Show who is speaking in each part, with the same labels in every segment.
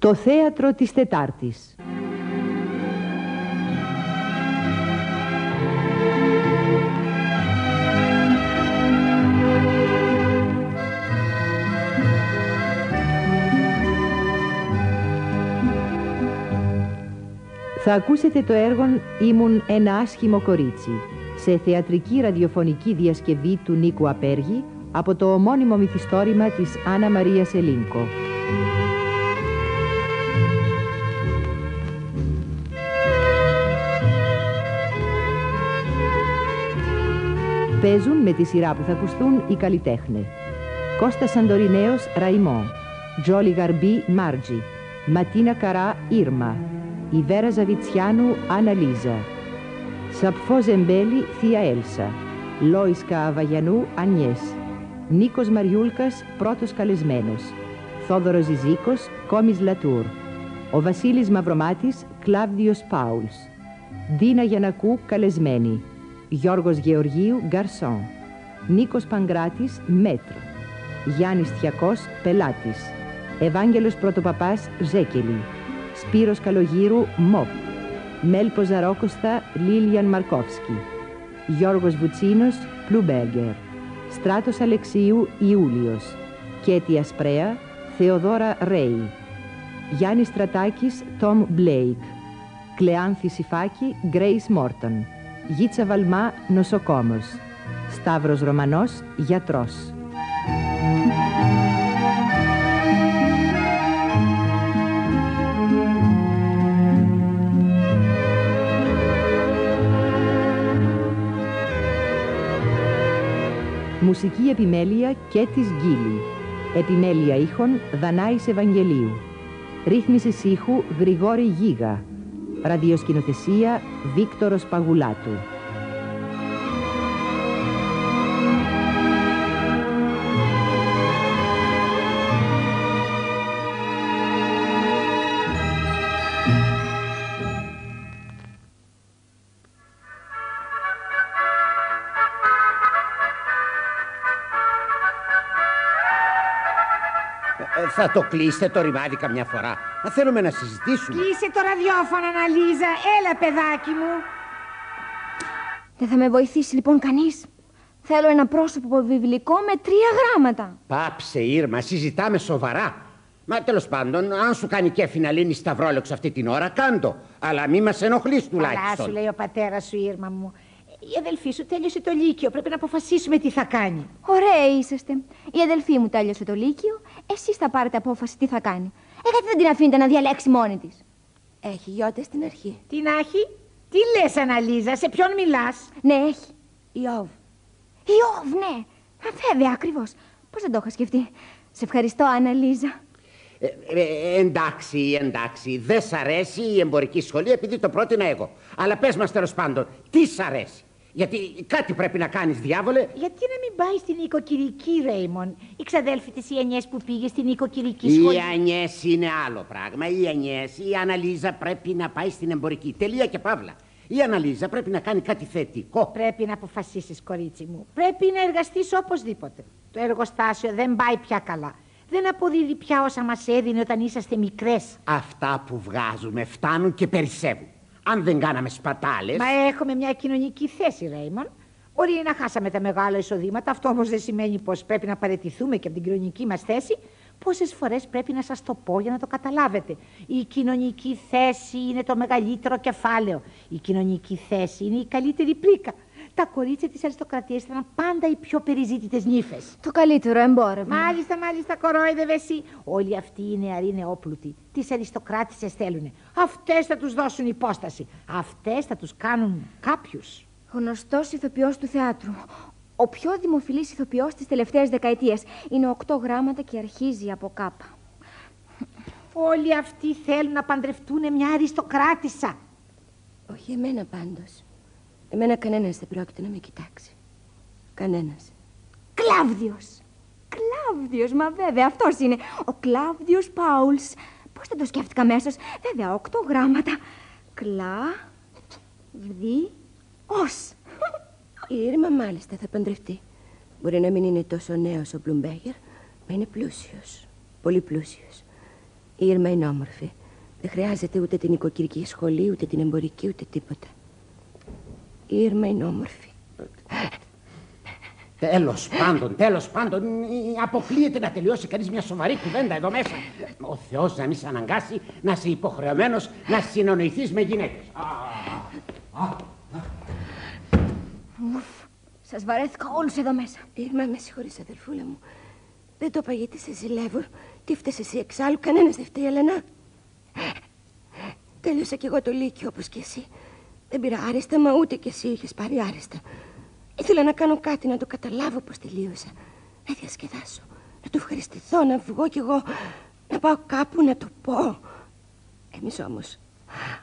Speaker 1: Το θέατρο της Τετάρτης Θα ακούσετε το έργο «Ήμουν ένα άσχημο κορίτσι» σε θεατρική ραδιοφωνική διασκευή του Νίκου Απέργη από το ομώνυμο μυθιστόρημα της Άννα Μαρία Σελίνκο. Παίζουν με τη σειρά που θα ακουστούν οι καλλιτέχνες. Κώστα Σαντορινέος Ραϊμό, Τζόλι Γαρμπή Μάρτζι, Ματίνα Καρά Ήρμα, η Βέρα Ζαβιτσιάνου Άννα Λίζα, Σαπφό Ζεμπέλη Θεία Έλσα, Λόισκα Αβαγιανού Ανιές, Νίκος Μαριούλκας πρώτος καλεσμένος, Θόδωρος Ζιζίκος Κόμις Λατούρ, ο Βασίλης Μαυρομάτης Κλάβδιος Πάουλς, Δίνα Γιανακού καλεσμένη, Γιώργος Γεωργίου Γκαρσόν, Νίκος Παγκράτης Μέτρο, Γιάννης Θιακός Πελάτης, Ευάγγελος Πρωτοπαπάς Ζέκελη, Σπύρος Καλογύρου Μόπ, Μέλπο Ζαρόκοστα Λίλιαν Μαρκόφσκι, Γιώργος Βουτσίνος Πλουμπέργκερ, Στράτος Αλεξίου Ιούλιος, Κέτι Ασπρέα Θεοδόρα Ρέι, Γιάννης Στρατάκης Τόμ Μπλέικ, Κλεάνθη Σιφάκη Γκρέις Μόρτον, Γίτσα Βαλμά Νοσοκόμος, Σταύρος Ρωμανός Γιατρός. Μουσική επιμέλεια και της Γκίλη. Επιμέλεια ήχων Δανάης Ευαγγελίου. Ρύθμιση ήχου Γρηγόρη Γίγα. Ραδιοσκηνοθεσία Βίκτορος Παγουλάτου.
Speaker 2: Θα το κλείσετε το ρημάδι καμιά φορά. Μα θέλουμε να συζητήσουμε.
Speaker 3: Κλείσε το ραδιόφωνο, Αναλίζα. Έλα, παιδάκι μου.
Speaker 4: Δεν θα με βοηθήσει λοιπόν κανείς. Θέλω ένα πρόσωπο βιβλικό με τρία γράμματα.
Speaker 2: Πάψε, Ήρμα, συζητάμε σοβαρά. Μα τέλος πάντων, αν σου κάνει κέφι να λύνεις σταυρόλεξο αυτή την ώρα, κάντο. Αλλά μη μας ενοχλείς
Speaker 3: Καλά
Speaker 2: τουλάχιστον.
Speaker 3: σου λέει ο πατέρας σου, Ήρμα μου. Η αδελφή σου τέλειωσε το Λύκειο. Πρέπει να αποφασίσουμε τι θα κάνει.
Speaker 4: Ωραία είσαστε. Η αδελφή μου τέλειωσε το Λύκειο. Εσείς θα πάρετε απόφαση τι θα κάνει. Ε, γιατί δεν την αφήνετε να διαλέξει μόνη της;
Speaker 5: Έχει γιώτε στην αρχή.
Speaker 3: Τι να έχει, τι λες, Αναλίζα, σε ποιον μιλάς;
Speaker 4: Ναι, έχει.
Speaker 5: Ιώβ.
Speaker 4: Ιώβ, ναι. Α, βέβαια, ακριβώς. Πώς δεν το είχα σκεφτεί. Σε ευχαριστώ, Άννα Λίζα.
Speaker 2: Ε, ε, εντάξει, εντάξει. Δεν σ' αρέσει η εμπορική σχολή επειδή το πρότεινα εγώ. Αλλά πες μας τέλος πάντων, τι σ' αρέσει; Γιατί κάτι πρέπει να κάνεις, διάβολε.
Speaker 3: Γιατί να μην πάει στην οικοκυρική, Ρέιμον; Η ξαδέλφη της Ιανιές που πήγε στην οικοκυρική
Speaker 2: Η
Speaker 3: σχολή.
Speaker 2: Ανιές είναι άλλο πράγμα. Η Ανιές, η Αναλίζα πρέπει να πάει στην εμπορική. Τελεία και παύλα. Η Αναλίζα πρέπει να κάνει κάτι θετικό.
Speaker 3: Πρέπει να αποφασίσεις, κορίτσι μου. Πρέπει να εργαστείς οπωσδήποτε. Το εργοστάσιο δεν πάει πια καλά. Δεν αποδίδει πια όσα μας έδινε όταν είσαστε μικρές.
Speaker 2: Αυτά που βγάζουμε φτάνουν και περισσεύουν. Αν δεν κάναμε σπατάλες...
Speaker 3: Μα έχουμε μια κοινωνική θέση, Ρέιμον. Μπορεί να χάσαμε τα μεγάλα εισοδήματα, αυτό όμως δεν σημαίνει πως πρέπει να παραιτηθούμε και από την κοινωνική μας θέση. Πόσες φορές πρέπει να σας το πω για να το καταλάβετε. Η κοινωνική θέση είναι το μεγαλύτερο κεφάλαιο. Η κοινωνική θέση είναι η καλύτερη πρίκα. Τα κορίτσια της αριστοκρατίας ήταν πάντα οι πιο περιζήτητες νύφες.
Speaker 4: Το καλύτερο εμπόρευμα.
Speaker 3: Μάλιστα, μάλιστα, κορόιδευε εσύ. Όλοι αυτοί οι νεαροί νεόπλουτοι τις αριστοκράτησες θέλουν. Αυτές θα τους δώσουν υπόσταση. Αυτές θα τους κάνουν κάποιους.
Speaker 4: Γνωστός ηθοποιός του θεάτρου. Ο πιο δημοφιλής ηθοποιός της τελευταίας δεκαετίας. Είναι οκτώ γράμματα και αρχίζει από κάπα.
Speaker 3: Όλοι αυτοί θέλουν να παντρευτούν μια αριστοκράτησα.
Speaker 5: Όχι εμένα πάντως. Εμένα κανένας δεν πρόκειται να με κοιτάξει. Κανένας.
Speaker 4: Κλάβδιος. Κλάβδιος, μα βέβαια αυτός είναι. Ο Κλάβδιος Πάουλς. Πώς δεν το σκέφτηκα αμέσως. Βέβαια, οκτώ γράμματα. Κλα... Βδι... Ως.
Speaker 5: Η Ήρμα μάλιστα θα παντρευτεί. Μπορεί να μην είναι τόσο νέος ο Μπλουμπέγερ, μα είναι πλούσιος. Πολύ πλούσιος. Η Ήρμα είναι όμορφη. Δεν χρειάζεται ούτε την οικοκυρική σχολή, ούτε την εμπορική, ούτε τίποτα. Η Ήρμα είναι όμορφη.
Speaker 2: Τέλος πάντων, τέλος πάντων, αποκλείεται να τελειώσει κανείς μια σοβαρή κουβέντα εδώ μέσα. Ο Θεός να μην σε αναγκάσει να είσαι υποχρεωμένος να συνονιθείς με γυναίκες.
Speaker 4: Σας βαρέθηκα όλους εδώ μέσα.
Speaker 5: Ήρμα, με συγχωρείς, αδελφούλα μου. Δεν το είπα γιατί σε ζηλεύω. Τι φταίει εσύ εξάλλου, κανένας δεν φταίει, Ελένα. Τέλειωσα κι εγώ το λύκειο όπως κι εσύ. Δεν πήρα άριστα, μα ούτε κι εσύ είχες πάρει άριστα. Ήθελα να κάνω κάτι, να το καταλάβω πως τελείωσα. Να διασκεδάσω, να του ευχαριστηθώ, να βγω κι εγώ, να πάω κάπου να το πω. Εμείς όμως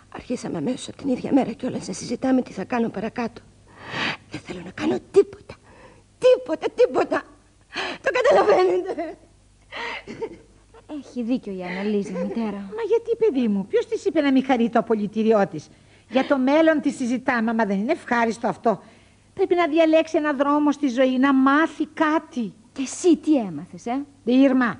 Speaker 5: αρχίσαμε αμέσως από την ίδια μέρα κιόλας να συζητάμε τι θα κάνω παρακάτω. Δεν θέλω να κάνω τίποτα, τίποτα, τίποτα. Το καταλαβαίνετε.
Speaker 4: Έχει δίκιο η Αναλίζα, μητέρα.
Speaker 3: Μα γιατί, παιδί μου, ποιος της είπε να μην χαρεί το απολυτήριό της; Για το μέλλον τη συζητάμε, μα δεν είναι ευχάριστο αυτό. Πρέπει να διαλέξει ένα δρόμο στη ζωή, να μάθει κάτι.
Speaker 4: Και εσύ τι έμαθες, ε;
Speaker 3: Δίρμα.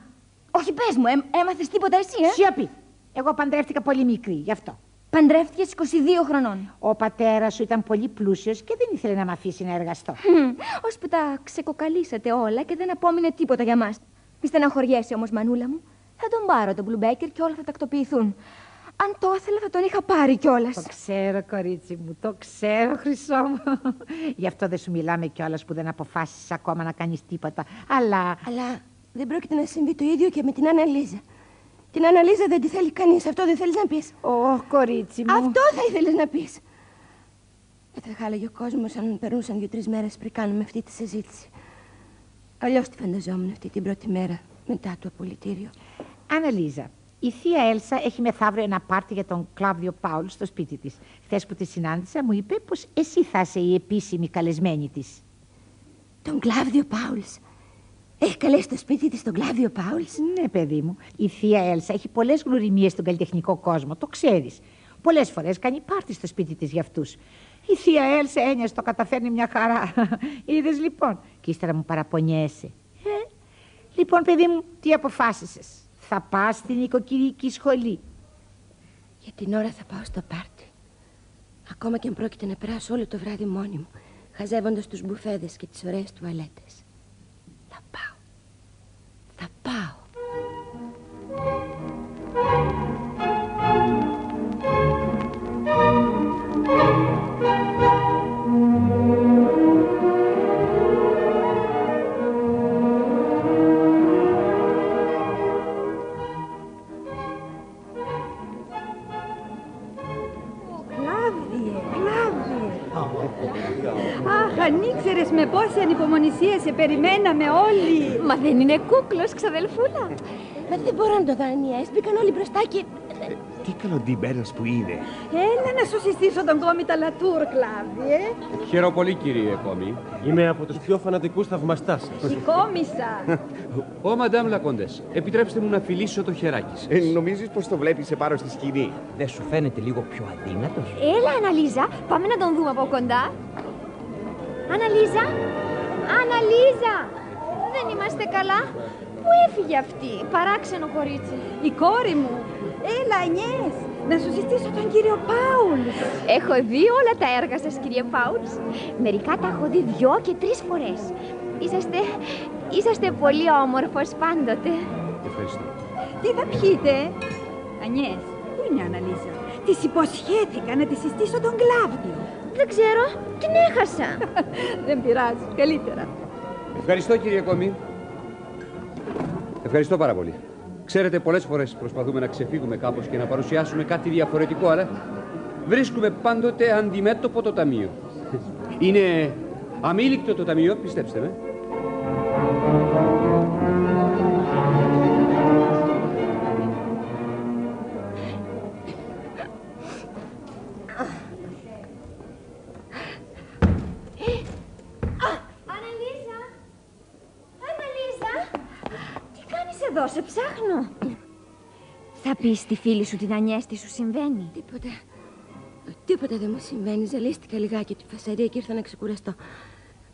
Speaker 4: Όχι, πες μου, ε, έμαθες τίποτα εσύ, ε;
Speaker 3: Σιωπή. Εγώ παντρεύτηκα πολύ μικρή, γι' αυτό.
Speaker 4: Παντρεύτηκες 22 χρονών.
Speaker 3: Ο πατέρας σου ήταν πολύ πλούσιος και δεν ήθελε να με αφήσει να εργαστώ.
Speaker 4: Ώσπου τα ξεκοκαλίσατε όλα και δεν απόμεινε τίποτα για μας. Μη στεναχωριέσαι όμως, μανούλα μου. Θα τον πάρω τον Μπλουμπέκερ και όλα θα τακτοποιηθούν. Αν το ήθελα θα τον είχα πάρει κιόλας.
Speaker 3: Το ξέρω, κορίτσι μου, το ξέρω, χρυσό μου. Γι' αυτό δεν σου μιλάμε κιόλας που δεν αποφάσισες ακόμα να κάνεις τίποτα. Αλλά.
Speaker 5: Αλλά δεν πρόκειται να συμβεί το ίδιο και με την Αναλίζα. Την Αναλίζα δεν τη θέλει κανείς. Αυτό δεν θέλεις να πεις.
Speaker 3: Ω, κορίτσι μου.
Speaker 5: Αυτό θα ήθελες να πεις. Δεν θα χάλαγε ο κόσμος αν περνούσαν δύο-τρεις μέρες πριν κάνουμε αυτή τη συζήτηση. Αλλιώς τη φανταζόμουν αυτή την πρώτη μέρα μετά το απολυτήριο.
Speaker 3: Αναλίζα, η θεία Έλσα έχει μεθαύριο ένα πάρτι για τον Κλάβδιο Πάουλ στο σπίτι της. Χθες που τη συνάντησα, μου είπε πως εσύ θα είσαι η επίσημη καλεσμένη της.
Speaker 5: Τον Κλάβδιο Πάουλς. Έχει καλέσει στο σπίτι της τον Κλάβδιο Πάουλς;
Speaker 3: Ναι, παιδί μου. Η θεία Έλσα έχει πολλές γνωριμίες στον καλλιτεχνικό κόσμο, το ξέρεις. Πολλές φορές κάνει πάρτι στο σπίτι της για αυτούς. Η θεία Έλσα έννοια το καταφέρνει μια χαρά. Είδες λοιπόν; Και ύστερα μου παραπονιέσαι. Ε, λοιπόν, παιδί μου, τι αποφάσισες; Θα πας στην οικοκυρική σχολή.
Speaker 5: Για την ώρα θα πάω στο πάρτι. Ακόμα και αν πρόκειται να περάσω όλο το βράδυ μόνη μου, χαζεύοντας τους μπουφέδες και τις ωραίες τουαλέτες. Θα πάω. Θα πάω.
Speaker 6: Με πόση ανυπομονησία σε περιμέναμε όλοι.
Speaker 4: Μα δεν είναι κούκλος, ξαδελφούλα.
Speaker 5: Μα δεν μπορώ να το δω, Ανιές. Μπήκαν όλοι μπροστά και...
Speaker 7: Τι καλοντημένος που είναι.
Speaker 6: Έλα να σου συστήσω τον κόμιτα Λατούρ, Κλάβι, ε.
Speaker 8: Χαίρομαι πολύ, κύριε Κόμι.
Speaker 7: Είμαι από τους πιο φανατικούς θαυμαστάς σας.
Speaker 6: Η κόμισα.
Speaker 8: Ω, Μαντάμ Λακόντες, επιτρέψτε μου να φιλήσω το χεράκι σας.
Speaker 7: Ε, νομίζεις πως το βλέπεις επάνω στη σκηνή;
Speaker 9: Δεν σου φαίνεται λίγο πιο αδύνατος.
Speaker 4: Έλα, Αναλίζα, πάμε να τον δούμε από κοντά. Αναλίζα! Αναλίζα! Δεν είμαστε καλά. Πού έφυγε αυτή, παράξενο κορίτσι;
Speaker 6: Η κόρη μου. Έλα, Ανιές, να σου συστήσω τον κύριο Πάουλς.
Speaker 4: Έχω δει όλα τα έργα σας, κύριε Πάουλς. Μερικά τα έχω δει δυο και τρεις φορές. Είσαστε, είσαστε πολύ όμορφος πάντοτε.
Speaker 8: Ευχαριστώ.
Speaker 6: Τι θα πιείτε, Ανιές, πού είναι η Αναλίζα; Της υποσχέθηκα να τη συστήσω τον Κλάβδιο.
Speaker 4: Δεν ξέρω, την έχασα.
Speaker 6: Δεν πειράζει, καλύτερα.
Speaker 8: Ευχαριστώ κύριε Κόμη. Ευχαριστώ πάρα πολύ. Ξέρετε, πολλές φορές προσπαθούμε να ξεφύγουμε κάπως και να παρουσιάσουμε κάτι διαφορετικό, αλλά βρίσκουμε πάντοτε αντιμέτωπο το ταμείο. Είναι αμήλικτο το ταμείο, πιστέψτε με.
Speaker 4: Θα πεις στη φίλη σου την Ανιές τι σου συμβαίνει;
Speaker 5: Τίποτα. Τίποτα δεν μου συμβαίνει. Ζαλίστηκα λιγάκι τη φασαρία και ήρθα να ξεκουραστώ.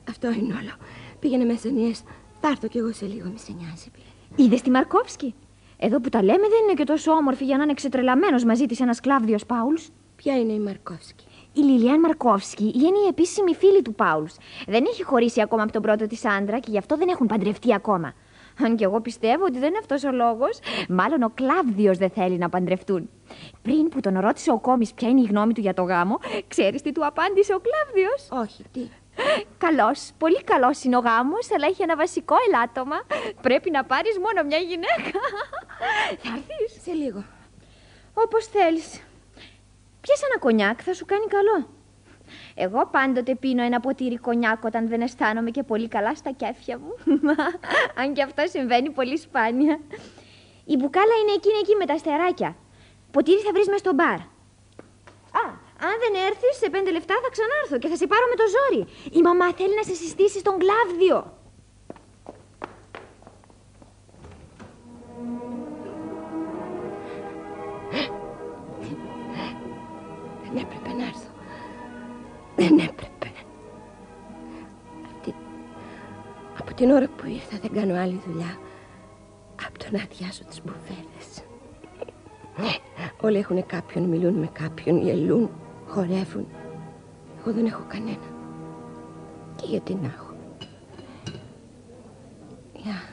Speaker 5: Αυτό είναι όλο. Πήγαινε μέσα Ανιές. Θα έρθω κι εγώ σε λίγο, μη σε νοιάζει.
Speaker 4: Είδες τη Μαρκόφσκι. Εδώ που τα λέμε δεν είναι και τόσο όμορφη για να είναι ξετρελαμένος μαζί της ένας Κλάβδιος Πάουλς.
Speaker 5: Ποια είναι η Μαρκόφσκι.
Speaker 4: Η Λιλιάν Μαρκόφσκι είναι η επίσημη φίλη του Πάουλς. Δεν έχει χωρίσει ακόμα από τον πρώτο της άντρα και γι' αυτό δεν έχουν παντρευτεί ακόμα. Αν και εγώ πιστεύω ότι δεν είναι αυτός ο λόγος. Μάλλον ο Κλάβδιος δεν θέλει να παντρευτούν. Πριν που τον ρώτησε ο κόμι ποια είναι η γνώμη του για το γάμο, ξέρεις τι του απάντησε ο Κλάβδιος;
Speaker 5: Όχι, τι;
Speaker 4: Καλός, πολύ καλός είναι ο γάμος, αλλά έχει ένα βασικό ελάττωμα. Πρέπει να πάρεις μόνο μια γυναίκα. Θα έρθεις.
Speaker 5: Σε λίγο.
Speaker 4: Όπως θέλεις. Πιες ένα κονιάκ, θα σου κάνει καλό. Εγώ πάντοτε πίνω ένα ποτήρι κονιάκ όταν δεν αισθάνομαι και πολύ καλά στα κέφια μου. Αν και αυτό συμβαίνει πολύ σπάνια. Η μπουκάλα είναι εκείνη εκεί με τα αστεράκια. Ποτήρι θα βρεις μες στο μπαρ. Α, αν δεν έρθεις σε πέντε λεπτά θα ξανάρθω και θα σε πάρω με το ζόρι. Η μαμά θέλει να σε συστήσει στον Κλάβδιο.
Speaker 5: Δεν Από την ώρα που ήρθα δεν κάνω άλλη δουλειά από το να αδειάσω τις μπουφέρες. Όλοι έχουν κάποιον, μιλούν με κάποιον, γελούν, χορεύουν. Εγώ δεν έχω κανένα. Και γιατί να έχω. Για,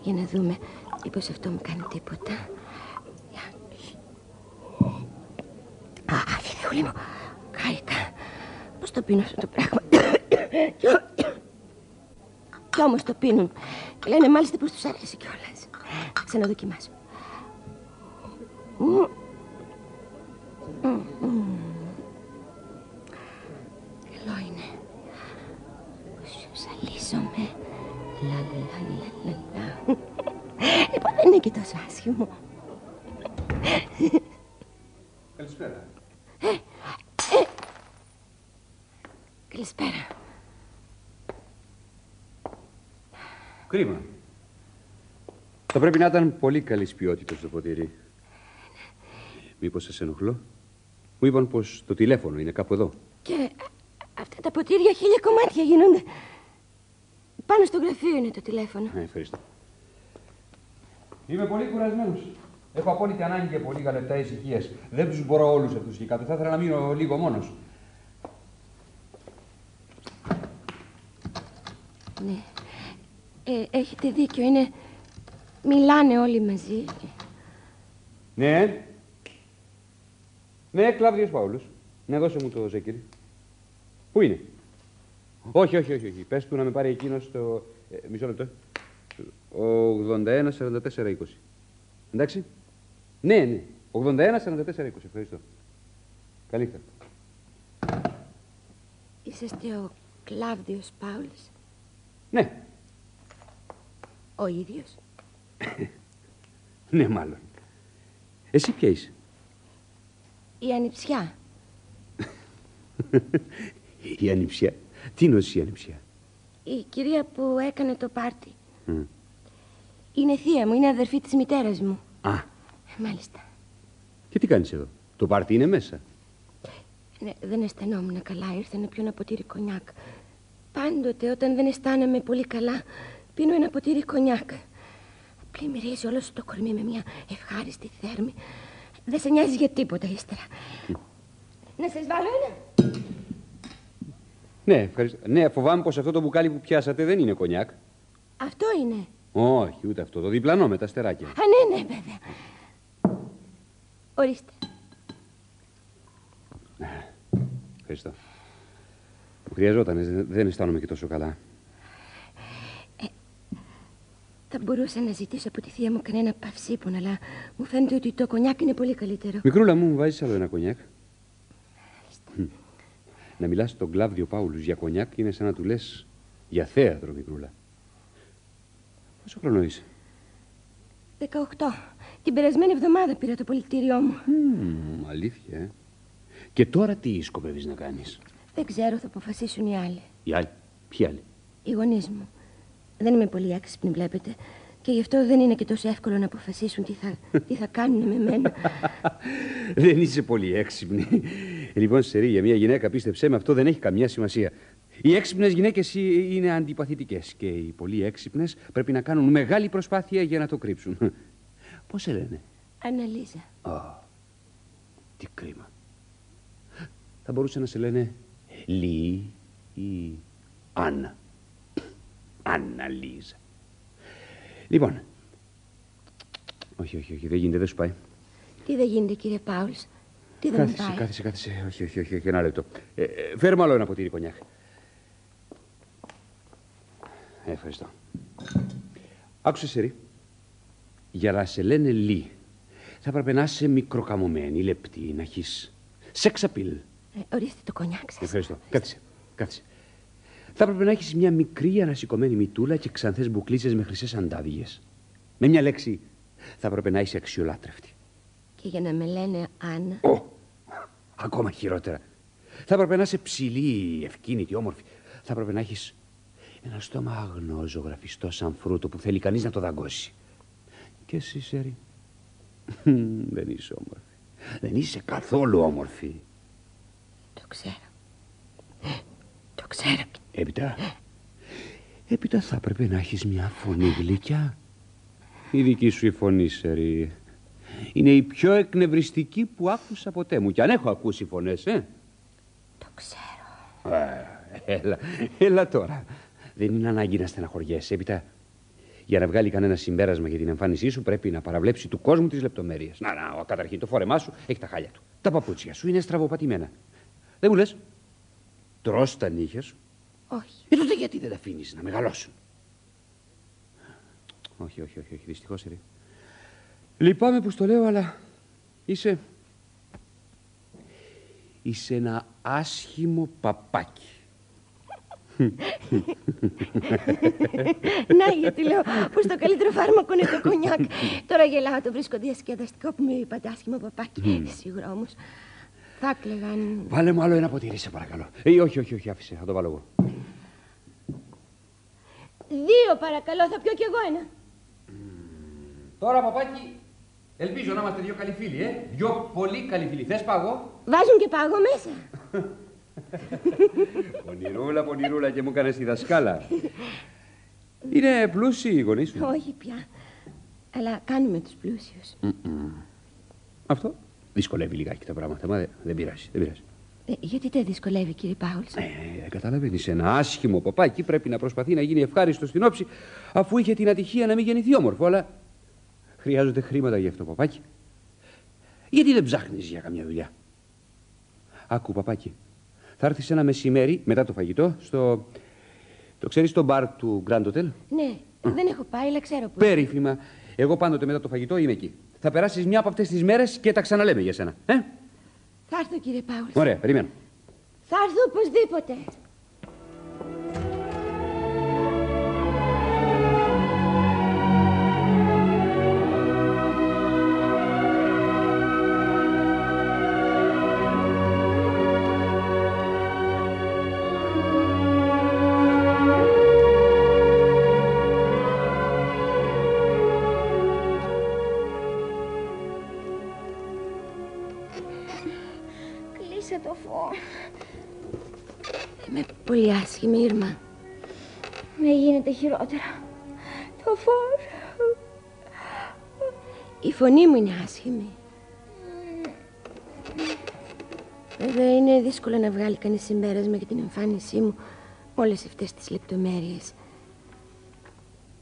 Speaker 5: για να δούμε μήπως αυτό μου κάνει τίποτα. Για. Α, αφήνε μου. Χάρηκα. Πώς το πίνω αυτό το πράγμα. Κι όμως το πίνουν. Και λένε μάλιστα πως τους αρέσει κιόλας. Θα Ξαναδοκιμάσω.
Speaker 8: Θα πρέπει να ήταν πολύ καλής ποιότητας το ποτήρι. Μήπως σας ενοχλώ; Μου είπαν πως το τηλέφωνο είναι κάπου εδώ.
Speaker 5: Και αυτά τα ποτήρια χίλια κομμάτια γίνονται. Πάνω στο γραφείο είναι το τηλέφωνο.
Speaker 8: Ναι, ευχαριστώ. Είμαι πολύ κουρασμένος. Έχω απόλυτη ανάγκη για πολύ λίγα λεπτά ησυχίας. Δεν τους μπορώ όλους αυτού εκεί κάτω. Θα ήθελα να μείνω λίγο μόνος.
Speaker 5: Ναι. Ε, έχετε δίκιο, είναι... Μιλάνε όλοι μαζί.
Speaker 8: Ναι. Ναι, Κλάβδιος Παύλος. Ναι, δώσε μου το ζέκυρι. Πού είναι; Όχι, όχι, όχι, όχι. Πες του να με πάρει εκείνος στο... Ε, μισό λεπτό. 81-44-20. Εντάξει; Ναι, ναι. 81-44-20. Ευχαριστώ. Καλή νύχτα.
Speaker 5: Είσαστε ο Κλάβδιος Πάουλος,
Speaker 8: Ναι,
Speaker 5: ο ίδιος;
Speaker 8: Ναι, μάλλον. Εσύ ποια είσαι;
Speaker 5: Η ανιψιά.
Speaker 8: Η ανιψιά. Τι είναι η ανιψιά;
Speaker 5: Η κυρία που έκανε το πάρτι.
Speaker 8: Μμ.
Speaker 5: Είναι θεία μου, είναι αδερφή της μητέρας μου.
Speaker 8: Α,
Speaker 5: Μάλιστα.
Speaker 8: και τι κάνεις εδώ; Το πάρτι είναι μέσα;
Speaker 5: Ναι, δεν αισθανόμουν καλά, ήρθα να πιω ένα ποτήρι κονιάκ. Πάντοτε όταν δεν αισθάνομαι πολύ καλά, πίνω ένα ποτήρι κονιάκ. Πλημμυρίζει όλος σου το κορμί με μια ευχάριστη θέρμη. Δεν σε νοιάζει για τίποτα ύστερα. Να σας βάλω ένα.
Speaker 8: Ναι, ευχαριστώ. Ναι, φοβάμαι πως αυτό το μπουκάλι που πιάσατε δεν είναι κονιάκ.
Speaker 5: Αυτό είναι.
Speaker 8: Όχι, ούτε αυτό. Το διπλανό με τα στεράκια.
Speaker 5: Α, ναι, ναι, βέβαια. Ορίστε.
Speaker 8: Ευχαριστώ. Μου χρειαζόταν, δεν, δεν αισθάνομαι και τόσο καλά.
Speaker 5: Θα μπορούσα να ζητήσω από τη θεία μου κανένα παυσίπον, αλλά μου φαίνεται ότι το κονιάκ είναι πολύ καλύτερο.
Speaker 8: Μικρούλα μου, μου βάζεις άλλο ένα κονιάκ; Μμ. Να μιλάς στον Κλάβδιο Πάουλους για κονιάκ είναι σαν να του λες για θέατρο, μικρούλα. Πόσο χρόνο είσαι;
Speaker 5: 18. Την περασμένη εβδομάδα πήρα το πολιτήριό μου.
Speaker 8: Μμμ, αλήθεια, ε. Και τώρα τι σκοπεύεις να κάνεις;
Speaker 5: Δεν ξέρω, θα αποφασίσουν οι άλλοι.
Speaker 8: Οι άλλοι. Ποιοι άλλοι;
Speaker 5: Οι γονείς μου. Δεν είμαι πολύ έξυπνη, βλέπετε. Και γι' αυτό δεν είναι και τόσο εύκολο να αποφασίσουν τι θα, τι θα κάνουν με μένα.
Speaker 8: δεν είσαι πολύ έξυπνη. λοιπόν, Σερή, για μια γυναίκα, πίστεψέ με, αυτό δεν έχει καμιά σημασία. Οι έξυπνες γυναίκες είναι αντιπαθητικές και οι πολύ έξυπνες πρέπει να κάνουν μεγάλη προσπάθεια για να το κρύψουν. Πώς σε λένε;
Speaker 5: Αναλίζα.
Speaker 8: Α, τι κρίμα. Θα μπορούσε να σε λένε Λί ή Άννα. Άννα Λίζα. Λοιπόν. Όχι, όχι, όχι, δεν γίνεται, δεν σου πάει.
Speaker 5: Τι δεν γίνεται, κύριε Πάουλς; Τι δεν μου
Speaker 8: Κάθισε,
Speaker 5: πάει;
Speaker 8: κάθισε, κάθισε. Όχι, όχι, όχι, όχι, ένα λεπτό. Ε, ε, φέρε μου άλλο ένα ποτήρι κονιάκ. Ε, ευχαριστώ. Άκουσε Σερή. Για να σε λένε Λί, θα έπρεπε να είσαι μικροκαμωμένη, λεπτή, να έχεις σεξ απειλ.
Speaker 5: Ε, ορίστε το κονιάκ σας.
Speaker 8: Ευχαριστώ. Κάθισε, κάθισε. Θα έπρεπε να έχεις μια μικρή ανασηκωμένη μητούλα και ξανθές μπουκλίτσε με χρυσές αντάδιες. Με μια λέξη, θα έπρεπε να είσαι αξιολάτρευτη.
Speaker 5: Και για να με λένε Άννα.
Speaker 8: Ω, ακόμα χειρότερα. Θα έπρεπε να είσαι ψηλή, ευκίνητη, όμορφη. Θα έπρεπε να έχεις ένα στόμα αγνό, ζωγραφιστό σαν φρούτο που θέλει κανείς να το δαγκώσει. Και εσύ, Σέρι, δεν είσαι όμορφη. Δεν είσαι καθόλου όμορφη.
Speaker 5: Το ξέρω. Το ξέρω.
Speaker 8: Έπειτα, έπειτα θα έπρεπε να έχεις μια φωνή γλυκιά. Η δική σου η φωνή, Σερή, είναι η πιο εκνευριστική που άκουσα ποτέ μου. Κι αν έχω ακούσει φωνές, ε.
Speaker 5: Το ξέρω.
Speaker 8: Α, έλα, έλα τώρα. Δεν είναι ανάγκη να στεναχωριέσαι. Έπειτα, για να βγάλει κανένα συμπέρασμα για την εμφάνισή σου, πρέπει να παραβλέψει του κόσμου τις λεπτομέρειες. Να, να, καταρχήν το φόρεμά σου έχει τα χάλια του. Τα παπούτσια σου είναι στραβοπατημένα. Δεν μου λες; Τρώ τα νύχια σου;
Speaker 5: Όχι.
Speaker 8: Ε, τότε γιατί δεν τα αφήνεις να μεγαλώσουν; Όχι, όχι, όχι, όχι. Δυστυχώς, Ερή. Λυπάμαι που στο λέω, αλλά είσαι. Είσαι ένα άσχημο παπάκι.
Speaker 5: Να, γιατί λέω πω το καλύτερο φάρμακο είναι το κονιάκ. Τώρα γελάω, το βρίσκω διασκεδαστικό που με είπατε άσχημο παπάκι. Σίγουρα όμως θα κλεγαν.
Speaker 8: Βάλε μου άλλο ένα ποτήρι, σε παρακαλώ. Ε, όχι, όχι, όχι, άφησε, θα το βάλω εγώ.
Speaker 5: Δύο παρακαλώ, θα πιω κι εγώ ένα.
Speaker 8: Τώρα, παπάκι, ελπίζω να είμαστε δύο καλοί φίλοι, ε. Δυο πολύ καλοί φίλοι. Θες πάγο.
Speaker 5: Βάζουν και πάγο μέσα.
Speaker 8: Πονηρούλα, πονηρούλα και μου έκανε τη δασκάλα. Είναι πλούσιοι οι γονείς σου;
Speaker 5: Όχι πια. Αλλά κάνουμε τους πλούσιους.
Speaker 8: Αυτό; Δυσκολεύει λιγάκι τα πράγματα, μα δεν, δεν πειράζει, δεν πειράζει.
Speaker 5: Ε, γιατί δεν δυσκολεύει, κύριε Πάουλ.
Speaker 8: Ε, καταλαβαίνεις, ένα άσχημο παπάκι πρέπει να προσπαθεί να γίνει ευχάριστος στην όψη, αφού είχε την ατυχία να μην γεννηθεί όμορφο, αλλά χρειάζονται χρήματα για αυτό, παπάκι. Γιατί δεν ψάχνεις για καμιά δουλειά; Άκου, παπάκι. Θα έρθεις ένα μεσημέρι μετά το φαγητό στο. Το ξέρεις στο μπαρ του Grand Hotel;
Speaker 5: Ναι, δεν έχω πάει, αλλά ξέρω που.
Speaker 8: Περίφημα. Εγώ πάντοτε μετά το φαγητό είμαι εκεί. Θα περάσεις μια από αυτές τις μέρες και τα ξαναλέμε για σένα. Ε;
Speaker 5: Θα έρθω, κύριε Πάουλ.
Speaker 8: Ωραία, περιμένω.
Speaker 5: Θα έρθω οπωσδήποτε. Πολύ άσχημη, Ήρμα.
Speaker 4: Με γίνεται χειρότερα. Το φως.
Speaker 5: Η φωνή μου είναι άσχημη. Βέβαια είναι δύσκολο να βγάλει κανείς συμπέρασμα για την εμφάνισή μου με όλες αυτές τις λεπτομέρειες.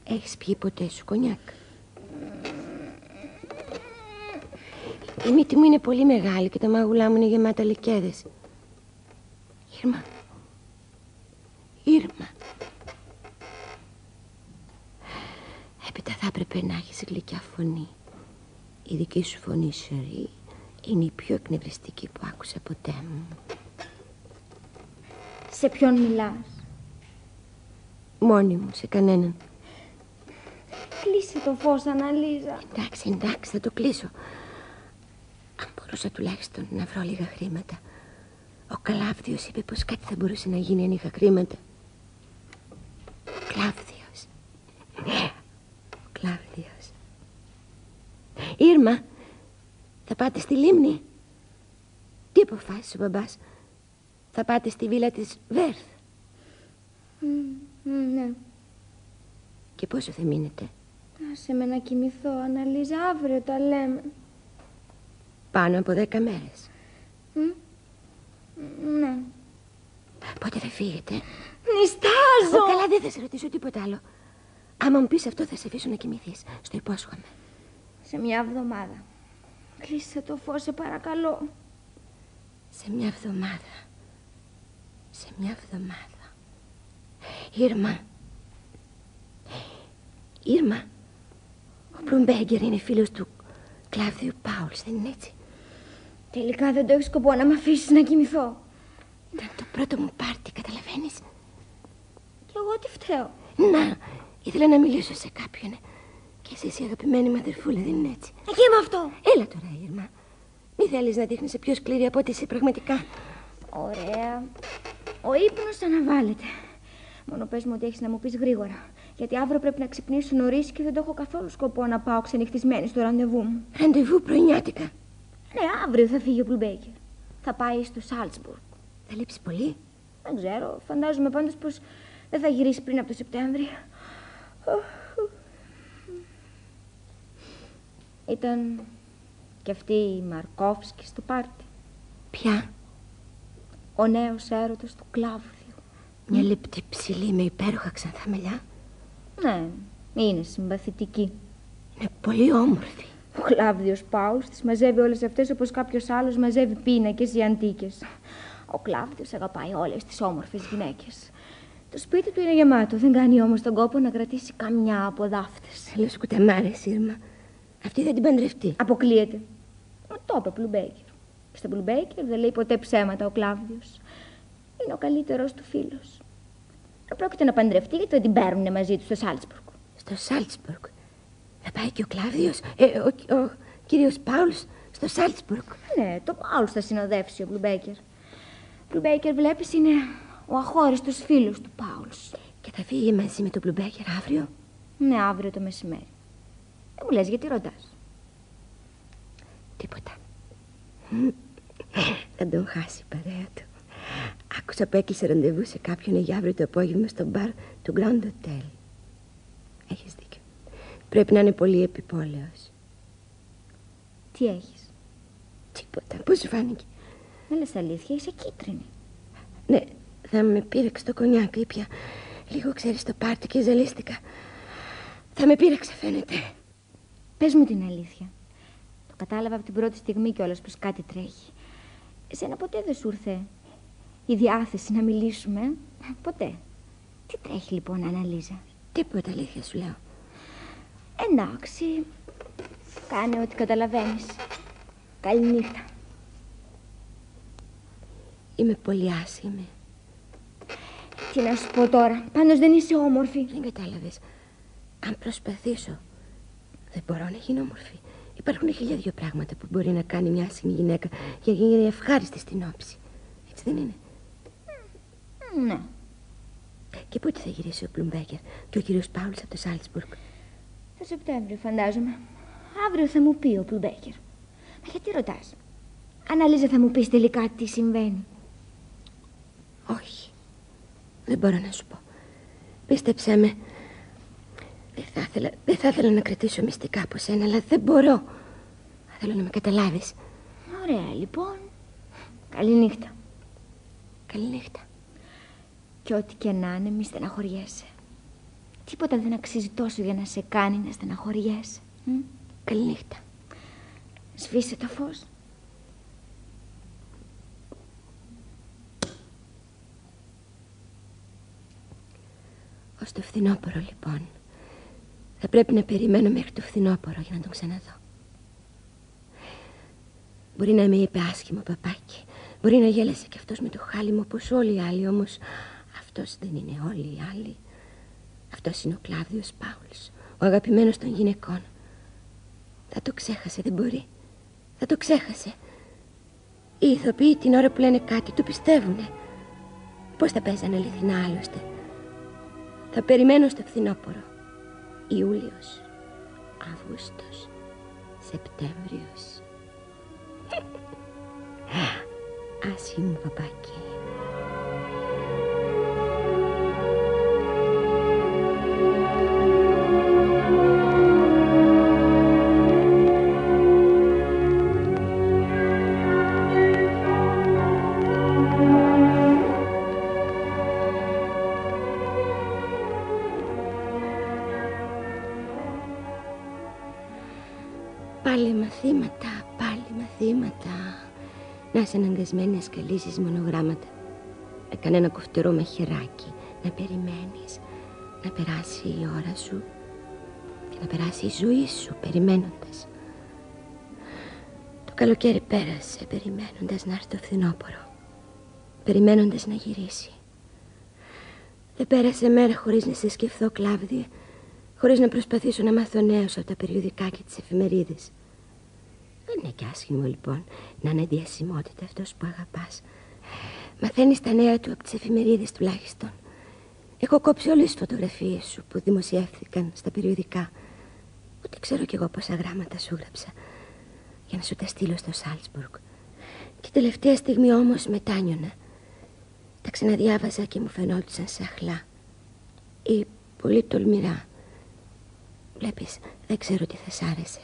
Speaker 5: Έχεις πιει ποτέ σου κονιάκ; Η μύτη μου είναι πολύ μεγάλη και τα μάγουλά μου είναι γεμάτα λεκέδες. Ήρμα. Ήρμα. Έπειτα θα έπρεπε να έχεις γλυκιά φωνή. Η δική σου φωνή, Σερή, είναι η πιο εκνευριστική που άκουσα ποτέ μου.
Speaker 4: Σε ποιον μιλάς;
Speaker 5: Μόνη μου, σε κανέναν.
Speaker 4: Κλείσε το φως, Αναλίζα.
Speaker 5: Εντάξει, εντάξει, θα το κλείσω. Αν μπορούσα τουλάχιστον να βρω λίγα χρήματα. Ο Καλάβδιος είπε πως κάτι θα μπορούσε να γίνει αν είχα χρήματα. Ο Κλάβδιος. Ο Κλάβδιος. Ήρμα, θα πάτε στη λίμνη. Τι αποφάσισε ο μπαμπάς; Θα πάτε στη βίλα της Βέρθ.
Speaker 4: Ναι.
Speaker 5: Και πόσο θα μείνετε;
Speaker 4: Άσε με να κοιμηθώ, Αναλίζα, αύριο τα λέμε.
Speaker 5: Πάνω από δέκα μέρες.
Speaker 4: Ναι.
Speaker 5: Πότε θα φύγετε;
Speaker 4: Νιστάζω!
Speaker 5: Ω, καλά, δεν θα σε ρωτήσω τίποτα άλλο. Άμα μου πεις αυτό θα σε αφήσω να κοιμηθείς. Στο υπόσχομαι.
Speaker 4: Σε μια εβδομάδα. Κλείσε το φως, σε παρακαλώ.
Speaker 5: Σε μια εβδομάδα. Σε μια εβδομάδα. Ήρμα. Ήρμα. Ο Μπρουμπέγκερ είναι φίλος του Κλάβδιου Πάουλς, δεν είναι έτσι;
Speaker 4: Τελικά δεν το έχεις σκοπό να με αφήσεις να κοιμηθώ.
Speaker 5: Ήταν το πρώτο μου πάρτι, καταλαβαίνεις;
Speaker 4: Και εγώ τι φταίω.
Speaker 5: Να, ήθελα να μιλήσω σε κάποιον. Και εσύ είσαι η αγαπημένη μου αδερφούλα, δεν είναι έτσι.
Speaker 4: Εκεί με αυτό.
Speaker 5: Έλα τώρα, Ήρμα. Μη θέλεις να δείχνεις πιο σκληρή από ό,τι είσαι πραγματικά.
Speaker 4: Ωραία. Ο ύπνος αναβάλλεται. Μόνο πες μου ότι έχεις να μου πεις γρήγορα. Γιατί αύριο πρέπει να ξυπνήσω νωρίς και δεν το έχω καθόλου σκοπό να πάω ξενυχτισμένη στο ραντεβού μου.
Speaker 5: Ραντεβού πρωινιάτικα.
Speaker 4: Ναι, αύριο θα φύγει ο Μπλουμπέκερ. Θα πάει στο Σάλτσμπουργκ.
Speaker 5: Θα λείψει πολύ;
Speaker 4: Δεν ξέρω. Φαντάζομαι πάντως πως δεν θα γυρίσει πριν από το Σεπτέμβρη. Ήταν και αυτή η Μαρκόφσκι στο πάρτι.
Speaker 5: Ποια;
Speaker 4: Ο νέος έρωτας του Κλάβδιου.
Speaker 5: Μια λεπτή ψηλή με υπέροχα ξανθά μελιά.
Speaker 4: Ναι, είναι συμπαθητική.
Speaker 5: Είναι πολύ όμορφη.
Speaker 4: Ο Κλάβδιος Πάουλς τις μαζεύει όλες αυτές όπως κάποιος άλλος μαζεύει πίνακες ή αντίκες. Ο Κλάβδιος αγαπάει όλες τις όμορφες γυναίκες. Το σπίτι του είναι γεμάτο, δεν κάνει όμως τον κόπο να κρατήσει καμιά από δάφτες.
Speaker 5: Λέω κουταμάρες, Ήρμα. Αυτή δεν την παντρευτεί.
Speaker 4: Αποκλείεται. Μα το είπε Πλουμπέκερ. Και στον Πλουμπέκερ δεν λέει ποτέ ψέματα ο Κλάβδιος. Είναι ο καλύτερος του φίλος. Δεν πρόκειται να παντρευτεί γιατί δεν την παίρνουν μαζί του στο Σάλτσμπουργκ.
Speaker 5: Στο Σάλτσμπουργκ. Θα πάει και ο Κλάβδιος, ε, ο, ο κύριος Πάουλς, στο Σάλτσμπουργκ.
Speaker 4: Ναι, το Πάουλς θα συνοδεύσει ο Πλουμπέκερ. Ο Πλουμπέκερ βλέπεις είναι ο αχώριστος φίλος του Πάουλς.
Speaker 5: Και θα φύγει μαζί με τον Πλουμπέκερ αύριο;
Speaker 4: Ναι, αύριο το μεσημέρι. Δεν μου λες γιατί ρωτάς;
Speaker 5: Τίποτα. Θα τον χάσει η παρέα του. Άκουσα που έκλεισε ραντεβού σε κάποιον για αύριο το απόγευμα στο μπαρ του Grand Hotel. Έχεις δίκιο. Πρέπει να είναι πολύ επιπόλαιος.
Speaker 4: Τι έχεις;
Speaker 5: Τίποτα. Πώς σου φάνηκε;
Speaker 4: Με λες αλήθεια, είσαι κίτρινη.
Speaker 5: Ναι, θα με πήρεξε το κονιάκ, ήπια. Λίγο ξέρεις το πάρτι και ζαλίστηκα. Θα με πήρεξε φαίνεται.
Speaker 4: Πες μου την αλήθεια. Το κατάλαβα από την πρώτη στιγμή κιόλας πως κάτι τρέχει. Εσένα ποτέ δεν σου ήρθε η διάθεση να μιλήσουμε. ε; Ποτέ. Τι τρέχει λοιπόν, Αναλίζα;
Speaker 5: Τίποτα αλήθεια σου λέω.
Speaker 4: Εντάξει. Κάνε ό,τι καταλαβαίνεις. Καληνύχτα.
Speaker 5: Είμαι πολύ άσχημη.
Speaker 4: Τι να σου πω τώρα. Πάντως δεν είσαι όμορφη.
Speaker 5: Δεν κατάλαβες. Αν προσπαθήσω, δεν μπορώ να γίνω όμορφη. Υπάρχουν χίλια δυο πράγματα που μπορεί να κάνει μια άσχημη γυναίκα για να γίνει ευχάριστη στην όψη. Έτσι δεν είναι;
Speaker 4: Ναι.
Speaker 5: Και πότε θα γυρίσει ο Πλουμπέκερ και ο κύριος Πάουλς από το Σάλτσμπουργκ;
Speaker 4: Το Σεπτέμβριο φαντάζομαι. Αύριο θα μου πει ο Πλουμπέκερ. Μα γιατί ρωτάς; Αναλύζα θα μου πεις τελικά τι συμβαίνει.
Speaker 5: Όχι. Δεν μπορώ να σου πω. Πίστεψέ με. Δεν θα ήθελα, δεν θα ήθελα να κρατήσω μυστικά από σένα, αλλά δεν μπορώ. Θέλω να με καταλάβεις.
Speaker 4: Ωραία λοιπόν. Καληνύχτα.
Speaker 5: Καληνύχτα.
Speaker 4: Και ό,τι και να είναι, μη στεναχωριέσαι. Τίποτα δεν αξίζει τόσο για να σε κάνει να στεναχωριέσαι. Μ;
Speaker 5: Καληνύχτα.
Speaker 4: Σβήσε το φως.
Speaker 5: Ως το φθινόπωρο λοιπόν. Θα πρέπει να περιμένω μέχρι το φθινόπωρο για να τον ξαναδώ. Μπορεί να με είπε άσχημο παπάκι. Μπορεί να γέλασε και αυτός με το χάλιμο όπως όλοι οι άλλοι. Όμως αυτός δεν είναι όλοι οι άλλοι. Αυτός είναι ο Κλάδιος Πάουλς. Ο αγαπημένος των γυναικών. Θα το ξέχασε, δεν μπορεί. Θα το ξέχασε. Οι ηθοποιοί την ώρα που λένε κάτι του πιστεύουνε. Πώς θα παίζανε αληθινά άλλωστε. Θα περιμένω στο φθινόπωρο. Ιούλιος, Αύγουστος, Σεπτέμβριος. Άσχημο παπάκι. Να είσαι αναγκασμένη να σκαλίσεις μονογράμματα. Με κανένα κοφτερό μαχαιράκι. Να περιμένεις. Να περάσει η ώρα σου. Και να περάσει η ζωή σου περιμένοντας. Το καλοκαίρι πέρασε περιμένοντας να έρθει το φθινόπωρο. Περιμένοντας να γυρίσει. Δεν πέρασε μέρα χωρίς να σε σκεφτώ, Κλάβδια. Χωρίς να προσπαθήσω να μάθω νέους από τα περιοδικά και τις εφημερίδες. Δεν είναι και άσχημο λοιπόν να είναι διασημότητα αυτός που αγαπάς. Μαθαίνεις τα νέα του από τις εφημερίδες τουλάχιστον. Έχω κόψει όλες τις φωτογραφίες σου που δημοσιεύθηκαν στα περιοδικά. Ούτε ξέρω κι εγώ πόσα γράμματα σου γράψα για να σου τα στείλω στο Σάλτσμπουργκ. Και τελευταία στιγμή όμως μετάνιωνα. Τα ξαναδιάβαζα και μου φαινόντουσαν σαν αχλά. Ή πολύ τολμηρά. Βλέπεις, δεν ξέρω τι θα σ' άρεσε.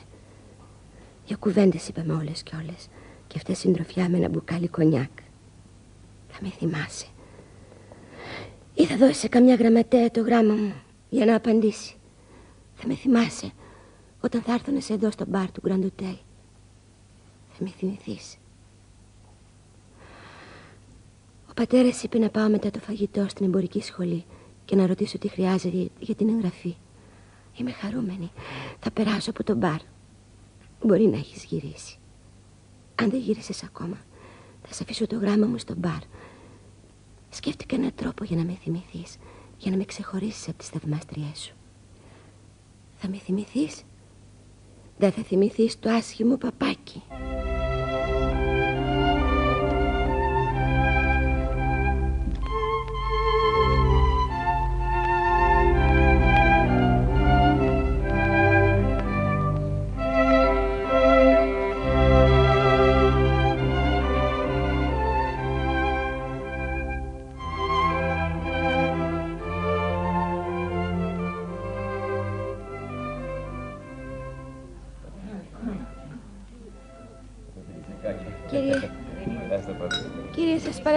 Speaker 5: Δύο κουβέντες είπαμε όλες και όλες. Και αυτές συντροφιά με ένα μπουκάλι κονιάκ. Θα με θυμάσαι. Ή θα δώσει σε καμιά γραμματέα το γράμμα μου για να απαντήσει. Θα με θυμάσαι όταν θα έρθω να σε εδώ στο μπαρ του Grand Hotel. Θα με θυμηθείς. Ο πατέρας είπε να πάω μετά το φαγητό στην εμπορική σχολή και να ρωτήσω τι χρειάζεται για την εγγραφή. Είμαι χαρούμενη. Θα περάσω από το μπαρ. Μπορεί να έχεις γυρίσει. Αν δεν γύρισες ακόμα, θα σε αφήσω το γράμμα μου στο μπαρ. Σκέφτηκα έναν τρόπο για να με θυμηθείς, για να με ξεχωρίσεις από τις θαυμάστριές σου. Θα με θυμηθείς; Δεν θα θυμηθείς το άσχημο παπάκι.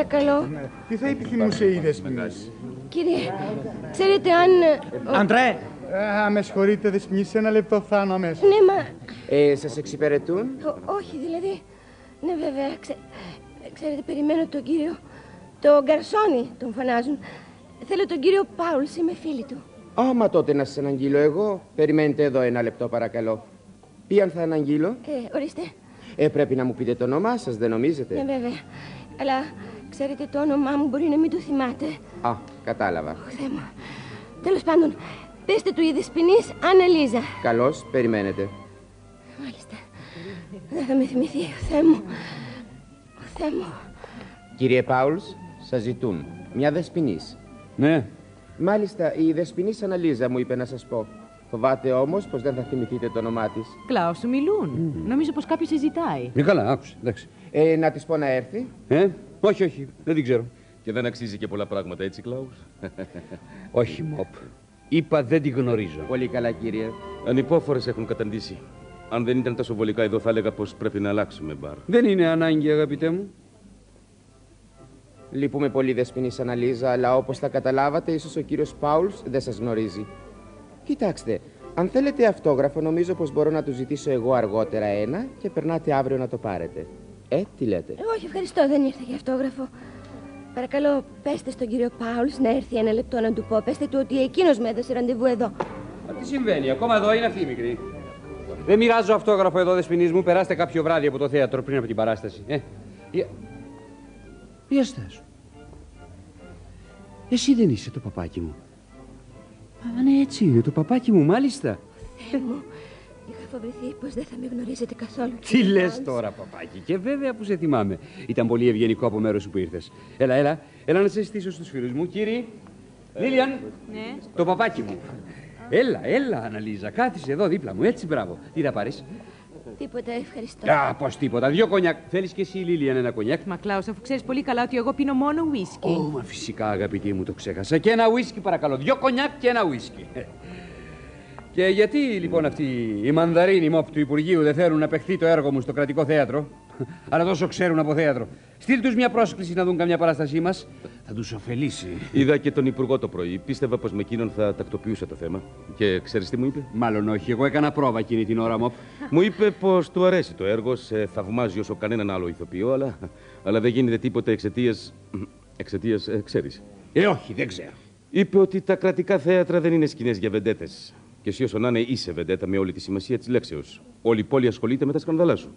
Speaker 5: Παρακαλώ.
Speaker 10: Τι θα επιθυμούσε η Δεσποινής.
Speaker 5: Κύριε, ξέρετε αν... ο-
Speaker 10: Αντρέ! Α, με συγχωρείτε, Δεσποινή, σε ένα λεπτό φτάνω αμέσως.
Speaker 5: Ναι, μα...
Speaker 2: Ε, σας εξυπηρετούν;
Speaker 5: Ο- όχι, δηλαδή... Ναι, βέβαια, ξε... ξέρετε, περιμένω τον κύριο... Το Γκαρσόνι τον φωνάζουν. Θέλω τον κύριο Πάουλς, είμαι φίλη του.
Speaker 2: Άμα τότε να σας αναγγείλω εγώ. Περιμένετε εδώ ένα λεπτό παρακαλώ. Ποιον θα αναγγείλω.
Speaker 5: Ε, ορίστε.
Speaker 2: Ε, πρέπει να μου πείτε το όνομά σας, δεν νομίζετε;
Speaker 5: Ναι, βέβαια. Αλλά, ξέρετε, το όνομά μου μπορεί να μην το θυμάται.
Speaker 2: Α, κατάλαβα.
Speaker 5: Θεέ μου. Τέλος πάντων, πέστε του η Δεσποινής Αναλίζα.
Speaker 2: Καλώς, περιμένετε.
Speaker 5: Μάλιστα. Δεν θα με θυμηθεί, ο Θεέ μου. Ο Θεέ μου.
Speaker 2: Κύριε Πάουλς, σας ζητούν. Μια δεσποινής.
Speaker 8: Ναι.
Speaker 2: Μάλιστα, η δεσποινής Αναλίζα μου είπε να σας πω. Φοβάται όμως πως δεν θα θυμηθείτε το όνομά της.
Speaker 1: Κλάου, σου μιλούν. Νομίζω πως κάποιος σε ζητάει.
Speaker 8: Ε, καλά, άκουσε. Εντάξει.
Speaker 2: Ε, να της πω να έρθει.
Speaker 8: Ε, όχι, όχι. Δεν την ξέρω.
Speaker 11: Και δεν αξίζει και πολλά πράγματα, έτσι, Κλάους;
Speaker 8: όχι, Μοπ. Είπα δεν την γνωρίζω.
Speaker 2: Πολύ καλά, κύριε.
Speaker 11: Ανυπόφορες έχουν καταντήσει. Αν δεν ήταν τόσο βολικά εδώ, θα έλεγα πως πρέπει να αλλάξουμε μπαρ.
Speaker 8: Δεν είναι ανάγκη, αγαπητέ μου.
Speaker 2: Λυπούμε πολύ, δεσποινής Αναλίζα, αλλά όπως θα καταλάβατε, ίσως ο κύριος Πάουλς δεν σας γνωρίζει. Κοιτάξτε, αν θέλετε αυτόγραφο, νομίζω πως μπορώ να του ζητήσω εγώ αργότερα ένα και περνάτε αύριο να το πάρετε. Ε, τι λέτε;
Speaker 5: Ε, όχι, ευχαριστώ, δεν ήρθα για αυτόγραφο. Παρακαλώ, πέστε στον κύριο Πάουλς να έρθει ένα λεπτό να του πω. Πέστε του ότι εκείνος με έδωσε ραντεβού εδώ.
Speaker 8: Μα τι συμβαίνει, ακόμα εδώ είναι αυτή η μικρή. Δεν μοιράζω αυτόγραφο εδώ, δεσποινής μου. Περάστε κάποιο βράδυ από το θέατρο πριν από την παράσταση. Ε, η... η Αστάσου. Εσύ δεν είσαι το παπάκι μου. Α, ναι, έτσι είναι το παπάκι μου, μάλιστα.
Speaker 5: Θεέ μου, είχα φοβηθεί πως δεν θα με γνωρίζετε καθόλου.
Speaker 8: Τι
Speaker 5: κύριε
Speaker 8: λες
Speaker 5: Πάουλς.
Speaker 8: τώρα, παπάκι. Και βέβαια που σε θυμάμαι. Ήταν πολύ ευγενικό από μέρος σου που ήρθες. Έλα, έλα, έλα να σε στήσω στους φίλους μου. Κύριε, Λίλιαν,
Speaker 6: Ναι.
Speaker 8: το παπάκι μου. Έλα, έλα, Αναλίζα, κάθισε εδώ δίπλα μου. Έτσι, μπράβο. Τι θα πάρεις;
Speaker 5: Τίποτα, ευχαριστώ.
Speaker 8: Α, πώς τίποτα. Δύο κονιάκ. Θέλεις και εσύ, Λίλιαν, ένα κονιάκ;
Speaker 1: Μα Κλάους, αφού ξέρεις πολύ καλά ότι εγώ πίνω μόνο ουίσκι.
Speaker 8: Ω, μα φυσικά, αγαπητή μου, το ξέχασα. Και ένα ουίσκι, παρακαλώ. Δύο κονιάκ και ένα ουίσκι. Και γιατί λοιπόν αυτοί οι μανδαρίνοι μοπ του Υπουργείου δεν θέλουν να παιχθεί το έργο μου στο κρατικό θέατρο. Αλλά τόσο ξέρουν από θέατρο. Στείλ τους μια πρόσκληση να δουν καμιά παράστασή μας. Θα τους ωφελήσει.
Speaker 11: Είδα και τον Υπουργό το πρωί. Πίστευα πως με εκείνον θα τακτοποιούσε το θέμα. Και ξέρεις τι μου είπε;
Speaker 8: Μάλλον όχι. Εγώ έκανα πρόβα εκείνη την ώρα, Μοπ.
Speaker 11: Μου είπε πως του αρέσει το έργο, σε θαυμάζει όσο κανέναν άλλο ηθοποιό, αλλά, αλλά δεν γίνεται τίποτα εξαιτίας. εξαιτίας, ε, ξέρεις.
Speaker 8: Ε, όχι, δεν ξέρω.
Speaker 11: Είπε ότι τα κρατικά θέατρα δεν είναι σκηνές για βεντέτες. Και εσύ όσο να είναι είσαι βεντέτα με όλη τη σημασία της λέξεως. Όλη η πόλη ασχολείται με τα σκανδαλά σου.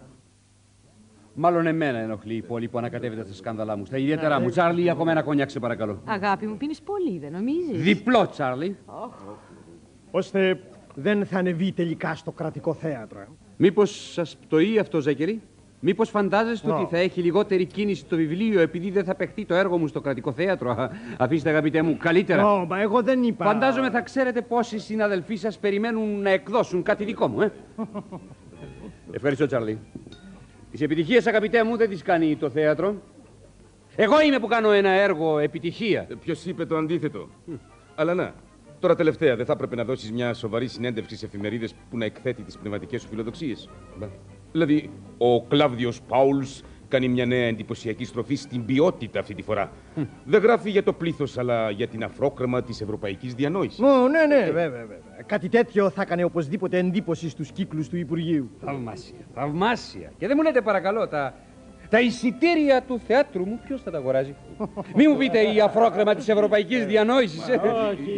Speaker 8: Μάλλον εμένα ενοχλεί η πόλη που ανακατεύεται στα σκάνδαλά μου. Στα ιδιαίτερα μου. Τσάρλι, ακόμα ένα κονιάκ, σε παρακαλώ.
Speaker 12: Αγάπη μου, πίνεις πολύ, δεν νομίζεις;
Speaker 8: Διπλό, Τσάρλι.
Speaker 13: Ώστε δεν θα ανεβεί τελικά στο κρατικό θέατρο. ε.
Speaker 8: Μήπως σας πτωεί αυτό, Ζέκερη; Μήπως φαντάζεστε
Speaker 13: Ω.
Speaker 8: ότι θα έχει λιγότερη κίνηση το βιβλίο επειδή δεν θα παιχτεί το έργο μου στο κρατικό θέατρο. Α, Αφήστε, αγαπητέ μου, καλύτερα.
Speaker 13: Ω, μα εγώ δεν είπα.
Speaker 8: Φαντάζομαι θα ξέρετε πόσοι συναδελφοί σας περιμένουν να εκδώσουν κάτι δικό μου, ε. Ευχαριστώ, Τσάρλι. Τις επιτυχίες, αγαπητέ μου, δεν τις κάνει το θέατρο. Εγώ είμαι που κάνω ένα έργο επιτυχία.
Speaker 11: Ποιος είπε το αντίθετο; Αλλά να, τώρα τελευταία δεν θα έπρεπε να δώσεις μια σοβαρή συνέντευξη σε εφημερίδες που να εκθέτει τις πνευματικές σου φιλοδοξίες. Δηλαδή, ο Κλάβδιος Πάουλς κάνει μια νέα εντυπωσιακή στροφή στην ποιότητα αυτή τη φορά. Δεν γράφει για το πλήθος, αλλά για την αφρόκρεμα της ευρωπαϊκής διανόησης.
Speaker 13: Ω, ναι, ναι, βέβαια, βέβαια. Κάτι τέτοιο θα έκανε οπωσδήποτε εντύπωση στους κύκλους του Υπουργείου.
Speaker 8: Θαυμάσια. Θαυμάσια. Και δεν μου λέτε παρακαλώ, τα, τα εισιτήρια του θεάτρου μου ποιος θα τα αγοράζει; Μη μου πείτε η αφρόκρεμα της ευρωπαϊκής διανόησης.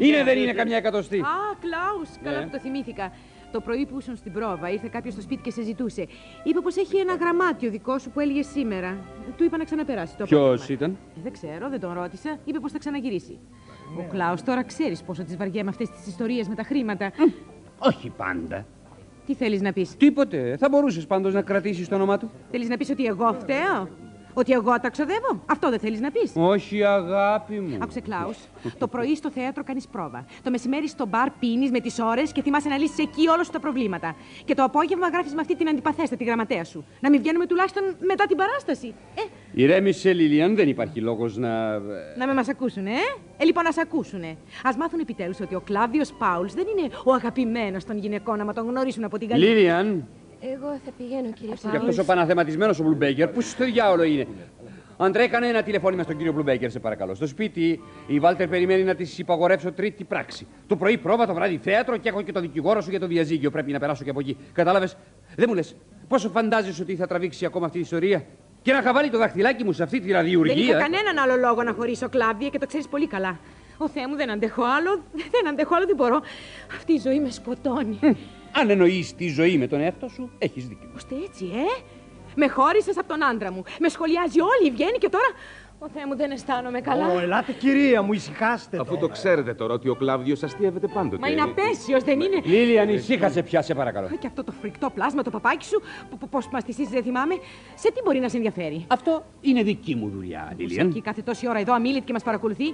Speaker 8: είναι δεν είναι καμιά εκατοστή.
Speaker 12: Α, Κλάους, καλά
Speaker 8: Ναι.
Speaker 12: που το θυμήθηκα. Το πρωί που ήσουν στην πρόβα, ήρθε κάποιος στο σπίτι και σε ζητούσε. Είπε πως έχει ένα γραμμάτιο δικό σου που έλεγε σήμερα. Του είπα να ξαναπεράσει το
Speaker 8: Ποιος
Speaker 12: απόγευμα.
Speaker 8: ήταν;
Speaker 12: Ε, Δεν ξέρω, δεν τον ρώτησα. Είπε πως θα ξαναγυρίσει. Ο Κλάου τώρα ξέρεις πόσο τις βαριέμαι αυτές τις ιστορίες με τα χρήματα.
Speaker 8: Όχι πάντα.
Speaker 12: Τι θέλεις να πεις;
Speaker 8: Τίποτε. Θα μπορούσες πάντως να κρατήσεις το όνομά του.
Speaker 12: Θέλεις να πεις ότι εγώ φταίω; Ότι εγώ τα ξοδεύω. Αυτό δεν θέλεις να πεις.
Speaker 8: Όχι, αγάπη μου.
Speaker 12: Άκουσε, Κλάους. Το πρωί στο θέατρο κάνεις πρόβα. Το μεσημέρι στο μπαρ πίνεις με τις ώρες και θυμάσαι να λύσεις εκεί όλα σου τα προβλήματα. Και το απόγευμα γράφεις με αυτή την αντιπαθέστατη γραμματέα σου. Να μην βγαίνουμε τουλάχιστον μετά την παράσταση. Ε,
Speaker 8: Ηρέμησε, Λίλιαν, δεν υπάρχει λόγος να.
Speaker 12: να με μας ακούσουνε, ε; Ε, λοιπόν, ας ακούσουνε. Α μάθουν επιτέλους ότι ο Κλάβδιο Πάουλς δεν είναι ο αγαπημένος των γυναικών, άμα τον γνωρίσουν από την καλή.
Speaker 8: Λίλιαν,
Speaker 5: Εγώ θα πηγαίνω, κύριε
Speaker 8: και αυτός ο παναθεματισμένος ο Μπλουμπέκερ, που στο διάολο είναι. Αντρέ, κάνε ένα τηλεφώνημα στον κύριο Μπλουμπέκερ, σε παρακαλώ. Στο σπίτι η Βάλτερ περιμένει να της υπαγορεύσω τρίτη πράξη. Το πρωί πρόβα, το βράδυ θέατρο και έχω και το δικηγόρο σου για το διαζύγιο. Πρέπει να περάσω και από εκεί. Κατάλαβες; Δεν μου λες, πόσο φαντάζεσαι ότι θα τραβήξει ακόμα αυτή η ιστορία; Και να είχα βάλει το δαχτυλάκι μου σε αυτή τη
Speaker 12: Δεν
Speaker 8: ραδιουργία.
Speaker 12: είχα κανέναν άλλο λόγο να χωρίσω Κλάβδια και το ξέρεις πολύ καλά. Ο Θεέ μου δεν αντέχω άλλο, δεν αντέχω άλλο, δεν μπορώ. Αυτή η ζωή με σκοτώνει.
Speaker 8: Αν εννοείς τη ζωή με τον εαυτό σου, έχεις δίκιο.
Speaker 12: Ώστε έτσι, ε! Με χώρισες από τον άντρα μου. Με σχολιάζει όλη, βγαίνει και τώρα. Ο Θεέ μου δεν αισθάνομαι καλά.
Speaker 13: Ω, ελάτε κυρία μου, ησυχάστε
Speaker 11: Αφού το ξέρετε τώρα ότι ο Κλάβδιος αστείευεται πάντοτε.
Speaker 12: Μα είναι απέσιος, δεν είναι;
Speaker 8: Λίλιαν, ησύχασε πια, σε παρακαλώ.
Speaker 12: Και αυτό το φρικτό πλάσμα, το παπάκι σου, πώς μαστισίζει, δεν θυμάμαι. Σε τι μπορεί να σε ενδιαφέρει;
Speaker 8: Αυτό είναι δική μου δουλειά, Λίλιαν.
Speaker 12: Εκεί κάθε τόση ώρα εδώ αμήλυτη και μας παρακολουθεί;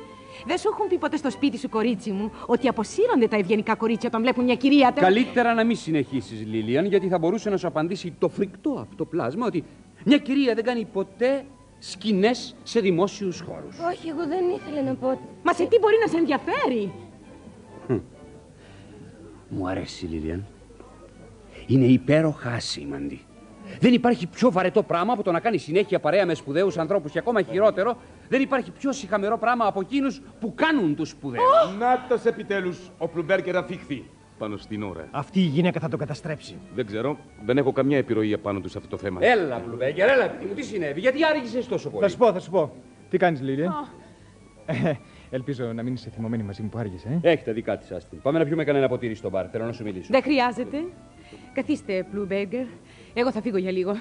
Speaker 12: Δεν σου έχουν πει ποτέ στο σπίτι σου, κορίτσι μου, ότι αποσύρονται τα ευγενικά κορίτσια όταν βλέπουν μια κυρία. τε-
Speaker 8: Καλύτερα να μην συνεχίσεις, Λίλιαν, γιατί θα μπορούσε να σου απαντήσει το φρικτό αυτό πλάσμα ότι μια κυρία δεν κάνει ποτέ σκηνές σε δημόσιους χώρους.
Speaker 5: Όχι, εγώ δεν ήθελα να πω.
Speaker 12: Μα σε τι μπορεί να σε ενδιαφέρει;
Speaker 8: Μου αρέσει, Λίλιαν. Είναι υπέροχα ασήμαντη. Δεν υπάρχει πιο βαρετό πράγμα από το να κάνει συνέχεια παρέα με σπουδαίους ανθρώπους και ακόμα χειρότερο, δεν υπάρχει πιο συχαμερό πράγμα από εκείνους που κάνουν τους σπουδαίους.
Speaker 11: Νάτος επιτέλους, ο Πλουμπέρκερ αφήχθη. Πάνω στην ώρα.
Speaker 13: Αυτή η γυναίκα θα τον καταστρέψει.
Speaker 11: Δεν ξέρω, δεν έχω καμιά επιρροή απάνω τους σε αυτό το θέμα.
Speaker 8: Έλα, Μπλουμπέγκερ, έλα, παιδί μου, τι συνέβη, γιατί άργησες τόσο πολύ;
Speaker 10: Θα σου πω, θα σου πω. Τι κάνεις, Λίλια; Ε, ελπίζω να μην είσαι θυμωμένη μαζί μου που άργησες. Ε.
Speaker 8: Έχει τα δικά τη, Άστι. Πάμε να πιούμε κανένα ποτήρι στο μπαρ. Θέλω να σου μιλήσω.
Speaker 12: Δεν χρειάζεται. Καθίστε, Πλουμπέργκερ. Εγώ θα φύγω για λίγο.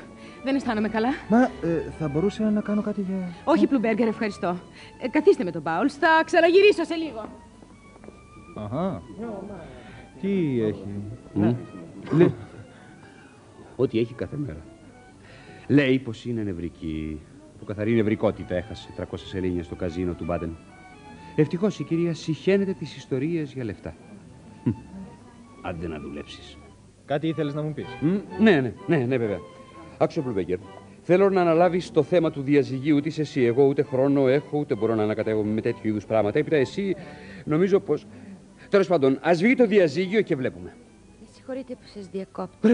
Speaker 12: Δεν αισθάνομαι καλά.
Speaker 10: Μα ε, θα μπορούσα να κάνω κάτι για...
Speaker 12: Όχι, Πλουμπέργκερ, ευχαριστώ. Ε, καθίστε με τον Πάουλ. Θα ξαναγυρίσω σε λίγο.
Speaker 10: Αχα. Τι έχει;
Speaker 8: Ναι. Ό,τι έχει κάθε μέρα. Λέει πως είναι νευρική. Από καθαρή νευρικότητα έχασε 300 σελήνια στο καζίνο του Μπάντεν. Ευτυχώς η κυρία συχαίνεται τις ιστορίες για λεφτά. Χμ. Άντε να δουλέψεις.
Speaker 10: Κάτι ήθελες να μου πεις;
Speaker 8: Ναι, ναι, ναι, ναι, βέβαια. Άκουσε, Πλουμπέγκερ. Θέλω να αναλάβεις το θέμα του διαζυγίου της εσύ. Εγώ ούτε χρόνο έχω, ούτε μπορώ να ανακατεύομαι με τέτοιου είδους πράγματα. Έπειτα εσύ νομίζω πως. Τέλος πάντων, ας βγει το διαζύγιο και βλέπουμε.
Speaker 5: Με συγχωρείτε που σας διακόπτω.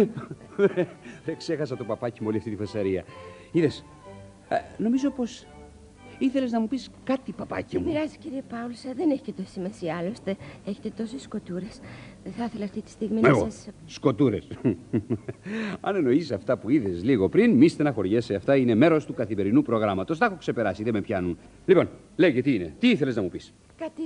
Speaker 8: Δεν ξέχασα το παπάκι μου όλη αυτή τη φασαρία. Είδες, ε, νομίζω πως ήθελες να μου πεις κάτι, παπάκι
Speaker 5: Δεν
Speaker 8: μου.
Speaker 5: πειράζει, κύριε Πάουλσα, δεν έχει και τόση σημασία. Άλλωστε, έχετε τόσες σκοτούρες. Δεν θα ήθελα αυτή τη στιγμή να
Speaker 8: Εγώ,
Speaker 5: σα.
Speaker 8: σκοτούρες. Αν εννοείς αυτά που είδες λίγο πριν, μη στεναχωριέσαι. Αυτά είναι μέρος του καθημερινού προγράμματος. Τα έχω ξεπεράσει, δεν με πιάνουν. Λοιπόν, λέγε τι είναι; Τι ήθελες να μου πεις;
Speaker 5: Κάτι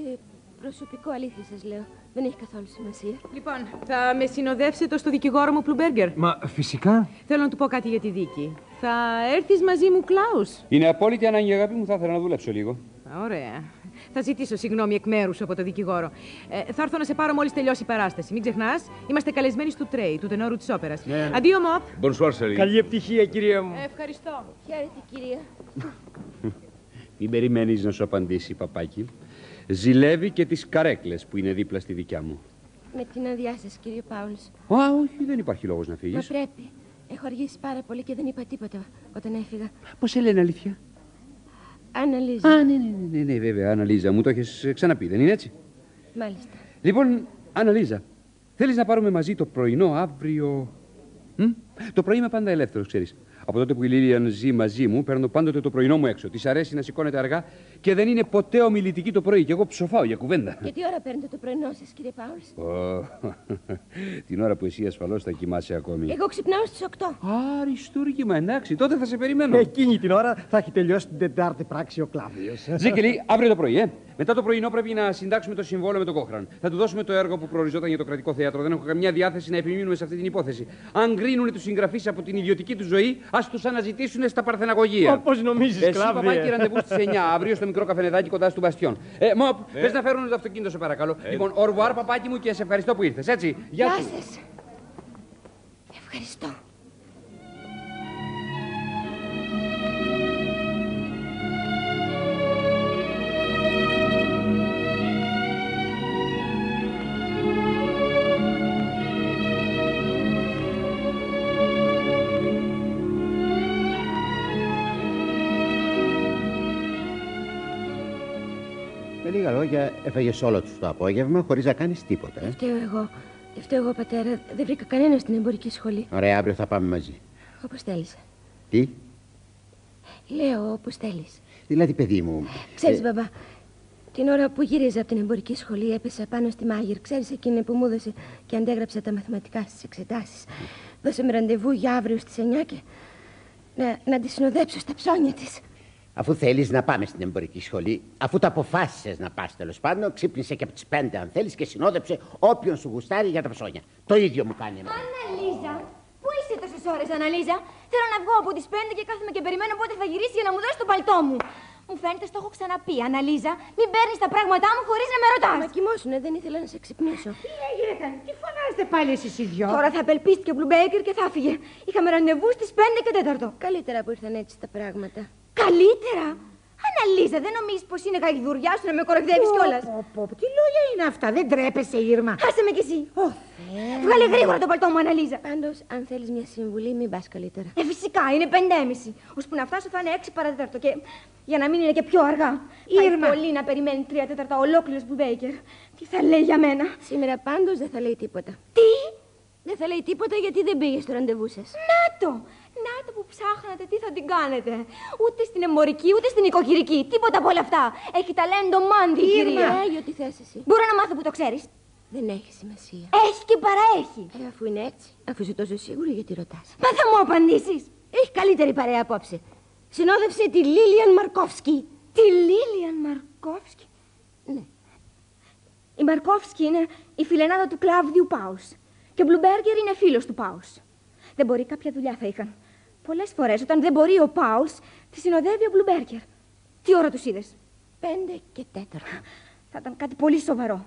Speaker 5: προσωπικό, αλήθεια σα λέω. Δεν έχει καθόλου σημασία.
Speaker 12: Λοιπόν, θα με συνοδεύσετε στο δικηγόρο μου Πλουμπέργκερ;
Speaker 10: Μα φυσικά.
Speaker 12: Θέλω να του πω κάτι για τη δίκη. Θα έρθεις μαζί μου, Κλάους;
Speaker 8: Είναι απόλυτη ανάγκη, αγάπη μου. Θα ήθελα να δουλέψω λίγο.
Speaker 12: Α, Ωραία. Θα ζητήσω συγγνώμη εκ μέρους από το δικηγόρο. Ε, θα έρθω να σε πάρω μόλις τελειώσει η παράσταση. Μην ξεχνάς, είμαστε καλεσμένοι στο Τρέι, του τενόρου της όπερας.
Speaker 11: Ναι.
Speaker 12: Αντίο, Μοπ.
Speaker 11: Bonsoir, Σερή.
Speaker 13: Καλή ευτυχία, κυρία μου.
Speaker 12: Ευχαριστώ.
Speaker 5: Χαίρετε, κυρία.
Speaker 8: Μην περιμένεις να σου απαντήσει, παπάκι. Ζηλεύει και τις καρέκλες που είναι δίπλα στη δικιά μου.
Speaker 5: Με την άδειά σας, κύριε Πάουλ.
Speaker 8: Α, όχι, δεν υπάρχει λόγος να
Speaker 5: Μα
Speaker 8: φύγεις.
Speaker 5: πρέπει. Έχω αργήσει πάρα πολύ και δεν είπα τίποτα όταν έφυγα.
Speaker 8: Πώς σε λένε αλήθεια;
Speaker 5: Αναλύζω.
Speaker 8: Α, ναι, ναι, ναι, ναι, ναι, βέβαια, Αναλίζα, μου το έχεις ξαναπεί, δεν είναι έτσι;
Speaker 5: Μάλιστα.
Speaker 8: Λοιπόν, Αναλίζα, θέλεις να πάρουμε μαζί το πρωινό αύριο. Μ; Το πρωί είμαι πάντα ελεύθερος, ξέρεις. Από τότε που η Λίλιαν ζει μαζί μου, παίρνω πάντοτε το πρωινό μου έξω. Της αρέσει να σηκώνεται αργά και δεν είναι ποτέ ομιλητική το πρωί. Και εγώ ψοφάω για κουβέντα.
Speaker 5: Και τι ώρα παίρνετε το πρωινό σας, κύριε Πάουλς;
Speaker 8: Ω, Την ώρα που εσύ ασφαλώς θα κοιμάσαι ακόμη.
Speaker 5: Εγώ ξυπνάω στις 8.
Speaker 8: Αριστούργημα, εντάξει, τότε θα σε περιμένω.
Speaker 13: Εκείνη την ώρα θα έχει τελειώσει την τετάρτη πράξη ο Κλάβδιος.
Speaker 8: Ζήκελη, αύριο το πρωί, ε. Μετά το πρωινό πρέπει να συντάξουμε το συμβόλαιο με τον Κόχραν. Θα του δώσουμε το έργο που προοριζόταν για το κρατικό θέατρο. Δεν έχω καμιά διάθεση να επιμείνουμε σε αυτή την υπόθεση. Αν κρίνουν τους συγγραφείς από την ιδιωτική του ζωή, ας τους αναζητήσουν στα παρθεναγωγεία.
Speaker 13: Όπως νομίζεις,
Speaker 8: Εσύ,
Speaker 13: Κλάβδιε.
Speaker 8: παπάκι, ραντεβού στις 9 αύριο στο μικρό καφενεδάκι κοντά στο Μπαστιόν. Ε, Μοπ,
Speaker 11: Ναι.
Speaker 8: πες να φέρουν το αυτοκίνητο, σε παρακαλώ. Λοιπόν, ορβουάρ, παπάκι μου και σε ευχαριστώ που ήρθες, έτσι. Γεια
Speaker 5: Γεια
Speaker 8: σου.
Speaker 5: σας. Ευχαριστώ.
Speaker 14: Λόγια, έφαγες όλο τους το απόγευμα χωρίς να κάνεις τίποτα. Ε;
Speaker 5: Φταίω εγώ. Φταίω εγώ, πατέρα. Δεν βρήκα κανένα στην εμπορική σχολή.
Speaker 14: Ωραία, αύριο θα πάμε μαζί.
Speaker 5: Όπως θέλεις.
Speaker 14: Τι,
Speaker 5: Λέω όπως θέλεις.
Speaker 14: δηλαδή, παιδί μου.
Speaker 5: Ξέρεις,
Speaker 14: ε,
Speaker 5: μπαμπά, την ώρα που γύριζα από την εμπορική σχολή έπεσα πάνω στη Μάγερ. Ξέρεις εκείνη που μου έδωσε και αντέγραψα τα μαθηματικά στις εξετάσεις. Δώσε με ραντεβού για αύριο στις 9 και να, να τη συνοδέψω στα ψώνια της.
Speaker 14: Αφού θέλεις να πάμε στην εμπορική σχολή, αφού το αποφάσισες να πας τέλος πάντων, ξύπνησε και από τις πέντε αν θέλεις και συνόδεψε όποιον σου γουστάρει για τα ψώνια. Το ίδιο μου κάνει εμένα.
Speaker 4: Αναλίζα, πού είσαι τόσες ώρες, Αναλίζα; Θέλω να βγω από τις 5 και κάθομαι και περιμένω πότε θα γυρίσει για να μου δώσει το παλτό μου. Μου φαίνεται, στο έχω ξαναπεί, Αναλίζα. Μην παίρνεις τα πράγματά μου χωρίς να με ρωτάς.
Speaker 5: Μα κοιμόσουνε, δεν ήθελα να σε ξυπνήσω.
Speaker 3: Τι έγινε, τι φωνάζετε πάλι εσείς οι δυο;
Speaker 4: Τώρα θα απελπίστηκε ο Μπλουμπέικερ και θα φύγε. Είχαμε ραντεβού στις 5 και 4.
Speaker 5: Καλύτερα που ήρθαν έτσι τα πράγματα.
Speaker 4: Καλύτερα. Αναλίζα, δεν νομίζεις πως είναι γαϊδουριά σου να με κοροϊδεύεις κιόλας;
Speaker 3: Πω, πω, πω, τι λόγια είναι αυτά, δεν τρέπεσαι, Ήρμα.
Speaker 4: Άσε με κι εσύ. Βγάλε γρήγορα το παλτό μου, Αναλίζα.
Speaker 5: Πάντως, αν θέλεις μια συμβουλή, μην πας καλύτερα.
Speaker 4: Ε, φυσικά, είναι πεντέμιση. Ώσπου να φτάσω θα είναι έξι παρατέταρτο και για να μην είναι και πιο αργά. Πάει
Speaker 3: Ήρμα.
Speaker 4: πολύ να περιμένει τρία τέταρτα ολόκληρος Μπλουμπέικερ. Τι θα λέει για μένα;
Speaker 5: Σήμερα πάντως δεν θα λέει τίποτα.
Speaker 4: Τι!
Speaker 5: Δεν θα λέει τίποτα γιατί δεν πήγες στο ραντεβού σας.
Speaker 4: Να το! Να το που ψάχνατε, τι θα την κάνετε. Ούτε στην εμπορική, ούτε στην οικοκυρική. Τίποτα από όλα αυτά. Έχει ταλέντο μάντι, η κυρία.
Speaker 5: Λέγει ό,τι θες εσύ.
Speaker 4: Μπορώ να μάθω που το ξέρεις.
Speaker 5: Δεν έχει σημασία.
Speaker 4: Έχει και παραέχει.
Speaker 5: Ε, αφού είναι έτσι, αφού είσαι τόσο σίγουρη, γιατί ρωτάς;
Speaker 4: Μα θα μου απαντήσεις.
Speaker 5: Έχει καλύτερη παρέα απόψε. Συνόδευσε τη Λίλιαν Μαρκόφσκι.
Speaker 4: Τη Λίλιαν Μαρκόφσκι;
Speaker 5: Ναι.
Speaker 4: Η Μαρκόφσκι είναι η φιλενάδα του Κλάβδιου Πάους. Και ο Μπλουμπέργκερ είναι φίλος του Πάους. Δεν μπορεί, κάποια δουλειά θα είχαν. Πολλές φορές, όταν δεν μπορεί ο Πάου, τη συνοδεύει ο Μπλουμπέργκερ. Τι ώρα τους είδες;
Speaker 5: Πέντε και τέταρτο.
Speaker 4: Θα ήταν κάτι πολύ σοβαρό.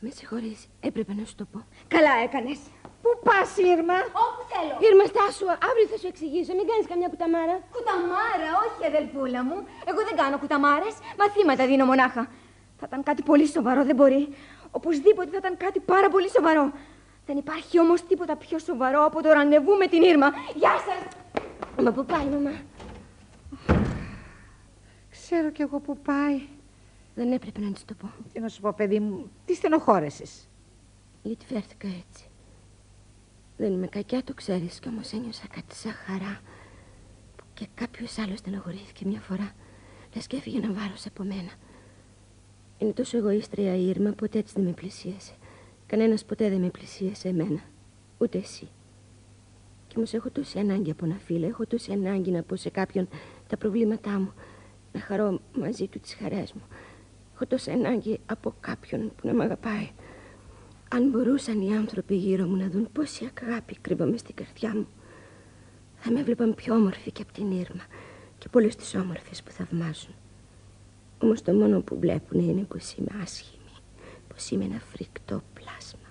Speaker 5: Με συγχωρείς, έπρεπε να σου το πω.
Speaker 4: Καλά έκανες.
Speaker 3: Πού πας, Ήρμα;
Speaker 4: Όπου θέλω.
Speaker 5: Ήρμα, στάσου, αύριο θα σου εξηγήσω. Μην κάνεις καμιά κουταμάρα.
Speaker 4: Κουταμάρα, όχι αδελφούλα μου. Εγώ δεν κάνω κουταμάρες. Μαθήματα δίνω μονάχα. Θα ήταν κάτι πολύ σοβαρό, δεν μπορεί. Οπωσδήποτε θα ήταν κάτι πάρα πολύ σοβαρό. Δεν υπάρχει όμως τίποτα πιο σοβαρό από το ραντεβού με την Ήρμα. Γεια σας!
Speaker 5: Μα πού πάει, μαμά;
Speaker 3: Ξέρω κι εγώ που πάει.
Speaker 5: Δεν έπρεπε να της το πω.
Speaker 3: Τι να σου πω, παιδί μου, τι στενοχώρεσες.
Speaker 5: Γιατί φέρθηκα έτσι. Δεν είμαι κακιά, το ξέρεις, κι όμως ένιωσα κάτι σαν χαρά που Και κάποιος άλλος στενοχωρήθηκε μια φορά. Λες και έφυγε ένα βάρος από μένα. Είναι τόσο εγωίστρια η Ήρμα, ποτέ έτσι δεν με πλησίασε. Κανένας ποτέ δεν με πλησίασε εμένα. Ούτε εσύ. Κι όμως έχω τόση ανάγκη από ένα φίλο. Έχω τόση ανάγκη να πω σε κάποιον τα προβλήματά μου. Να χαρώ μαζί του τις χαρές μου. Έχω τόση ανάγκη από κάποιον που να με αγαπάει. Αν μπορούσαν οι άνθρωποι γύρω μου να δουν πόση αγάπη κρύβομαι στην καρδιά μου, θα με έβλεπαν πιο όμορφη και από την Ήρμα και πολλές τις όμορφες που θαυμάζουν. Όμως το μόνο που βλέπουν είναι πως είμαι άσχημη, πως είμαι ένα φρικτό πλάσμα.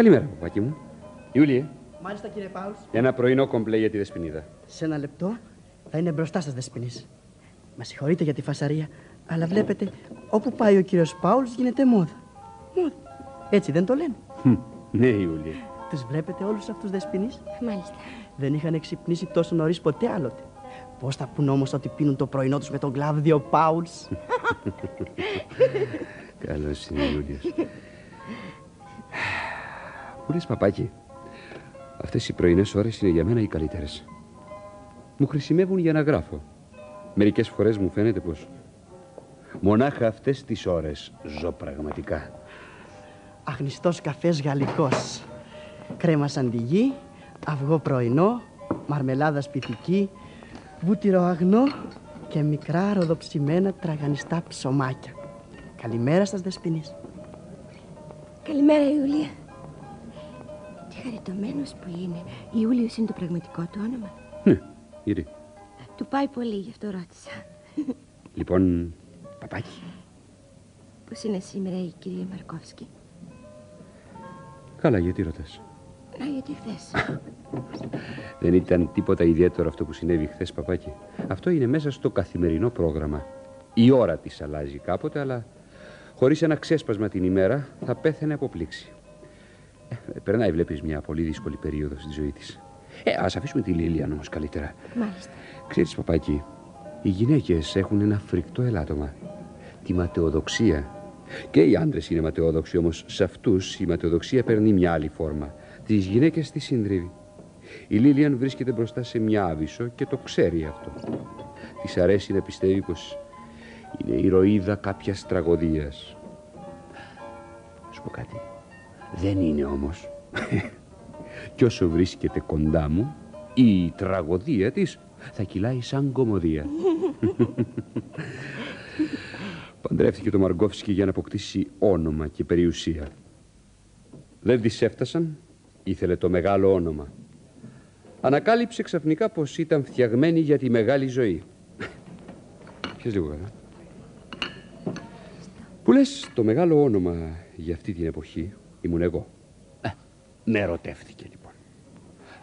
Speaker 5: Καλημέρα,
Speaker 8: παπάκι μου. Ιούλιε,
Speaker 15: Μάλιστα, κύριε Πάουλς.
Speaker 8: ένα πρωινό κομπλέ για τη Δεσποινίδα.
Speaker 15: Σε ένα λεπτό θα είναι μπροστά σας, Δεσποινής. Μα συγχωρείτε για τη φασαρία, αλλά βλέπετε, όπου πάει ο κύριος Πάουλς γίνεται μόδα. Μόδα. Έτσι δεν το λένε.
Speaker 8: Χμ, Ναι, Ιούλιε.
Speaker 15: Τους βλέπετε όλους αυτούς, Δεσποινής;
Speaker 5: Μάλιστα.
Speaker 15: Δεν είχαν ξυπνήσει τόσο νωρίς ποτέ άλλοτε. Πώς θα πούν όμως ότι πίνουν το πρωινό τους με τον Κλάβδιο Πάουλς;
Speaker 8: Καλώς είναι, Ιούλιος. Μου λες, παπάκι, αυτές οι πρωινές ώρες είναι για μένα οι καλύτερες. Μου χρησιμεύουν για να γράφω. Μερικές φορές μου φαίνεται πως μονάχα αυτές τις ώρες ζω πραγματικά.
Speaker 15: Αχνιστό καφές γαλλικός. Κρέμα σαντιγί, αυγό πρωινό, μαρμελάδα σπιτική, βούτυρο αγνό και μικρά ροδοψημένα τραγανιστά ψωμάκια. Καλημέρα σας, Δεσποινής.
Speaker 5: Καλημέρα Ιούλια. Τι χαριτωμένος που είναι. Ιούλιος είναι το πραγματικό του όνομα.
Speaker 8: Ναι, ήρη.
Speaker 5: Του πάει πολύ, γι' αυτό ρώτησα.
Speaker 8: Λοιπόν, παπάκι,
Speaker 5: Πώς είναι σήμερα η κυρία Μαρκόφσκι.
Speaker 8: καλά γιατί ρωτάς;
Speaker 5: Να, γιατί χθες.
Speaker 8: Δεν ήταν τίποτα ιδιαίτερο αυτό που συνέβη χθες, παπάκι. Αυτό είναι μέσα στο καθημερινό πρόγραμμα. Η ώρα της αλλάζει κάποτε, αλλά χωρίς ένα ξέσπασμα την ημέρα θα πέθαινε από πλήξη. Ε, περνάει, βλέπεις, μια πολύ δύσκολη περίοδος στη ζωή της. Ε, ας αφήσουμε τη Λίλιαν όμως καλύτερα.
Speaker 5: Μάλιστα.
Speaker 8: Ξέρεις, παπάκι, οι γυναίκες έχουν ένα φρικτό ελάττωμα. Τη ματαιοδοξία. Και οι άντρες είναι ματαιόδοξοι, όμως σε αυτούς η ματαιοδοξία παίρνει μια άλλη φόρμα. Τις γυναίκες τις συντρίβει. Η Λίλιαν βρίσκεται μπροστά σε μια άβυσσο και το ξέρει αυτό. Της αρέσει να πιστεύει πως είναι η ηρωίδα κάποιας τραγωδίας. Σου πω κάτι. Δεν είναι όμως. Κι όσο βρίσκεται κοντά μου, η τραγωδία της θα κυλάει σαν κομμωδία. Παντρεύτηκε το Μαργκόφσκι για να αποκτήσει όνομα και περιουσία. Δεν της έφτασαν, ήθελε το μεγάλο όνομα. Ανακάλυψε ξαφνικά πως ήταν φτιαγμένη για τη μεγάλη ζωή. Πιες λίγο καλά. Που λες το μεγάλο όνομα για αυτή την εποχή ήμουν εγώ. Ε, με ερωτεύτηκε λοιπόν.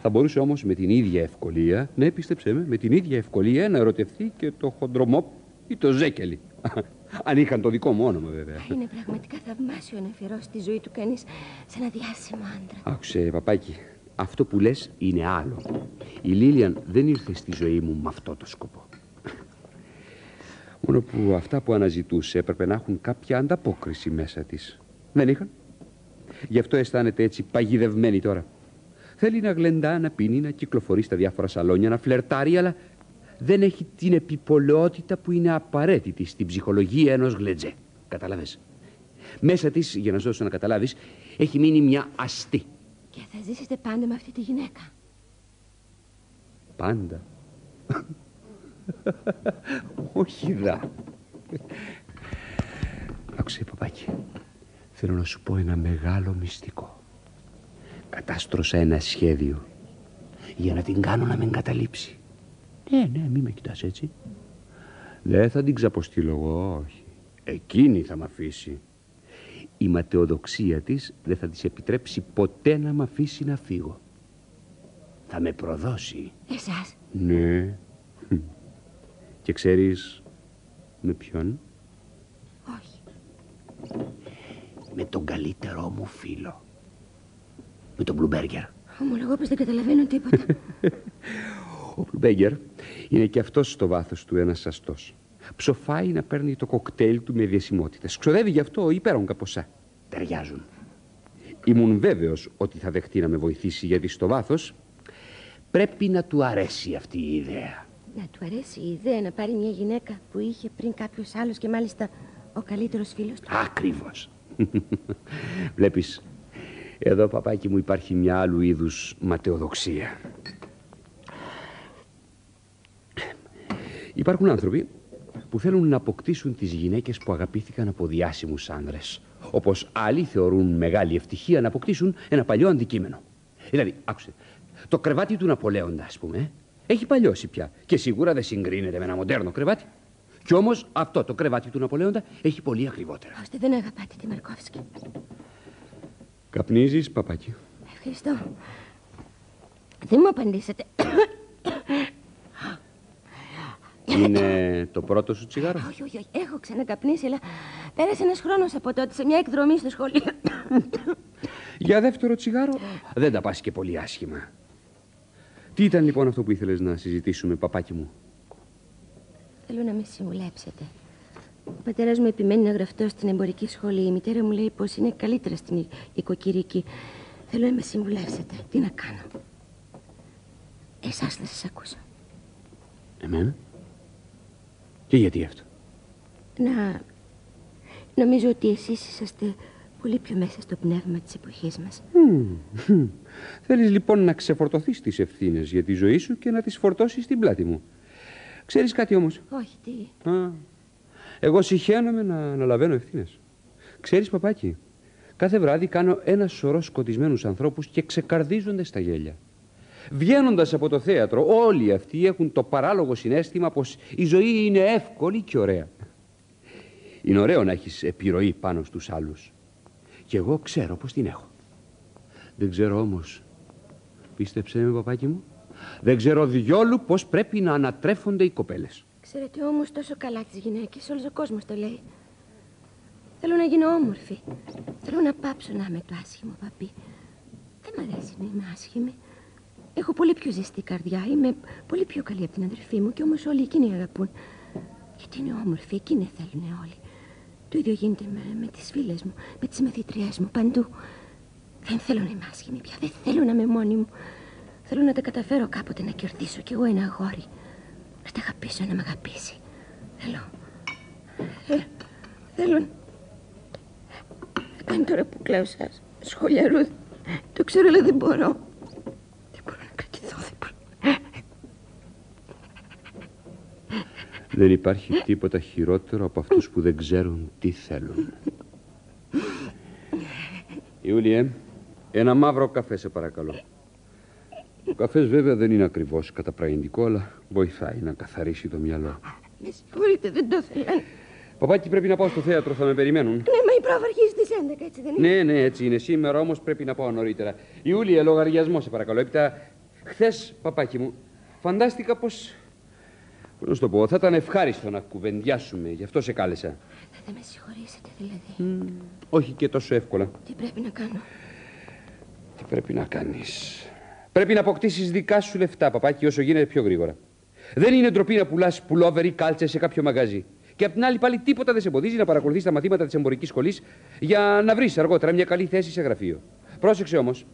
Speaker 8: Θα μπορούσε όμως με την ίδια ευκολία, ναι πίστεψέ με, με την ίδια ευκολία να ερωτευτεί και το χοντρομόπ ή το ζέκελι. Αν είχαν το δικό μου όνομα βέβαια.
Speaker 5: Είναι πραγματικά θαυμάσιο να αφιερώσει τη ζωή του κανείς σε ένα διάσημο άντρα.
Speaker 8: Άκουσε παπάκι, αυτό που λες είναι άλλο. Η Λίλιαν δεν ήρθε στη ζωή μου με αυτό το σκοπό. Μόνο που αυτά που αναζητούσε έπρεπε να έχουν κάποια ανταπόκριση μέσα της. Δεν είχαν; Γι' αυτό αισθάνεται έτσι παγιδευμένη τώρα. Θέλει να γλεντά, να πίνει, να κυκλοφορεί στα διάφορα σαλόνια, να φλερτάρει, αλλά δεν έχει την επιπολαιότητα που είναι απαραίτητη στην ψυχολογία ενός γλεντζέ. Κατάλαβες. Μέσα της, για να σου δώσω να καταλάβεις, έχει μείνει μια αστή.
Speaker 5: Και θα ζήσετε πάντα με αυτή τη γυναίκα.
Speaker 8: πάντα. Όχι δα. Άκουσε, παπάκι. Θέλω να σου πω ένα μεγάλο μυστικό. Κατάστρωσα ένα σχέδιο για να την κάνω να με εγκαταλείψει. Ναι, ναι, μη με κοιτάς έτσι. Δεν θα την ξαποστείλω εγώ, όχι. Εκείνη θα μ' αφήσει. Η ματαιοδοξία της δεν θα της επιτρέψει ποτέ να μ' αφήσει να φύγω. Θα με προδώσει.
Speaker 5: Εσάς.
Speaker 8: Ναι. Και ξέρεις με ποιον;
Speaker 5: Όχι.
Speaker 14: Με τον καλύτερό μου φίλο. Με τον Μπλουμπέργκερ.
Speaker 5: Ομολογώ πως δεν καταλαβαίνω τίποτα.
Speaker 8: Ο Μπλουμπέργκερ είναι και αυτός στο βάθος του ένας αστός. Ψοφάει να παίρνει το κοκτέιλ του με διασημότητες. Ξοδεύει γι' αυτό υπέρογκα ποσά.
Speaker 14: Ταιριάζουν.
Speaker 8: Ήμουν βέβαιος ότι θα δεχτεί να με βοηθήσει γιατί στο βάθος
Speaker 14: Πρέπει να του αρέσει αυτή η ιδέα.
Speaker 5: Να του αρέσει η ιδέα να πάρει μια γυναίκα που είχε πριν κάποιος άλλος και μάλιστα ο καλύτερος φίλος του.
Speaker 8: Ακριβώς. Βλέπεις, εδώ παπάκι μου υπάρχει μια άλλου είδους ματαιοδοξία. Υπάρχουν άνθρωποι που θέλουν να αποκτήσουν τις γυναίκες που αγαπήθηκαν από διάσημους άνδρες. Όπως άλλοι θεωρούν μεγάλη ευτυχία να αποκτήσουν ένα παλιό αντικείμενο. Δηλαδή, άκουσε, το κρεβάτι του Ναπολέοντα, ας πούμε, έχει παλιώσει πια και σίγουρα δεν συγκρίνεται με ένα μοντέρνο κρεβάτι. Κι όμως αυτό το κρεβάτι του Ναπολέοντα έχει πολύ ακριβότερα.
Speaker 5: Ώστε δεν αγαπάτε τη Μαρκόφσκι.
Speaker 8: Καπνίζεις, παπάκι.
Speaker 5: Ευχαριστώ. Δεν μου απαντήσατε.
Speaker 8: Είναι το πρώτο σου τσιγάρο;
Speaker 5: Όχι, όχι, όχι. Έχω ξανακαπνίσει, αλλά πέρασε ένας χρόνος από τότε σε μια εκδρομή στο σχολείο.
Speaker 8: Για δεύτερο τσιγάρο δεν τα πας και πολύ άσχημα. Τι ήταν λοιπόν αυτό που ήθελες να συζητήσουμε, παπάκι μου;
Speaker 5: Θέλω να με συμβουλέψετε. Ο πατέρας μου επιμένει να γραφτώ στην εμπορική σχολή. Η μητέρα μου λέει πως είναι καλύτερα στην οικοκυρική. Θέλω να με συμβουλέψετε. Τι να κάνω. Εσάς να σας ακούσω.
Speaker 8: Εμένα; Και γιατί αυτό;
Speaker 5: Να... Νομίζω ότι εσείς είσαστε πολύ πιο μέσα στο πνεύμα της εποχής μας.
Speaker 8: Mm. Θέλεις λοιπόν να ξεφορτωθείς τις ευθύνες για τη ζωή σου και να τις φορτώσεις στην πλάτη μου. Ξέρεις κάτι όμως;
Speaker 5: Όχι, τι;
Speaker 8: Α, εγώ συχαίνομαι να αναλαβαίνω ευθύνες. Ξέρεις παπάκι, κάθε βράδυ κάνω ένα σωρό σκοτισμένους ανθρώπους και ξεκαρδίζονται στα γέλια. Βγαίνοντας από το θέατρο, όλοι αυτοί έχουν το παράλογο συνέστημα πως η ζωή είναι εύκολη και ωραία. Είναι ωραίο να έχεις επιρροή πάνω στους άλλους. Και εγώ ξέρω πως την έχω. Δεν ξέρω όμως, πίστεψέ με παπάκι μου, δεν ξέρω διόλου πως πρέπει να ανατρέφονται οι κοπέλες.
Speaker 5: Ξέρετε όμως τόσο καλά τις γυναίκες, όλος ο κόσμος το λέει. Θέλω να γίνω όμορφη. Θέλω να πάψω να είμαι το άσχημο παπί. Δεν μ' αρέσει να είμαι άσχημη. Έχω πολύ πιο ζεστή καρδιά. Είμαι πολύ πιο καλή από την αδερφή μου και όμως όλοι εκείνοι αγαπούν. Γιατί είναι όμορφη, εκείνοι θέλουν όλοι. Το ίδιο γίνεται με, με τις φίλες μου, με τις μαθητριές μου, παντού. Δεν θέλω να είμαι άσχημη πια, δεν θέλω να είμαι μόνη μου. Θέλω να τα καταφέρω κάποτε να κερδίσω κι εγώ ένα αγόρι. Να τα αγαπήσω, να με αγαπήσει. Θέλω. Ε, θέλω. Θα κάνει τώρα που κλαίω σας. Σχολιαρού. Το ξέρω, αλλά δεν μπορώ. Δεν μπορώ να κρατηθώ, δεν μπορώ.
Speaker 8: Δεν υπάρχει τίποτα χειρότερο από αυτούς που δεν ξέρουν τι θέλουν. Ιούλιε, ένα μαύρο καφέ σε παρακαλώ. Ο καφές βέβαια δεν είναι ακριβώς καταπραγεντικό, αλλά βοηθάει να καθαρίσει το μυαλό.
Speaker 5: Με συγχωρείτε, δεν το θέλω.
Speaker 8: Παπάκι, πρέπει να πάω στο θέατρο, θα με περιμένουν.
Speaker 5: Ναι, μα η πρόβα αρχίζει στις 11, έτσι δεν είναι;
Speaker 8: Ναι, ναι, έτσι είναι. Σήμερα όμως πρέπει να πάω νωρίτερα. Ιούλια, λογαριασμό σε παρακαλώ. Έπειτα, χθες, παπάκι μου, φαντάστηκα πως Πώς να σου το πω, θα ήταν ευχάριστο να κουβεντιάσουμε, γι' αυτό σε κάλεσα.
Speaker 5: Θα με συγχωρήσετε δηλαδή.
Speaker 8: Mm, όχι και τόσο εύκολα.
Speaker 5: Τι πρέπει να κάνω;
Speaker 8: Τι πρέπει να κάνεις; Πρέπει να αποκτήσεις δικά σου λεφτά, παπάκι, όσο γίνεται πιο γρήγορα. Δεν είναι ντροπή να πουλάς πουλόβερ ή κάλτσες σε κάποιο μαγαζί. Και απ' την άλλη πάλι τίποτα δεν σε εμποδίζει να παρακολουθείς τα μαθήματα της εμπορικής σχολής για να βρεις αργότερα μια καλή θέση σε γραφείο. Πρόσεξε όμως,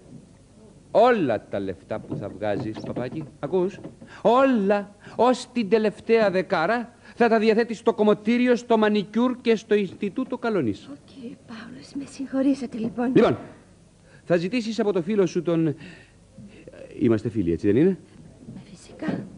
Speaker 8: όλα τα λεφτά που θα βγάζεις, παπάκι, ακούς, όλα, ως την τελευταία δεκάρα, θα τα διαθέτεις στο κομμωτήριο, στο μανικιούρ και στο Ινστιτούτο Καλλονής.
Speaker 5: OK, okay, Παύλος, με συγχωρήσατε λοιπόν.
Speaker 8: Λοιπόν, θα ζητήσεις από το φίλο σου τον... Είμαστε φίλοι, έτσι δεν είναι;
Speaker 5: Μα φυσικά. πραγματικά.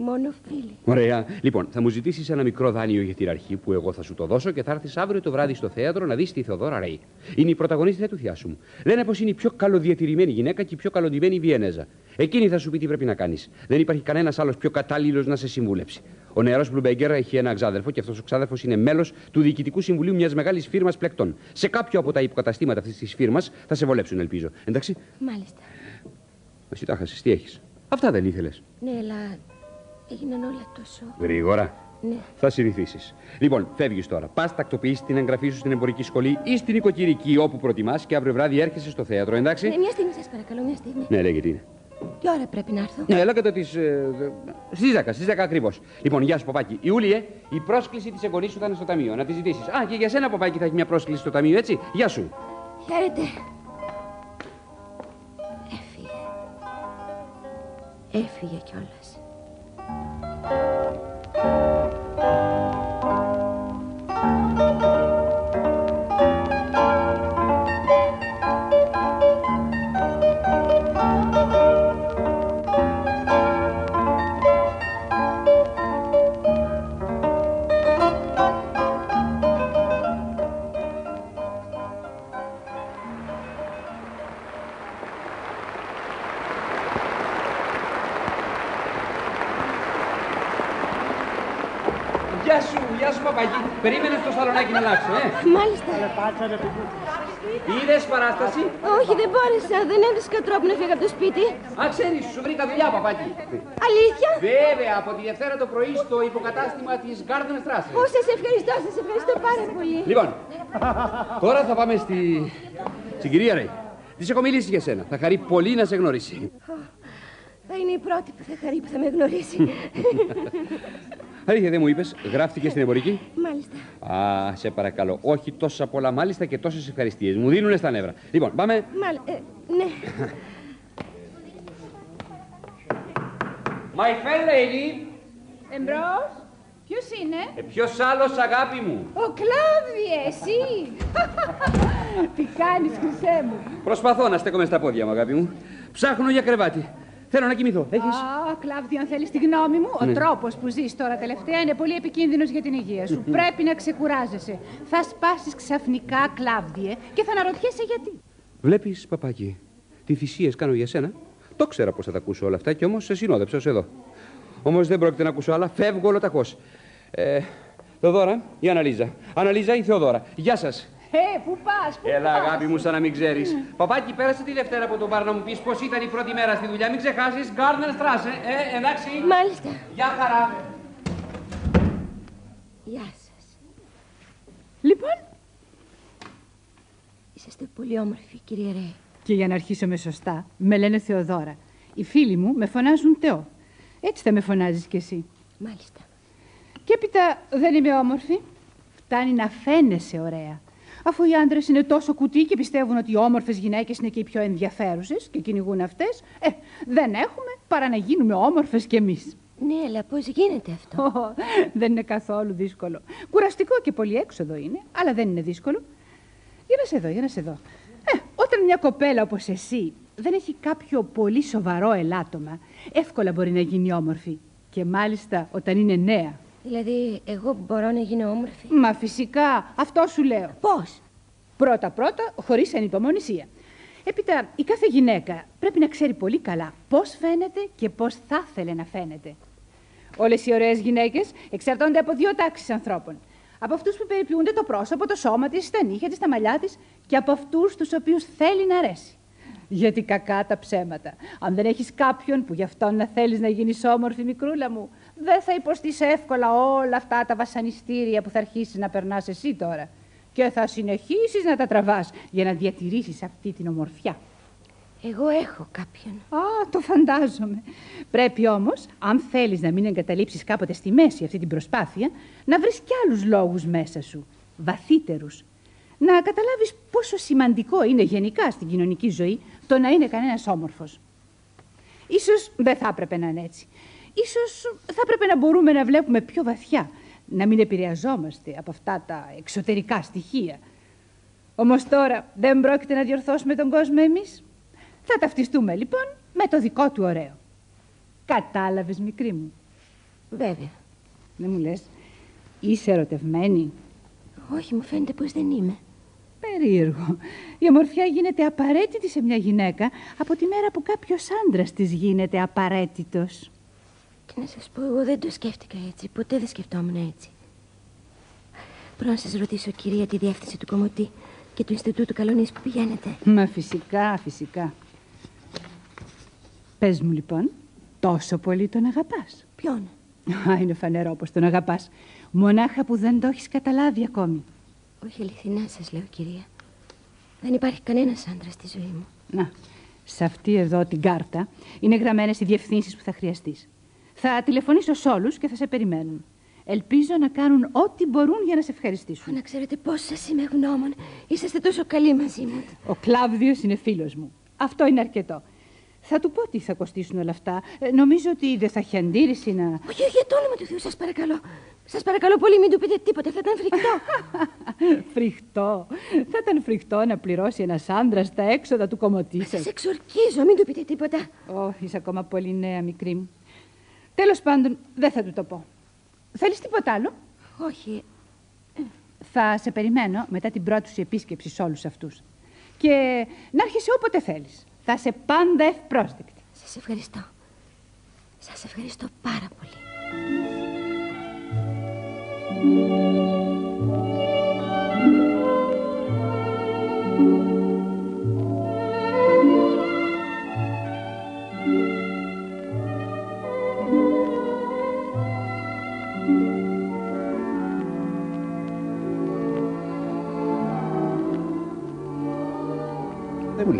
Speaker 5: Μόνο φίλοι.
Speaker 8: Ωραία. Λοιπόν, θα μου ζητήσεις ένα μικρό δάνειο για την αρχή που εγώ θα σου το δώσω και θα έρθεις αύριο το βράδυ στο θέατρο να δεις τη Θεοδόρα Ρέι. Είναι η πρωταγωνίστρια του θειάσου μου. Λένε πως είναι η πιο καλοδιατηρημένη γυναίκα και η πιο καλοντημένη Βιενέζα. Εκείνη θα σου πει τι πρέπει να κάνεις. Δεν υπάρχει κανένας άλλος πιο κατάλληλος να σε συμβούλεψει. Ο νεαρός Μπλουμπέγκερ έχει ένα ξάδερφο και αυτός ο ξάδερφος είναι μέλος του διοικητικού συμβουλίου μιας μεγάλης φίρμας πλεκτών. Σε κάποιο από τα υποκαταστήματα αυτής της φίρμας θα σε βολέψουν, ελπίζω. Εντάξει;
Speaker 5: Μάλιστα.
Speaker 8: Εσύ τα χάσεις, τι έχεις; Αυτά δεν ήθελες.
Speaker 5: Ναι, αλλά έγιναν όλα τόσο.
Speaker 8: Γρήγορα.
Speaker 5: Ναι.
Speaker 8: Θα συνηθίσεις. Λοιπόν, φεύγεις τώρα. Πας τακτοποιήσεις την εγγραφή σου στην εμπορική σχολή ή στην οικοκυρική όπου προτιμάς και αύριο βράδυ έρχεσαι στο θέατρο, εντάξει;
Speaker 5: Ναι, μια στιγμή σας παρακαλώ, μια στιγμή.
Speaker 8: Ναι, λέγε τι είναι.
Speaker 5: Τι ώρα πρέπει να έρθω.
Speaker 8: Ναι, έλα κατά τι. Ε, στι 10, στι 10 ακριβώς. Λοιπόν, γεια σου, παπάκι. Ιούλιε, η πρόσκληση της εγγονής σου θα είναι στο ταμείο. Να τη ζητήσεις. Α, και για σένα, παπάκι, θα έχει μια πρόσκληση στο ταμείο, έτσι. Γεια σου.
Speaker 5: Χαίρετε. Έφυγε κιόλας.
Speaker 8: Είδες παράσταση;
Speaker 5: Όχι, δεν μπόρεσα. Δεν έβρισκα τρόπο να φύγω από το σπίτι.
Speaker 8: Α, ξέρεις, σου βρήκα δουλειά, παπάκι.
Speaker 5: Αλήθεια;
Speaker 8: Βέβαια, από τη Δευτέρα το πρωί στο υποκατάστημα της Garden Strasse.
Speaker 5: Ω, σας ευχαριστώ, σας ευχαριστώ πάρα πολύ.
Speaker 8: Λοιπόν, τώρα θα πάμε στη. στην κυρία Ρέι. Της έχω μιλήσει για σένα. Θα χαρεί πολύ να σε γνωρίσει.
Speaker 5: Θα είναι η πρώτη που θα χαρεί που θα με γνωρίσει.
Speaker 8: Αλήθεια, δεν μου είπες, γράφτηκες στην εμπορική;
Speaker 5: Μάλιστα.
Speaker 8: Α, σε παρακαλώ. Όχι τόσα πολλά μάλιστα και τόσες ευχαριστίες. Μου δίνουν στα νεύρα. Λοιπόν, πάμε.
Speaker 5: Μάλιστα. Ε, ναι.
Speaker 8: My fair lady.
Speaker 6: Εμπρός, ποιος είναι;
Speaker 8: Ε, Ποιος άλλος, αγάπη μου;
Speaker 6: Ο Κλάβδι, εσύ. Τι κάνεις, χρυσέ μου;
Speaker 8: Προσπαθώ να στέκομαι στα πόδια μου, αγάπη μου. Ψάχνω για κρεβάτι. Θέλω να κοιμηθώ. Έχεις;
Speaker 6: Α, Κλάβδιο, αν θέλεις τη γνώμη μου, ο
Speaker 8: Ναι.
Speaker 6: τρόπος που ζεις τώρα τελευταία είναι πολύ επικίνδυνος για την υγεία σου. Πρέπει να ξεκουράζεσαι. Θα σπάσεις ξαφνικά, Κλάβδιε, και θα αναρωτιέσαι γιατί.
Speaker 8: Βλέπεις, παπάκι, τι θυσίες κάνω για σένα. Το ξέρα πώς θα τα ακούσω όλα αυτά και όμως σε συνόδεψα ως εδώ. Όμως δεν πρόκειται να ακούσω άλλα, φεύγω ολοταχώς. Ε, Θεοδώρα ή Αναλίζα. Αναλίζα ή Θεοδώρα. Γεια σας.
Speaker 6: Ε, πού πας, πού
Speaker 8: Έλα,
Speaker 6: πας;
Speaker 8: αγάπη μου, σαν να μην ξέρεις. Παπάκι, πέρασε τη Δευτέρα από τον μπαρ να μου πεις πώς ήταν η πρώτη μέρα στη δουλειά. Μην ξεχάσεις, Gardner Strasse. Ε, εντάξει.
Speaker 5: Μάλιστα.
Speaker 8: Γεια χαρά.
Speaker 5: Γεια σας.
Speaker 6: Λοιπόν.
Speaker 5: Είσαστε πολύ όμορφοι, κύριε Ρέι.
Speaker 6: Και για να αρχίσουμε σωστά, με λένε Θεοδώρα. Οι φίλοι μου με φωνάζουν Θεό. Έτσι θα με φωνάζεις κι εσύ.
Speaker 5: Μάλιστα.
Speaker 6: Και έπειτα δεν είμαι όμορφη. Φτάνει να φαίνεσαι ωραία. Αφού οι άντρες είναι τόσο κουτί και πιστεύουν ότι οι όμορφες γυναίκες είναι και οι πιο ενδιαφέρουσες και κυνηγούν αυτές, ε, δεν έχουμε παρά να γίνουμε όμορφες κι εμείς.
Speaker 5: Ναι, αλλά πώς γίνεται αυτό;
Speaker 6: δεν είναι καθόλου δύσκολο. Κουραστικό και πολύ έξοδο είναι, αλλά δεν είναι δύσκολο. Για να σε δω, για να σε δω. Ε, όταν μια κοπέλα όπως εσύ δεν έχει κάποιο πολύ σοβαρό ελάττωμα, εύκολα μπορεί να γίνει όμορφη. Και μάλιστα όταν είναι νέα.
Speaker 5: Δηλαδή, εγώ μπορώ να γίνω όμορφη;
Speaker 6: Μα φυσικά, αυτό σου λέω.
Speaker 5: Πώς;
Speaker 6: Πρώτα-πρώτα, χωρίς ανυπομονησία. Έπειτα, η κάθε γυναίκα πρέπει να ξέρει πολύ καλά πώς φαίνεται και πώς θα ήθελε να φαίνεται. Όλες οι ωραίες γυναίκες εξαρτώνται από δύο τάξεις ανθρώπων. Από αυτούς που περιποιούνται το πρόσωπο, το σώμα της, τα νύχια της, τα μαλλιά της και από αυτούς τους οποίους θέλει να αρέσει. Γιατί κακά τα ψέματα. Αν δεν έχεις κάποιον που γι' αυτόν να θέλεις να γίνεις όμορφη μικρούλα μου, δεν θα υποστείς εύκολα όλα αυτά τα βασανιστήρια που θα αρχίσεις να περνάς εσύ τώρα. Και θα συνεχίσεις να τα τραβάς για να διατηρήσεις αυτή την ομορφιά.
Speaker 5: Εγώ έχω κάποιον.
Speaker 6: Α, το φαντάζομαι. Πρέπει όμως, αν θέλεις να μην εγκαταλείψεις κάποτε στη μέση αυτή την προσπάθεια, να βρεις κι άλλους λόγους μέσα σου, βαθύτερους. Να καταλάβεις πόσο σημαντικό είναι γενικά στην κοινωνική ζωή το να είναι κανένας όμορφος. Ίσως δεν θα έπρεπε να είναι έτσι. Ίσως θα έπρεπε να μπορούμε να βλέπουμε πιο βαθιά, να μην επηρεαζόμαστε από αυτά τα εξωτερικά στοιχεία. Όμως τώρα δεν πρόκειται να διορθώσουμε τον κόσμο εμείς. Θα ταυτιστούμε λοιπόν με το δικό του ωραίο. Κατάλαβες, μικρή μου;
Speaker 5: Βέβαια.
Speaker 6: Δεν μου λες, είσαι ερωτευμένη;
Speaker 5: Όχι, μου φαίνεται πως δεν είμαι.
Speaker 6: Περίεργο. Η ομορφιά γίνεται απαραίτητη σε μια γυναίκα από τη μέρα που κάποιος άντρας της γίνεται απαραίτητος.
Speaker 5: Και να σας πω, εγώ δεν το σκέφτηκα έτσι. Ποτέ δεν σκεφτόμουν έτσι. Μπορώ να σας ρωτήσω, κυρία, τη διεύθυνση του Κομωτή και του Ινστιτούτου Καλονής που πηγαίνετε.
Speaker 6: Μα φυσικά, φυσικά. Πες μου λοιπόν, τόσο πολύ τον αγαπάς.
Speaker 5: Ποιον;
Speaker 6: Α, είναι φανερό πως τον αγαπάς. Μονάχα που δεν το έχεις καταλάβει ακόμη.
Speaker 5: Όχι αληθινά σας λέω, κυρία. Δεν υπάρχει κανένας άντρας στη ζωή μου.
Speaker 6: Να, σε αυτή εδώ την κάρτα είναι γραμμένες οι διευθύνσεις που θα χρειαστείς. Θα τηλεφωνήσω σε όλους και θα σε περιμένουν. Ελπίζω να κάνουν ό,τι μπορούν για να σε ευχαριστήσουν.
Speaker 5: Να ξέρετε πώς σας είμαι ευγνώμων. Είσαστε τόσο καλοί μαζί μου.
Speaker 6: Ο Κλάβδιος είναι φίλος μου. Αυτό είναι αρκετό. Θα του πω τι θα κοστίσουν όλα αυτά. Ε, νομίζω ότι δεν θα έχει αντίρρηση να.
Speaker 5: Όχι, όχι, για το όνομα του Θεού, σας παρακαλώ. Σας παρακαλώ πολύ, μην του πείτε τίποτα. Θα ήταν φρικτό.
Speaker 6: φρικτό. Θα ήταν φρικτό να πληρώσει ένας άντρας τα έξοδα του κομμωτή σας.
Speaker 5: Σας εξορκίζω, μην του πείτε τίποτα.
Speaker 6: Όχι, είσαι ακόμα πολύ νέα, μικρή μου. Τέλος πάντων, δεν θα του το πω. Θέλεις τίποτα άλλο;
Speaker 5: Όχι.
Speaker 6: Θα σε περιμένω μετά την πρώτη σου επίσκεψη σε όλους αυτούς. Και να έρχεσαι όποτε θέλεις. Θα είσαι πάντα ευπρόσδεκτη.
Speaker 5: Σας ευχαριστώ. Σας ευχαριστώ πάρα πολύ.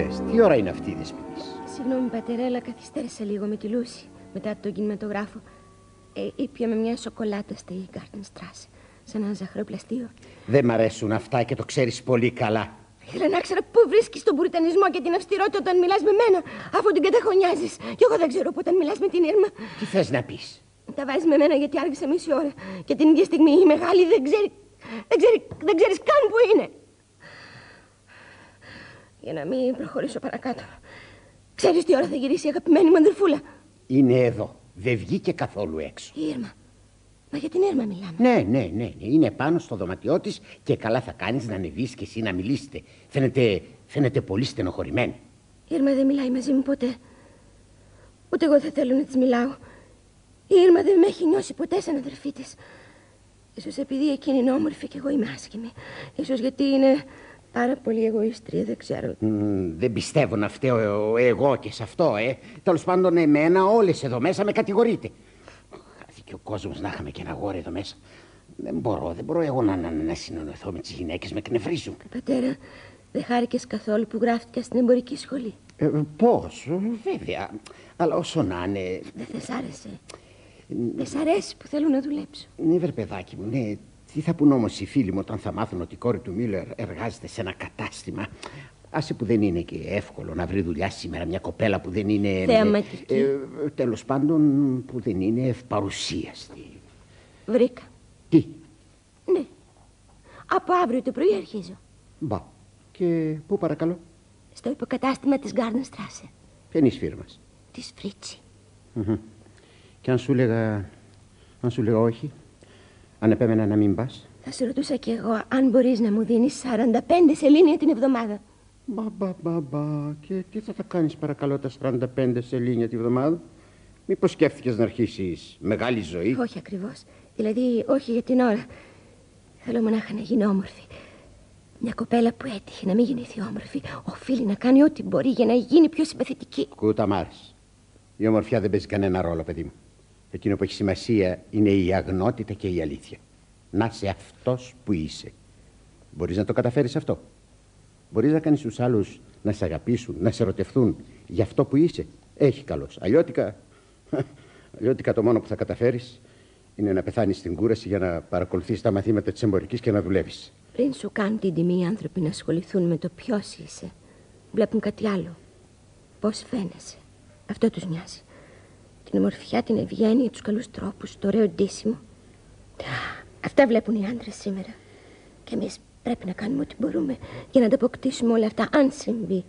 Speaker 14: Δεν μου λες, τι ώρα είναι αυτή η δεσποινής;
Speaker 5: Συγγνώμη, πατερέλα, καθυστέρησα λίγο με τη Λούση μετά τον κινηματογράφο. Ε, ήπια με μια σοκολάτα στη Garden Strasse, σε ένα ζαχαροπλαστείο.
Speaker 14: Δεν μ' αρέσουν αυτά και το ξέρεις πολύ καλά.
Speaker 5: Ήθελα να ξέρω πού βρίσκεις τον πουριτανισμό και την αυστηρότητα όταν μιλάς με μένα, αφού την καταχωνιάζεις. Και εγώ δεν ξέρω πού όταν μιλάς με την Ήρμα.
Speaker 14: Τι θες να πεις;
Speaker 5: Τα βάζεις με μένα γιατί άργησε μισή ώρα. Και την ίδια στιγμή η μεγάλη δεν ξέρει. Δεν ξέρει, δεν ξέρεις καν που είναι. Για να μην προχωρήσω παρακάτω. Ξέρεις τι ώρα θα γυρίσει η αγαπημένη μου αδερφούλα.
Speaker 14: Είναι εδώ. Δεν βγήκε καθόλου έξω.
Speaker 5: Η Ήρμα. Μα για την Ήρμα μιλάμε.
Speaker 14: Ναι, ναι, ναι, ναι. Είναι πάνω στο δωματιό της και καλά θα κάνεις να ανεβείς και εσύ να μιλήσετε. Φαίνεται, φαίνεται πολύ στενοχωρημένη.
Speaker 5: Η Ήρμα δεν μιλάει μαζί μου ποτέ. Ούτε εγώ θα θέλω να της μιλάω. Η Ήρμα δεν με έχει νιώσει ποτέ σαν αδερφή της. Ίσως επειδή εκείνη είναι όμορφη και εγώ είμαι άσχημη. Ίσως γιατί είναι πάρα πολύ εγωίστρια, δεν ξέρω.
Speaker 14: Μ, δεν πιστεύω να φταίω εγώ και σε αυτό, ε. Τέλος πάντων, εμένα όλες εδώ μέσα με κατηγορείτε. Χάθηκε ο κόσμος να είχαμε και ένα γόρι εδώ μέσα. Δεν μπορώ, δεν μπορώ εγώ να, να, να συνεννοηθώ με τις γυναίκες, με κνευρίζουν.
Speaker 5: Πατέρα, δεν χάρηκες καθόλου που γράφτηκα στην εμπορική σχολή.
Speaker 14: Ε, Πώς, βέβαια. Αλλά όσο να είναι.
Speaker 5: Δεν θα σ' άρεσε. Δεν σ' αρέσει που θέλω να δουλέψω.
Speaker 14: Ναι, βρε παιδάκι μου, ναι. Τι θα πούν όμως οι φίλοι μου όταν θα μάθουν ότι η κόρη του Μίλλερ εργάζεται σε ένα κατάστημα; Άσε που δεν είναι και εύκολο να βρει δουλειά σήμερα μια κοπέλα που δεν είναι.
Speaker 5: Θεαματική.
Speaker 14: Ε, Τέλος πάντων που δεν είναι ευπαρουσίαστη.
Speaker 5: Βρήκα.
Speaker 14: Τι;
Speaker 5: Ναι. Από αύριο το πρωί αρχίζω.
Speaker 14: Μπα. Και πού παρακαλώ;
Speaker 5: Στο υποκατάστημα της Garden Strasse.
Speaker 14: Ποιανή φίρμα.
Speaker 5: Της Φρίτσι.
Speaker 14: Και αν σου λέγα. Αν σου λέγα όχι; Αν επέμενα να μην πας.
Speaker 5: Θα σε ρωτούσα κι εγώ αν μπορείς να μου δίνεις 45 σελήνια την εβδομάδα.
Speaker 14: Μπα, μπα, μπα, μπα. Και τι θα τα κάνεις παρακαλώ τα 45 σελήνια τη βδομάδα. Μήπως σκέφτηκες να αρχίσεις μεγάλη ζωή;
Speaker 5: Όχι ακριβώς. Δηλαδή όχι για την ώρα. Θέλω μονάχα να γίνω όμορφη. Μια κοπέλα που έτυχε να μην γεννηθεί όμορφη οφείλει να κάνει ό,τι μπορεί για να γίνει πιο συμπαθητική.
Speaker 14: Κούτα μάρες. Η ομορφιά δεν παίζει κανένα ρόλο, παιδί μου. Εκείνο που έχει σημασία είναι η αγνότητα και η αλήθεια. Να είσαι αυτός που είσαι. Μπορείς να το καταφέρεις αυτό. Μπορείς να κάνεις τους άλλους να σε αγαπήσουν, να σε ερωτευτούν για αυτό που είσαι. Έχει καλώς. Αλλιώτικα, αλλιώτικα το μόνο που θα καταφέρεις είναι να πεθάνεις στην κούραση για να παρακολουθείς τα μαθήματα της εμπορικής και να δουλεύεις.
Speaker 5: Πριν σου κάνουν την τιμή οι άνθρωποι να ασχοληθούν με το ποιος είσαι, βλέπουν κάτι άλλο. Πώς φαίνεσαι. Αυτό τους νοιάζει. Την ομορφιά, την ευγένεια, τους καλούς τρόπους, το ωραίο ντύσιμο. Αυτά βλέπουν οι άντρες σήμερα. Και εμείς πρέπει να κάνουμε ό,τι μπορούμε για να τα αποκτήσουμε όλα αυτά, αν συμβεί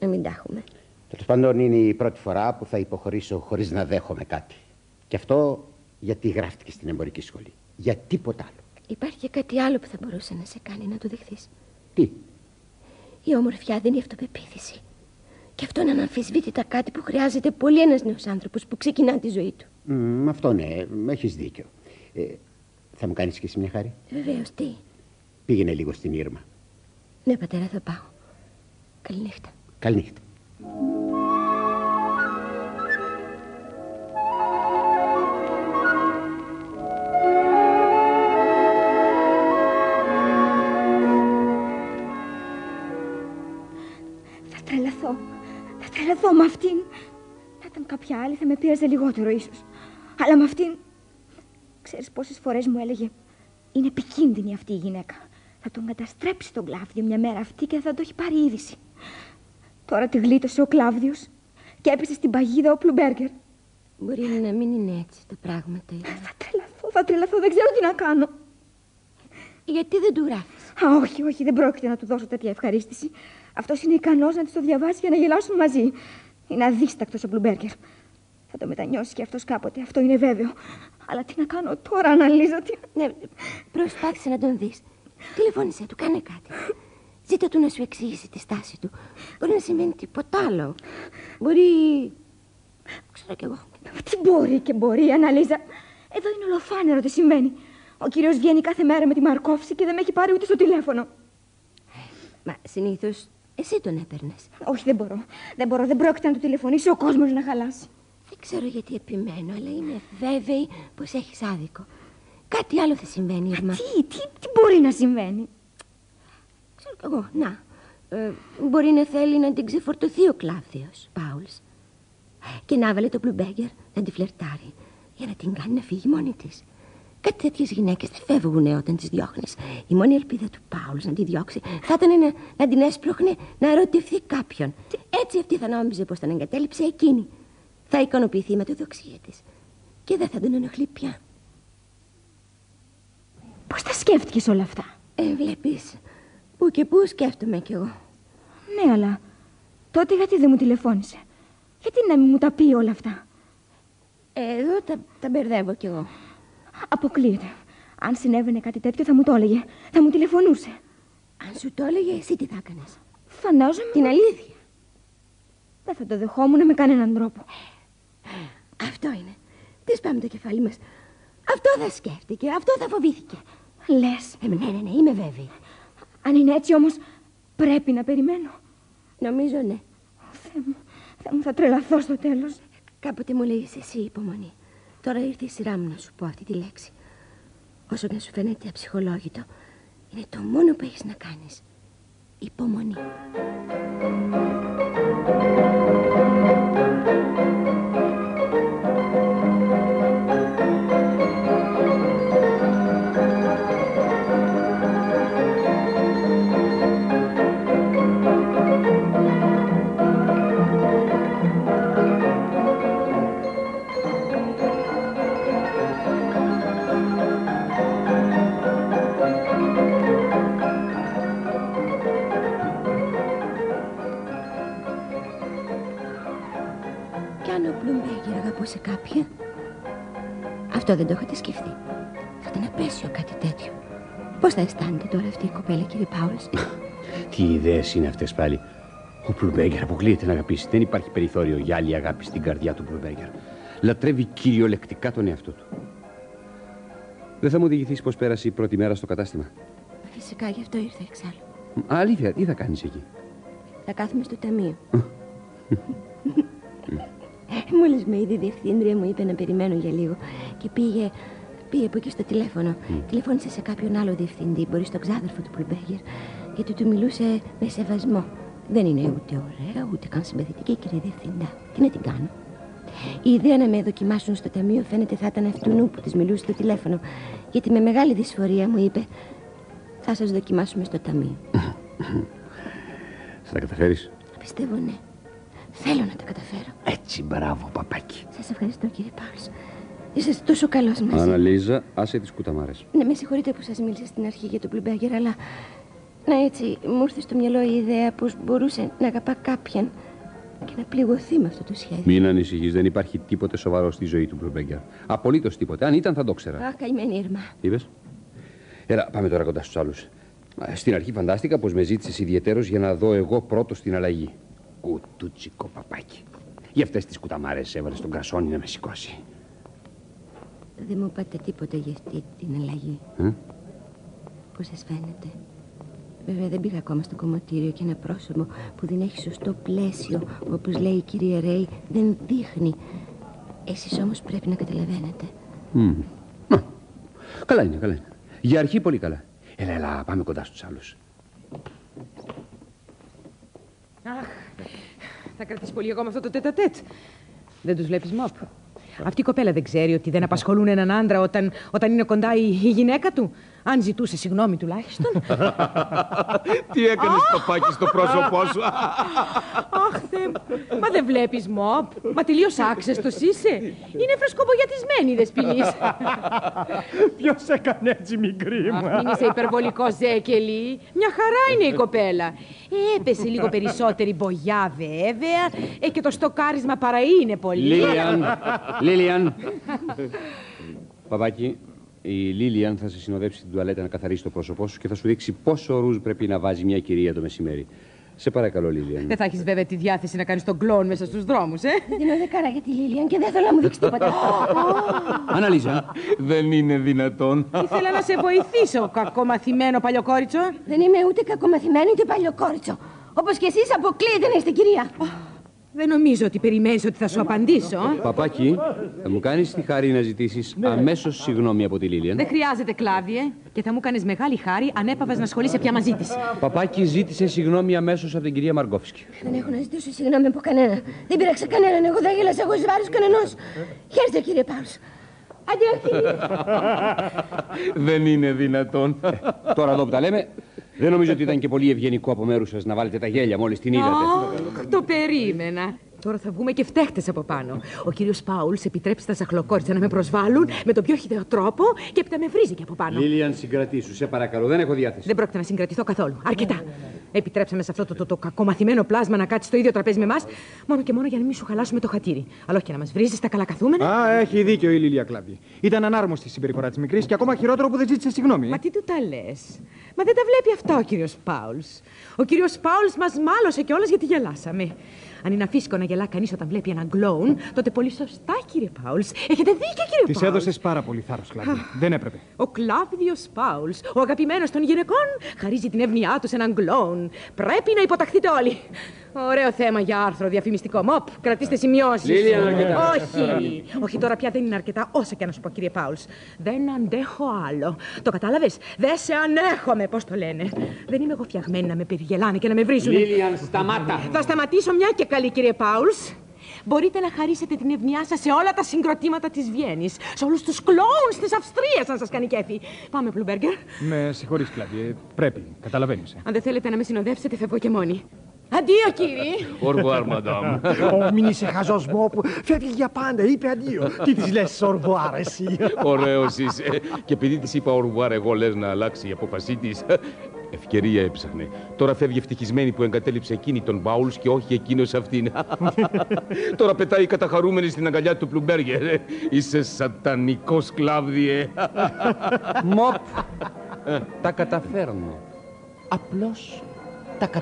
Speaker 5: να μην τα έχουμε.
Speaker 14: Τέλος πάντων, είναι η πρώτη φορά που θα υποχωρήσω χωρίς να δέχομαι κάτι. Και αυτό γιατί γράφτηκε στην εμπορική σχολή. Για τίποτα άλλο.
Speaker 5: Υπάρχει και κάτι άλλο που θα μπορούσε να σε κάνει να το δεχθείς.
Speaker 14: Τι;
Speaker 5: Η ομορφιά δεν είναι η αυτοπεποίθηση. Και αυτό είναι αναμφισβήτητα κάτι που χρειάζεται πολύ ένας νέος άνθρωπος που ξεκινά τη ζωή του.
Speaker 14: Μ, αυτό ναι, έχεις δίκιο. Ε, θα μου κάνεις και εσύ μια χάρη;
Speaker 5: Βεβαίως, τι;
Speaker 14: Πήγαινε λίγο στην Ήρμα.
Speaker 5: Ναι, πατέρα, θα πάω. Καληνύχτα.
Speaker 14: Καληνύχτα.
Speaker 4: Θα τρελαθώ με αυτήν. Να ήταν κάποια άλλη θα με πείραζε λιγότερο ίσως. Αλλά με αυτήν... Ξέρεις πόσες φορές μου έλεγε είναι επικίνδυνη αυτή η γυναίκα. Θα τον καταστρέψει τον Κλάβδιο μια μέρα αυτή και θα το έχει πάρει είδηση. Τώρα τη γλίτωσε ο Κλάβδιος και έπεσε στην παγίδα ο Πλουμπέργκερ.
Speaker 5: Μπορεί να μην είναι έτσι τα πράγματα.
Speaker 4: Θα τρελαθώ, θα τρελαθώ, δεν ξέρω τι να κάνω.
Speaker 5: Γιατί δεν του γράφεις;
Speaker 4: Α, όχι, όχι, δεν πρόκειται να του δώσω τέτοια ευχαρίστηση. Αυτός είναι ικανός να τη το διαβάσει για να γελάσουν μαζί. Είναι αδίστακτος ο Μπλουμπέργκερ. Θα το μετανιώσει και αυτός κάποτε, αυτό είναι βέβαιο. Αλλά τι να κάνω τώρα, Αναλίζα, τι.
Speaker 5: Ναι, προσπάθησε να τον δεις. Τηλεφώνησε του, κάνε κάτι. Ζήτα του να σου εξηγήσει τη στάση του. Μπορεί να σημαίνει τίποτα άλλο. Μπορεί. Ξέρω κι εγώ.
Speaker 4: Τι μπορεί και μπορεί, Αναλίζα. Εδώ είναι ολοφάνερο τι συμβαίνει. Ο κύριος βγαίνει κάθε μέρα με τη Μαρκόφση και δεν με έχει πάρει ούτε στο τηλέφωνο.
Speaker 5: Μα συνήθως εσύ τον έπαιρνες.
Speaker 4: Όχι, δεν μπορώ. Δεν μπορώ, δεν πρόκειται να του τηλεφωνήσει ο κόσμος να χαλάσει.
Speaker 5: Δεν ξέρω γιατί επιμένω, αλλά είμαι βέβαιη πως έχεις άδικο. Κάτι άλλο θα συμβαίνει, Ιρμα.
Speaker 4: Τι, τι, τι μπορεί να συμβαίνει;
Speaker 5: Ξέρω κι εγώ, να. Ε, μπορεί να θέλει να την ξεφορτωθεί ο Κλάβδιος, Πάουλς. Και να βάλε το Μπλουμπέγκερ να τη φλερτάρει για να την κάνει να φύγει μόνη της. Κάτι τέτοιες γυναίκες δεν φεύγουν όταν τις διώχνεις. Η μόνη ελπίδα του Πάουλ να τη διώξει θα ήταν να, να την έσπροχνε να ερωτηθεί κάποιον. Έτσι αυτή θα νόμιζε πως τον εγκατέλειψε εκείνη. Θα ικανοποιηθεί με το δοξία της. Και δεν θα τον ενοχλεί πια.
Speaker 4: Πώς τα σκέφτηκες όλα αυτά;
Speaker 5: Ε, βλέπεις. Πού και πού σκέφτομαι κι εγώ.
Speaker 4: Ναι, αλλά τότε γιατί δεν μου τηλεφώνησε; Γιατί να μην μου τα πει όλα αυτά;
Speaker 5: Ε, εδώ τα, τα μπερδεύω κι εγώ.
Speaker 4: Αποκλείεται. Αν συνέβαινε κάτι τέτοιο θα μου το έλεγε. Θα μου τηλεφωνούσε.
Speaker 5: Αν σου το έλεγε, εσύ τι θα έκανες;
Speaker 4: Φαντάζομαι.
Speaker 5: Την αλήθεια.
Speaker 4: Δεν θα το δεχόμουν με κανέναν τρόπο.
Speaker 5: Αυτό είναι. Τι πάμε το κεφάλι μας. Αυτό θα σκέφτηκε, αυτό θα φοβήθηκε.
Speaker 4: Λες.
Speaker 5: Ε, ναι, ναι, ναι, είμαι βέβαιη.
Speaker 4: Αν είναι έτσι όμως, πρέπει να περιμένω.
Speaker 5: Νομίζω ναι.
Speaker 4: Θεέ μου, Θεέ μου, θα τρελαθώ στο τέλος.
Speaker 5: Κάποτε μου λέει εσύ υπομονή. Τώρα ήρθε η σειρά μου να σου πω αυτή τη λέξη. Όσο και να σου φαίνεται αψυχολόγητο, είναι το μόνο που έχεις να κάνεις. Υπομονή. Αγαπούσε κάποιον, αυτό δεν το είχατε σκεφτεί. Θα ήταν απέσιο κάτι τέτοιο. Πώς θα αισθάνεται τώρα αυτή η κοπέλα, κύριε Πάουλ.
Speaker 14: Τι ιδέες είναι αυτές πάλι. Ο Πλουμπέγκερ αποκλείεται να αγαπήσει. Δεν υπάρχει περιθώριο για άλλη αγάπη στην καρδιά του Πλουμπέγκερ. Λατρεύει κυριολεκτικά τον εαυτό του.
Speaker 8: Δεν θα μου διηγηθείς πώς πέρασε η πρώτη μέρα στο κατάστημα;
Speaker 5: Φυσικά γι' αυτό ήρθα εξάλλου.
Speaker 8: Α, Αλήθεια, τι θα κάνεις εκεί;
Speaker 5: Θα κάθομαι στο ταμείο. Μόλις με είδε η διευθύντρια μου είπε να περιμένω για λίγο και πήγε, πήγε από εκεί στο τηλέφωνο. Τηλεφώνησε σε κάποιον άλλο διευθυντή, μπορεί στον ξάδερφο του Πλουμπέγερ, γιατί του μιλούσε με σεβασμό. Δεν είναι ούτε ωραία, ούτε καν συμπαθητική, κύριε Διευθυντά. Τι να την κάνω; Η ιδέα να με δοκιμάσουν στο ταμείο φαίνεται θα ήταν αυτού νου που της μιλούσε στο τηλέφωνο. Γιατί με μεγάλη δυσφορία μου είπε: Θα σας δοκιμάσουμε στο ταμείο.
Speaker 8: Θα τα καταφέρεις;
Speaker 5: Πιστεύω ναι. Θέλω να τα καταφέρω.
Speaker 14: Έτσι, μπράβο, παπάκι.
Speaker 5: Σας ευχαριστώ, κύριε Πάουλ. Είσαστε τόσο καλός μαζί.
Speaker 8: Αναλίζα, άσε τις κουταμάρες.
Speaker 5: Ναι, με συγχωρείτε που σας μίλησα στην αρχή για τον Πλουμπέγκερ, αλλά. Να έτσι, μου ήρθε στο μυαλό η ιδέα πως μπορούσε να αγαπά κάποιον. και να πληγωθεί με αυτό το σχέδιο.
Speaker 8: Μην ανησυχείς, δεν υπάρχει τίποτε σοβαρό στη ζωή του Μπρουμπέγκερ. Απολύτως τίποτε. Αν ήταν, θα το ξέρα.
Speaker 5: Αχ, καημένη Ήρμα.
Speaker 8: Είπες; Έλα, πάμε τώρα κοντά στους άλλους. Στην αρχή φαντάστηκα πως με ζήτησες ιδιαίτερος για να δω εγώ πρώτος την αλλαγή. Κουτούτσικο παπάκι. Για αυτές τις κουταμάρες έβαλε τον κρασόνι να με σηκώσει.
Speaker 5: Δεν μου είπατε τίποτα για αυτή την αλλαγή.
Speaker 8: Ε;
Speaker 5: Πώς σας φαίνεται; Βέβαια δεν πήγα ακόμα στο κομματήριο και ένα πρόσωπο που δεν έχει σωστό πλαίσιο, όπως λέει η κυρία Ρέι, δεν δείχνει. Εσείς όμως πρέπει να καταλαβαίνετε.
Speaker 8: Μμ. Μα, Καλά είναι, καλά είναι. Για αρχή πολύ καλά. Έλα, έλα, πάμε κοντά στους άλλους.
Speaker 12: Αχ, θα κρατήσει πολύ ακόμα αυτό το τέτα-τέτ. Δεν τους βλέπεις μόπ. Αυτή η κοπέλα δεν ξέρει ότι δεν απασχολούν έναν άντρα όταν, όταν είναι κοντά η, η γυναίκα του; Αν ζητούσε συγγνώμη τουλάχιστον.
Speaker 11: Τι έκανες παπάκι στο πρόσωπό σου;
Speaker 12: Αχ, Θεέ μου. Μα δεν βλέπεις μοπ. Μα τελείως άξεστο είσαι. Είναι φρεσκομπογιατισμένη η δεσποινή.
Speaker 13: Ποιος έκανε έτσι, μικρή μου.
Speaker 12: Μην είσαι υπερβολικό ζέκελη. Μια χαρά είναι η κοπέλα. Έπεσε λίγο περισσότερη μπογιά, βέβαια. Ε, και το στοκάρισμα παρά είναι πολύ.
Speaker 8: Λίλιαν, Λίλιαν. Παπάκι, η Λίλιαν θα σε συνοδέψει στην τουαλέτα να καθαρίσει το πρόσωπό σου και θα σου δείξει πόσο ρούζ πρέπει να βάζει μια κυρία το μεσημέρι. Σε παρακαλώ, Λίλιαν.
Speaker 12: Δεν θα έχεις βέβαια τη διάθεση να κάνεις τον κλόν μέσα στους δρόμους, ε;
Speaker 5: Δεν δίνω δεκάρα για τη Λίλιαν και δεν θέλω να μου δείξει τίποτα.
Speaker 8: Αναλύσα.
Speaker 11: Δεν είναι δυνατόν.
Speaker 12: Ήθελα να σε βοηθήσω, κακομαθημένο παλιοκόριτσο.
Speaker 5: Δεν είμαι ούτε κακομαθημένη ούτε παλιοκόριτσο. Όπως και εσείς αποκλείεται να είστε κυρία.
Speaker 12: Δεν νομίζω ότι περιμένεις ότι θα σου απαντήσω.
Speaker 8: Παπάκι, θα μου κάνεις τη χάρη να ζητήσεις αμέσως συγγνώμη από τη Λίλιαν.
Speaker 12: Δεν χρειάζεται, Κλάβιε. Και θα μου κάνεις μεγάλη χάρη αν έπαβες να ασχολείσαι πια μαζί της.
Speaker 8: Παπάκι ζήτησε συγγνώμη αμέσως από την κυρία Μαργκόφσκι.
Speaker 5: Δεν έχω να ζητήσω συγγνώμη από κανένα. Δεν πείραξα κανέναν. Εγώ δεν γέλασα εγώ εις βάρος κανενός. Χαίρετε κύριε Πάουλς. Αντίο κύριε.
Speaker 11: Δεν είναι δυνατόν.
Speaker 8: Τώρα εδώ που τα λέμε, δεν νομίζω ότι ήταν και πολύ ευγενικό από μέρους σας να βάλετε τα γέλια μόλις την είδατε.
Speaker 12: Αχ, το περίμενα. Τώρα θα βγούμε και φταίχτες από πάνω. Ο κύριος Πάουλς επιτρέπει στα σαχλοκόριτσα να με προσβάλλουν με τον πιο χιδαίο τρόπο και έπειτα με βρίζει και από πάνω.
Speaker 8: Λίλιαν, συγκρατήσου, σε παρακαλώ, δεν έχω διάθεση.
Speaker 12: Δεν πρόκειται να συγκρατηθώ καθόλου. Αρκετά. Επιτρέψαμε σε αυτό το, το, το κακό μαθημένο πλάσμα να κάτσει στο ίδιο τραπέζι με εμάς, μόνο και μόνο για να μην σου χαλάσουμε το χατήρι. Αλλά όχι και να μας βρίζεις τα καλακαθούμενα.
Speaker 10: Α, έχει δίκιο η Λίλια Κλάβη. Ήταν ανάρμοστη η συμπεριφορά της μικρής και ακόμα χειρότερο που δεν ζήτησε συγγνώμη.
Speaker 12: Μα τι του τα λες. Μα δεν τα βλέπει αυτά ο κύριος Πάουλς. Ο κύριος Πάουλς μας μάλωσε κιόλας γιατί γελάσαμε. Αν είναι αφύσικο να γελά κανείς όταν βλέπει έναν κλόουν, τότε πολύ σωστά, κύριε Πάουλς. Έχετε δίκιο, κύριε
Speaker 10: Της
Speaker 12: Πάουλς.
Speaker 10: έδωσες πάρα πολύ θάρρος, Κλάβη. δεν έπρεπε.
Speaker 12: Ο Κλάβδιος Πάουλς, ο αγαπημένος των γυναικών, χαρίζει την εύνοιά του σε έναν κλόουν. Πρέπει να υποταχθείτε όλοι. Ωραίο θέμα για άρθρο διαφημιστικό. Μοπ, κρατήστε σημειώσεις.
Speaker 8: Λίλιαν, αρκετά.
Speaker 12: Όχι, όχι τώρα πια δεν είναι αρκετά, όσα και να σου πω, κύριε Πάουλς. Δεν αντέχω άλλο. Το κατάλαβες; Δεν σε ανέχομαι, πώς το λένε. Δεν είμαι εγώ φτιαγμένη να με περιγελάνε και να με βρίζουν.
Speaker 8: Λίλιαν, σταμάτα.
Speaker 12: Θα σταματήσω μια και καλή, κύριε Πάουλς. Μπορείτε να χαρίσετε την ευνοιά σας σε όλα τα συγκροτήματα της Βιέννης. Σε όλους τους κλόουνς της Αυστρίας, αν σας κάνει κέφι. Πάμε, Πλουμπέργκερ.
Speaker 10: Με συγχωρείς, Κλάβη. ε, Πρέπει, καταλαβαίνεις.
Speaker 12: Αν δεν θέλετε να με συνοδεύσετε, φεύγω και μόνη. Αντίο, κύριε.
Speaker 11: Au revoir, μαντάμ.
Speaker 13: Ω, μην είσαι χαζός μόπου. Φεύγει για πάντα, είπε αντίο. Τι της λες au revoir εσύ;
Speaker 11: Ωραίος είσαι. Και επειδή της είπα ορβουάρ, εγώ λες να αλλάξει η απόφασή της. Ευκαιρία έψαχνε. Τώρα φεύγει ευτυχισμένη που εγκατέλειψε εκείνη τον Μπάουλς και όχι εκείνος αυτήν. Τώρα πετάει καταχαρούμενη στην αγκαλιά του Πλουμπέργκερ. Είσαι σατανικός κλάβδιε.
Speaker 8: Μοπ. τα καταφέρνω. Απλώς τα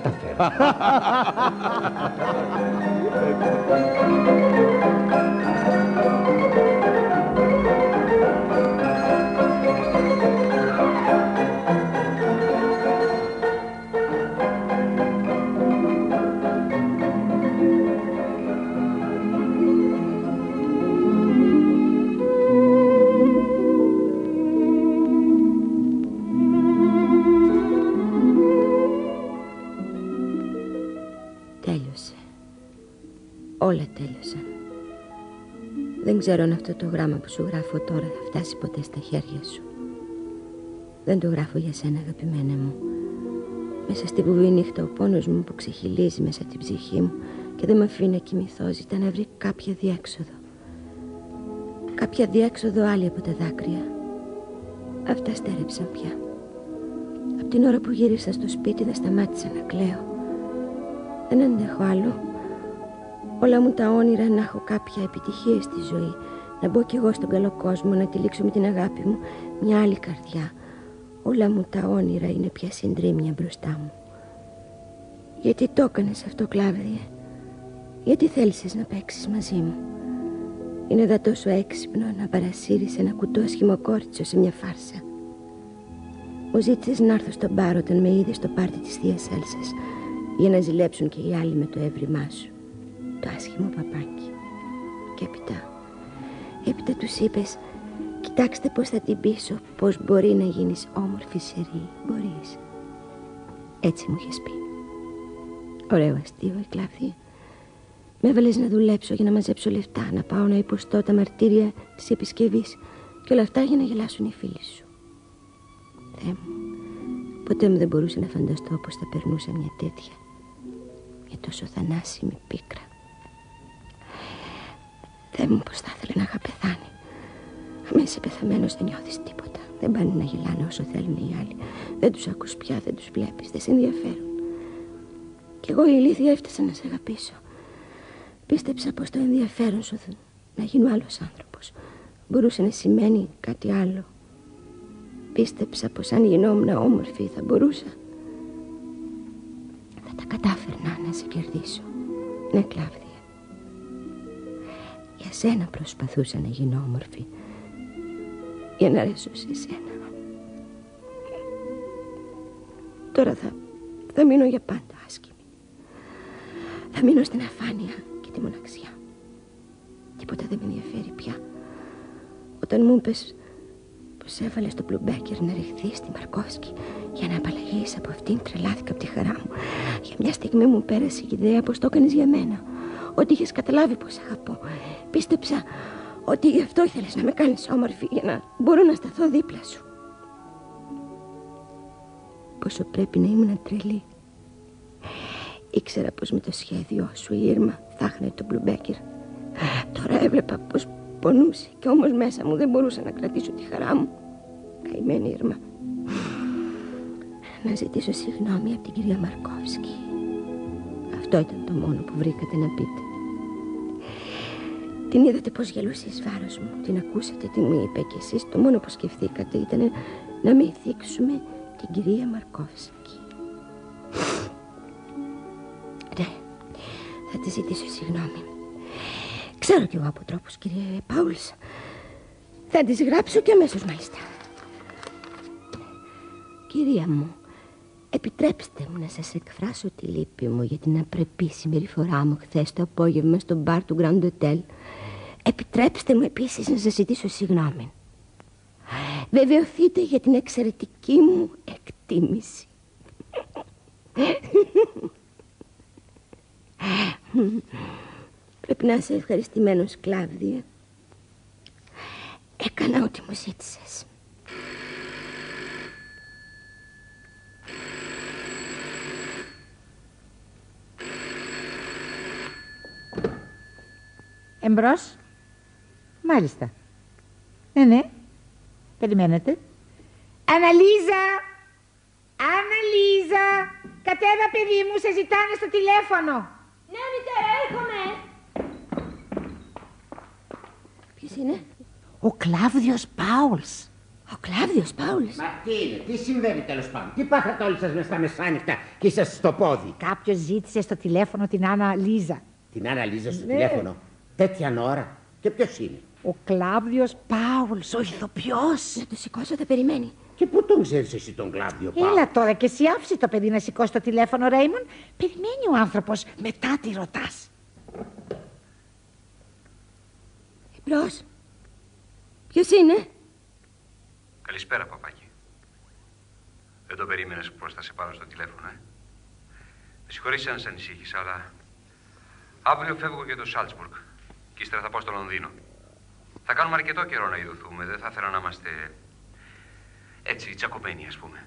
Speaker 5: Όλα τέλειωσαν. Δεν ξέρω αν αυτό το γράμμα που σου γράφω τώρα θα φτάσει ποτέ στα χέρια σου. Δεν το γράφω για σένα, αγαπημένα μου. Μέσα στη βουβή νύχτα ο πόνος μου που ξεχυλίζει μέσα την ψυχή μου και δεν με αφήνει να κοιμηθώ ζητά να βρει κάποια διέξοδο. Κάποια διέξοδο άλλη από τα δάκρυα. Αυτά στέρεψαν πια. Από την ώρα που γύρισα στο σπίτι δεν σταμάτησα να κλαίω. Δεν αντέχω άλλο. Όλα μου τα όνειρα να έχω κάποια επιτυχία στη ζωή. Να μπω κι εγώ στον καλό κόσμο, να τυλίξω με την αγάπη μου μια άλλη καρδιά. Όλα μου τα όνειρα είναι πια συντρίμια μπροστά μου. Γιατί το έκανες αυτό, Κλάβδια; Γιατί θέλησες να παίξεις μαζί μου; Είναι δα τόσο έξυπνο να παρασύρεις ένα κουτό σχημοκόριτσο σε μια φάρσα. Μου ζήτησες να έρθω στον μπαρ όταν με είδε στο πάρτι της θείας Έλσας για να ζηλέψουν και οι άλλοι με το έβριμά σου. Το άσχημο παπάκι. Και έπειτα, έπειτα τους είπες Κοιτάξτε πώς θα την πείσω Πώς μπορεί να γίνεις όμορφη σερή Μπορείς Έτσι μου είχες πει. Ωραίο αστείο η Κλάβδια Με έβαλες να δουλέψω για να μαζέψω λεφτά Να πάω να υποστώ τα μαρτύρια της επισκευής Και όλα αυτά για να γελάσουν οι φίλοι σου. Θεέ μου Ποτέ μου δεν μπορούσα να φανταστώ πως θα περνούσα μια τέτοια Μια τόσο θανάσιμη πίκρα Θεέ μου πως θα ήθελε να είχα πεθάνει Αμέσως είσαι πεθαμένο δεν νιώθεις τίποτα. Δεν πάνε να γελάνε όσο θέλουν οι άλλοι. Δεν τους ακούς πια, δεν τους βλέπεις, δεν σε ενδιαφέρουν. Κι εγώ η ηλίθεια έφτασα να σε αγαπήσω. Πίστεψα πως το ενδιαφέρον σου να γίνω άλλος άνθρωπος. Μπορούσε να σημαίνει κάτι άλλο. Πίστεψα πως αν γινόμουν όμορφη θα μπορούσα. Θα τα κατάφερνα να σε κερδίσω. Ναι Κλάβδια Για σένα προσπαθούσα να γίνω όμορφη. Για να αρέσω σε σένα. Τώρα θα, θα μείνω για πάντα άσχημη Θα μείνω στην αφάνεια και τη μοναξιά. Τίποτα δεν με ενδιαφέρει πια. Όταν μου είπες πως έβαλες στο Πλουμπέκερ να ρηχθεί στη Μαρκόσκη για να απαλλαγείς από αυτήν τρελάθηκα από τη χαρά μου. Για μια στιγμή μου πέρασε η ιδέα πως το έκανες για μένα. Ότι είχες καταλάβει πως αγαπώ. Πίστεψα ότι γι' αυτό ήθελες να με κάνεις όμορφη για να μπορώ να σταθώ δίπλα σου. Πόσο πρέπει να ήμουν τρελή. Ήξερα πως με το σχέδιό σου η Ήρμα θα έχνε το Μπλουμπέκερ. Τώρα έβλεπα πως πονούσε και όμως μέσα μου δεν μπορούσα να κρατήσω τη χαρά μου. Καημένη Ήρμα. Να ζητήσω συγγνώμη από την κυρία Μαρκόφσκη. Αυτό ήταν το μόνο που βρήκατε να πείτε. Την είδατε πως γελούσε εις βάρος μου. Την ακούσατε τι μου είπε και εσείς. Το μόνο που σκεφτήκατε ήταν να μην θίξουμε την κυρία Μαρκόφσκη. Ναι, θα τη ζητήσω συγγνώμη. Ξέρω κι εγώ από τρόπους, κύριε Πάουλς. Θα τις γράψω και αμέσως μάλιστα. Κυρία μου, επιτρέψτε μου να σας εκφράσω τη λύπη μου για την απρεπή συμπεριφορά μου χθες το απόγευμα στο μπαρ του Grand Hotel. Επιτρέψτε μου επίσης να σας ζητήσω συγγνώμη. Βεβαιωθείτε για την εξαιρετική μου εκτίμηση. Πρέπει να είσαι ευχαριστημένος, Κλάβδια. Έκανα ό,τι μου ζήτησες.
Speaker 3: Εμπρός. Μάλιστα. Ναι, ναι. Περιμένετε. Αναλίζα! Αναλίζα! Κατέβα, παιδί μου, σε ζητάνε στο τηλέφωνο.
Speaker 4: Ναι, μητέρα, έρχομαι.
Speaker 5: Ποιος είναι;
Speaker 3: Ο Κλάβδιος Πάουλς.
Speaker 5: Ο Κλάβδιος Πάουλς;
Speaker 14: Μα τι είναι, τι συμβαίνει τέλος πάντων; Τι πάθατε όλοι σας μες στα μεσάνυχτα και είσαστε στο πόδι;
Speaker 3: Κάποιος ζήτησε στο τηλέφωνο την Άννα Λίζα.
Speaker 14: Την Άννα Λίζα στο
Speaker 3: Ναι.
Speaker 14: τηλέφωνο; Τέτοια ώρα. Και ποιος είναι;
Speaker 3: Ο Κλάβδιος Πάουλς, ο ηθοποιός.
Speaker 5: Να το σηκώσω, θα περιμένει.
Speaker 14: Και πού τον ξέρεις εσύ τον Κλάβδιο Πάουλ;
Speaker 3: Έλα τώρα και εσύ άφησε το παιδί να σηκώσει το τηλέφωνο, Ρέιμον. Περιμένει ο άνθρωπος. Μετά τι ρωτάς.
Speaker 5: Εμπρός. Ποιος είναι;
Speaker 8: Καλησπέρα, παπάκι. Δεν το περίμενες πως θα σε πάρω στο τηλέφωνο, ε; Με συγχωρείς αν σε ανησύχησα, αλλά αύριο φεύγω για το Σάλτσμπουργκ και ύστερα θα πάω στο Λονδίνο. Θα κάνουμε αρκετό καιρό να ειδωθούμε. Δεν θα ήθελα να είμαστε έτσι τσακωμένοι, ας πούμε.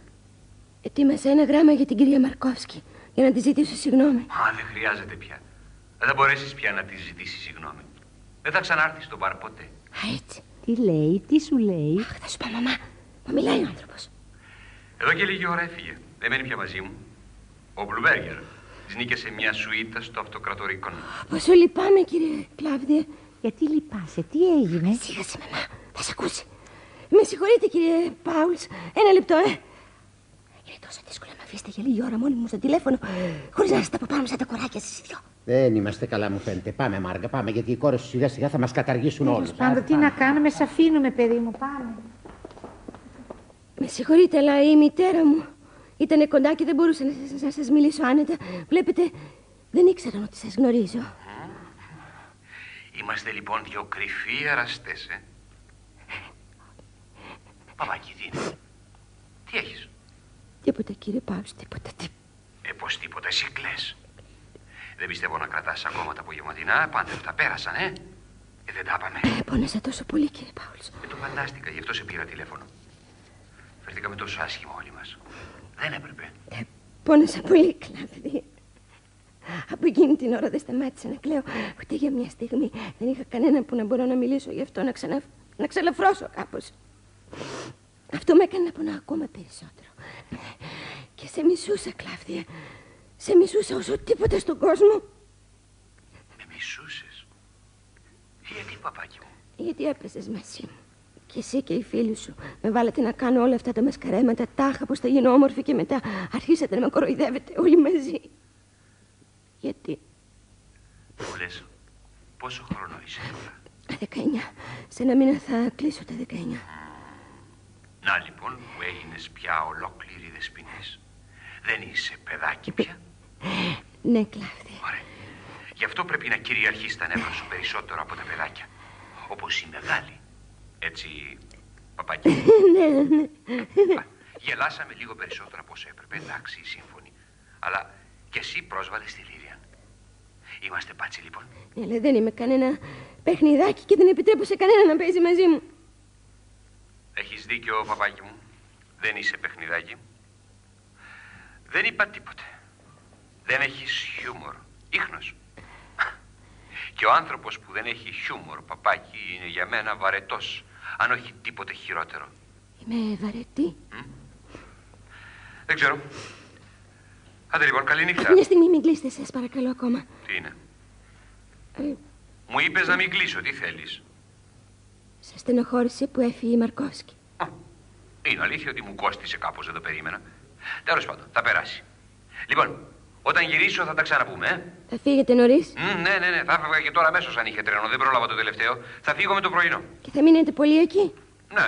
Speaker 5: Ετοίμασα ένα γράμμα για την κυρία Μαρκόφσκη για να τη ζητήσω συγγνώμη.
Speaker 8: Α, δεν χρειάζεται πια. Δεν θα μπορέσεις πια να τη ζητήσεις συγγνώμη. Δεν θα ξανάρθεις στο μπαρ ποτέ.
Speaker 5: Α, έτσι.
Speaker 3: Τι λέει, τι σου λέει.
Speaker 5: Αχ, θα σου πω, μαμά. Μα μιλάει ο άνθρωπος.
Speaker 8: Εδώ και λίγη ώρα έφυγε. Δεν μένει πια μαζί μου. Ο Μπλουμπέργκερ. Σνίκεσαι μια σουίτα στο αυτοκρατορικό.
Speaker 5: Πόσο λυπάμαι, κύριε Κλάβδια.
Speaker 3: Γιατί λυπάσαι, τι έγινε;
Speaker 5: Σιγά μαμά, θα σε ακούσει. Με συγχωρείτε, κύριε Πάουλς. Ένα λεπτό, ε. Είναι τόσο δύσκολο να με αφήσετε για λίγη ώρα μόνοι μου στο τηλέφωνο, χωρίς να είστε από πάνω σαν τα κοράκια σας δυο.
Speaker 14: Δεν είμαστε καλά, μου φαίνεται. Πάμε, Μάργα, πάμε, γιατί οι κόρες σιγά σιγά θα μας καταργήσουν όλους.
Speaker 3: Πάντω, τι να κάνουμε, σε αφήνουμε, παιδί μου, πάμε.
Speaker 5: Με συγχωρείτε, αλλά η μητέρα μου ήταν κοντά και δεν μπορούσα να σας μιλήσω άνετα. Βλέπετε, δεν ήξεραν ότι σας γνωρίζω.
Speaker 8: Είμαστε λοιπόν δυο κρυφοί εραστές, ε. Παπάκι, τι είναι; Τι έχεις;
Speaker 5: Τίποτα, κύριε Πάους, τίποτα. Τι...
Speaker 8: Ε, πως τίποτα, εσύ κλαις. Δεν πιστεύω να κρατάς ακόμα τα απογευματινά. Πάντα αυτά πέρασαν, ε. Ε, δεν τα είπαμε.
Speaker 5: Ε, πόνεσα τόσο πολύ, κύριε Πάουλς.
Speaker 8: Ε, το φαντάστηκα, γι' αυτό σε πήρα τηλέφωνο. Φερθήκαμε τόσο άσχημα όλοι μας. Δεν έπρεπε.
Speaker 5: Ε, πόνεσα πολύ, κλάδι. Από εκείνη την ώρα δεν σταμάτησα να κλαίω. Ούτε για μια στιγμή δεν είχα κανένα που να μπορώ να μιλήσω γι' αυτό, να, ξανα... να ξαλαφρώσω κάπως. Αυτό με έκανε να πονάω ακόμα περισσότερο. Και σε μισούσα, Κλάβδια. Σε μισούσα όσο τίποτα στον κόσμο.
Speaker 8: Με μισούσες; Γιατί, παπάκι μου;
Speaker 5: Γιατί έπεσες μαζί μου. Και εσύ και οι φίλοι σου με βάλατε να κάνω όλα αυτά τα μασκαρέματα, τάχα πως θα γίνω όμορφη και μετά αρχίσατε να με κοροϊδεύετε όλοι μαζί. Γιατί;
Speaker 8: Μου λες, πόσο χρόνο είσαι
Speaker 5: τώρα; 19. Σε ένα μήνα θα κλείσω τα 19.
Speaker 8: Να λοιπόν που έγινες πια ολόκληρη δεσποινής. Δεν είσαι παιδάκι πια;
Speaker 5: Ναι, Κλάβδη.
Speaker 8: Ωραία. Γι' αυτό πρέπει να κυριαρχείς τα νεύρα σου περισσότερο από τα παιδάκια. Όπως η μεγάλη. Έτσι, παπάκι.
Speaker 5: ναι, ναι.
Speaker 8: Γελάσαμε λίγο περισσότερο από όσο έπρεπε. Εντάξει, σύμφωνοι. Αλλά και εσύ πρόσβαλες τη Λίριαν. Είμαστε πάτσι λοιπόν.
Speaker 5: Ναι, αλλά δεν είμαι κανένα παιχνιδάκι και δεν επιτρέπω σε κανένα να παίζει μαζί μου.
Speaker 8: Έχεις δίκιο, παπάκι μου. Δεν είσαι παιχνιδάκι. Δεν είπα τίποτε. Δεν έχεις χιούμορ. Ίχνος. Και ο άνθρωπος που δεν έχει χιούμορ, παπάκι, είναι για μένα βαρετός. Αν όχι τίποτε χειρότερο.
Speaker 5: Είμαι βαρετή.
Speaker 8: Δεν ξέρω. Άντε λοιπόν, καλή νύχτα.
Speaker 5: Μια στιγμή μην κλείσετε, σας παρακαλώ ακόμα.
Speaker 8: Τι είναι;
Speaker 5: Ε...
Speaker 8: Μου είπες να μην κλείσω. Τι θέλεις;
Speaker 5: Σε στενοχώρησε που έφυγε η Μαρκόσκη.
Speaker 8: Είναι αλήθεια ότι μου κόστησε κάπως, δεν το περίμενα. Τέλος πάντων, θα περάσει. Λοιπόν, όταν γυρίσω θα τα ξαναπούμε, ε.
Speaker 5: Θα φύγετε νωρίς;
Speaker 8: Mm, ναι, ναι, ναι, θα έφευγα και τώρα αμέσως αν είχε τρένο. Δεν πρόλαβα το τελευταίο. Θα φύγω με το πρωινό.
Speaker 5: Και θα μείνετε πολύ εκεί;
Speaker 8: Ναι,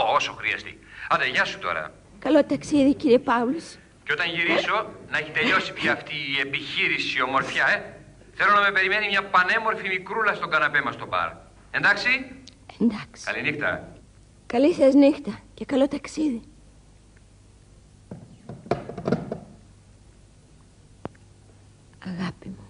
Speaker 8: ό, όσο χρειαστεί. Άντε, γεια σου τώρα.
Speaker 5: Καλό ταξίδι, κύριε Πάουλο.
Speaker 8: Και όταν γυρίσω, να έχει τελειώσει πια αυτή η επιχείρηση, η ομορφιά, ε. Θέλω να με περιμένει μια πανέμορφη μικρούλα στον καναπέ μας στο μπαρ. Εντάξει;
Speaker 5: Εντάξει.
Speaker 8: Καληνύχτα.
Speaker 5: Καλή σας νύχτα και καλό ταξίδι. Αγάπη μου.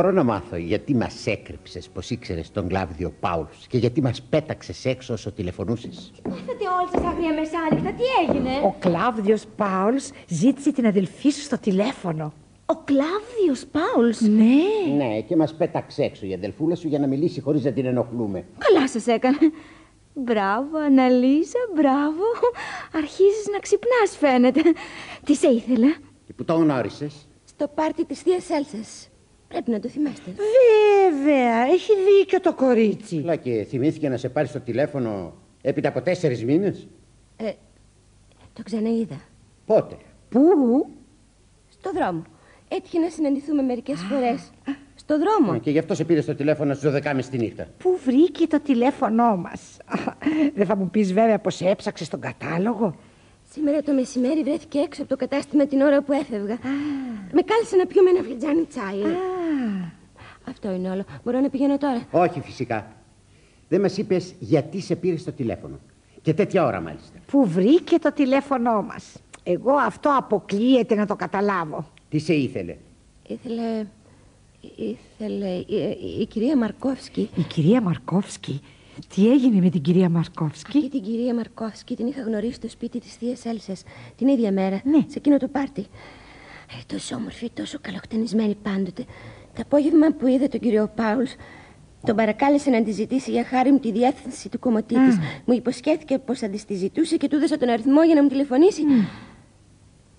Speaker 14: Μπορώ να μάθω γιατί μας έκρυψες πως ήξερες τον Κλάβδιο Πάουλ και γιατί μας πέταξες έξω όσο τηλεφωνούσες;
Speaker 4: Πάθατε όλοι σας άγρια μεσάνυχτα, τι έγινε;
Speaker 3: Ο Κλάβδιος Πάουλ ζήτησε την αδελφή σου στο τηλέφωνο.
Speaker 4: Ο Κλάβδιος Πάουλ.
Speaker 3: Ναι.
Speaker 14: Ναι, και μας πέταξε έξω η αδελφούλα σου για να μιλήσει χωρίς να την ενοχλούμε.
Speaker 4: Καλά σας έκανε. Μπράβο, Αναλίζα, μπράβο. Αρχίζεις να ξυπνάς, φαίνεται. Τι σε ήθελα.
Speaker 14: Και που το γνώρισες;
Speaker 5: Στο πάρτι της θείας Έλσας. Πρέπει να το θυμάστε.
Speaker 3: Βέβαια, έχει δίκιο το κορίτσι.
Speaker 14: Λά και θυμήθηκε να σε πάρει στο τηλέφωνο έπειτα από τέσσερις μήνες;
Speaker 5: Ε, το ξαναείδα.
Speaker 14: Πότε;
Speaker 3: Πού;
Speaker 5: Στο δρόμο. Έτυχε να συναντηθούμε μερικές φορές. Στο δρόμο.
Speaker 14: Και γι' αυτό σε πήρε στο τηλέφωνο στις 12.30 τη νύχτα.
Speaker 3: Πού βρήκε το τηλέφωνό μας; Δεν θα μου πεις βέβαια πως έψαξες στον κατάλογο;
Speaker 5: Σήμερα το μεσημέρι βρέθηκε έξω από το κατάστημα την ώρα που έφευγα. Με κάλεσε να πιούμε ένα φλιτζάνι τσάι. Αυτό είναι όλο. Μπορώ να πηγαίνω τώρα;
Speaker 14: Όχι, φυσικά. Δεν μας είπες γιατί σε πήρες στο τηλέφωνο. Και τέτοια ώρα, μάλιστα.
Speaker 3: Πού βρήκε το τηλέφωνό μας. Εγώ αυτό αποκλείεται να το καταλάβω.
Speaker 14: Τι σε ήθελε;
Speaker 5: Ήθελε. Ήθελε η, η- η κυρία Μαρκόφσκι.
Speaker 3: Η κυρία Μαρκόφσκι; Τι έγινε με την κυρία Μαρκόφσκι;
Speaker 5: Αυτή την κυρία Μαρκόφσκι την είχα γνωρίσει στο σπίτι της θείας Έλσας την ίδια μέρα, σε εκείνο το πάρτι. Ε, τόσο όμορφη, τόσο καλοκτενισμένη πάντοτε. Το απόγευμα που είδε τον κύριο Πάουλς, τον παρακάλεσε να τη ζητήσει για χάρη μου τη διεύθυνση του κομωτή
Speaker 3: Α.
Speaker 5: της. Μου υποσχέθηκε πως θα της τη ζητούσε και του έδωσα τον αριθμό για να μου τηλεφωνήσει.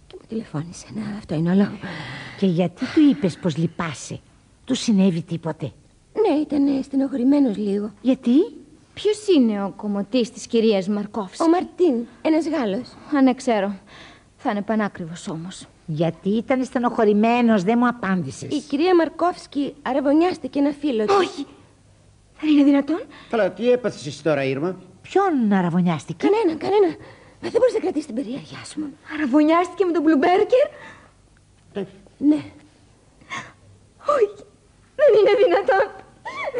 Speaker 5: Και μου τηλεφώνησε. Να, αυτό είναι όλο.
Speaker 3: Και γιατί του είπες πως λυπάσαι; Του συνέβη τίποτε;
Speaker 5: Ναι, ήταν στενοχωρημένος λίγο.
Speaker 3: Γιατί;
Speaker 4: Ποιος είναι ο κομμωτής της κυρίας Μαρκόφσκι;
Speaker 5: Ο Μαρτίν, ένας Γάλλος.
Speaker 4: Α, ναι, ξέρω. Θα είναι πανάκριβος όμως.
Speaker 3: Γιατί ήταν στενοχωρημένος, δεν μου απάντησες.
Speaker 5: Η κυρία Μαρκόφσκι αραβωνιάστηκε ένα φίλο της.
Speaker 4: Όχι. Δεν είναι δυνατόν;
Speaker 14: Καλά, τι έπαθες εσύ τώρα, Ήρμα;
Speaker 3: Ποιον αραβωνιάστηκε;
Speaker 5: Κανένα, κανένα. Μα δεν μπορείς να κρατήσεις την περιέργειά σου μόνο.
Speaker 4: Αραβωνιάστηκε με τον Μπλουμπέρκερ;
Speaker 5: Ναι.
Speaker 4: Όχι. Δεν είναι δυνατόν.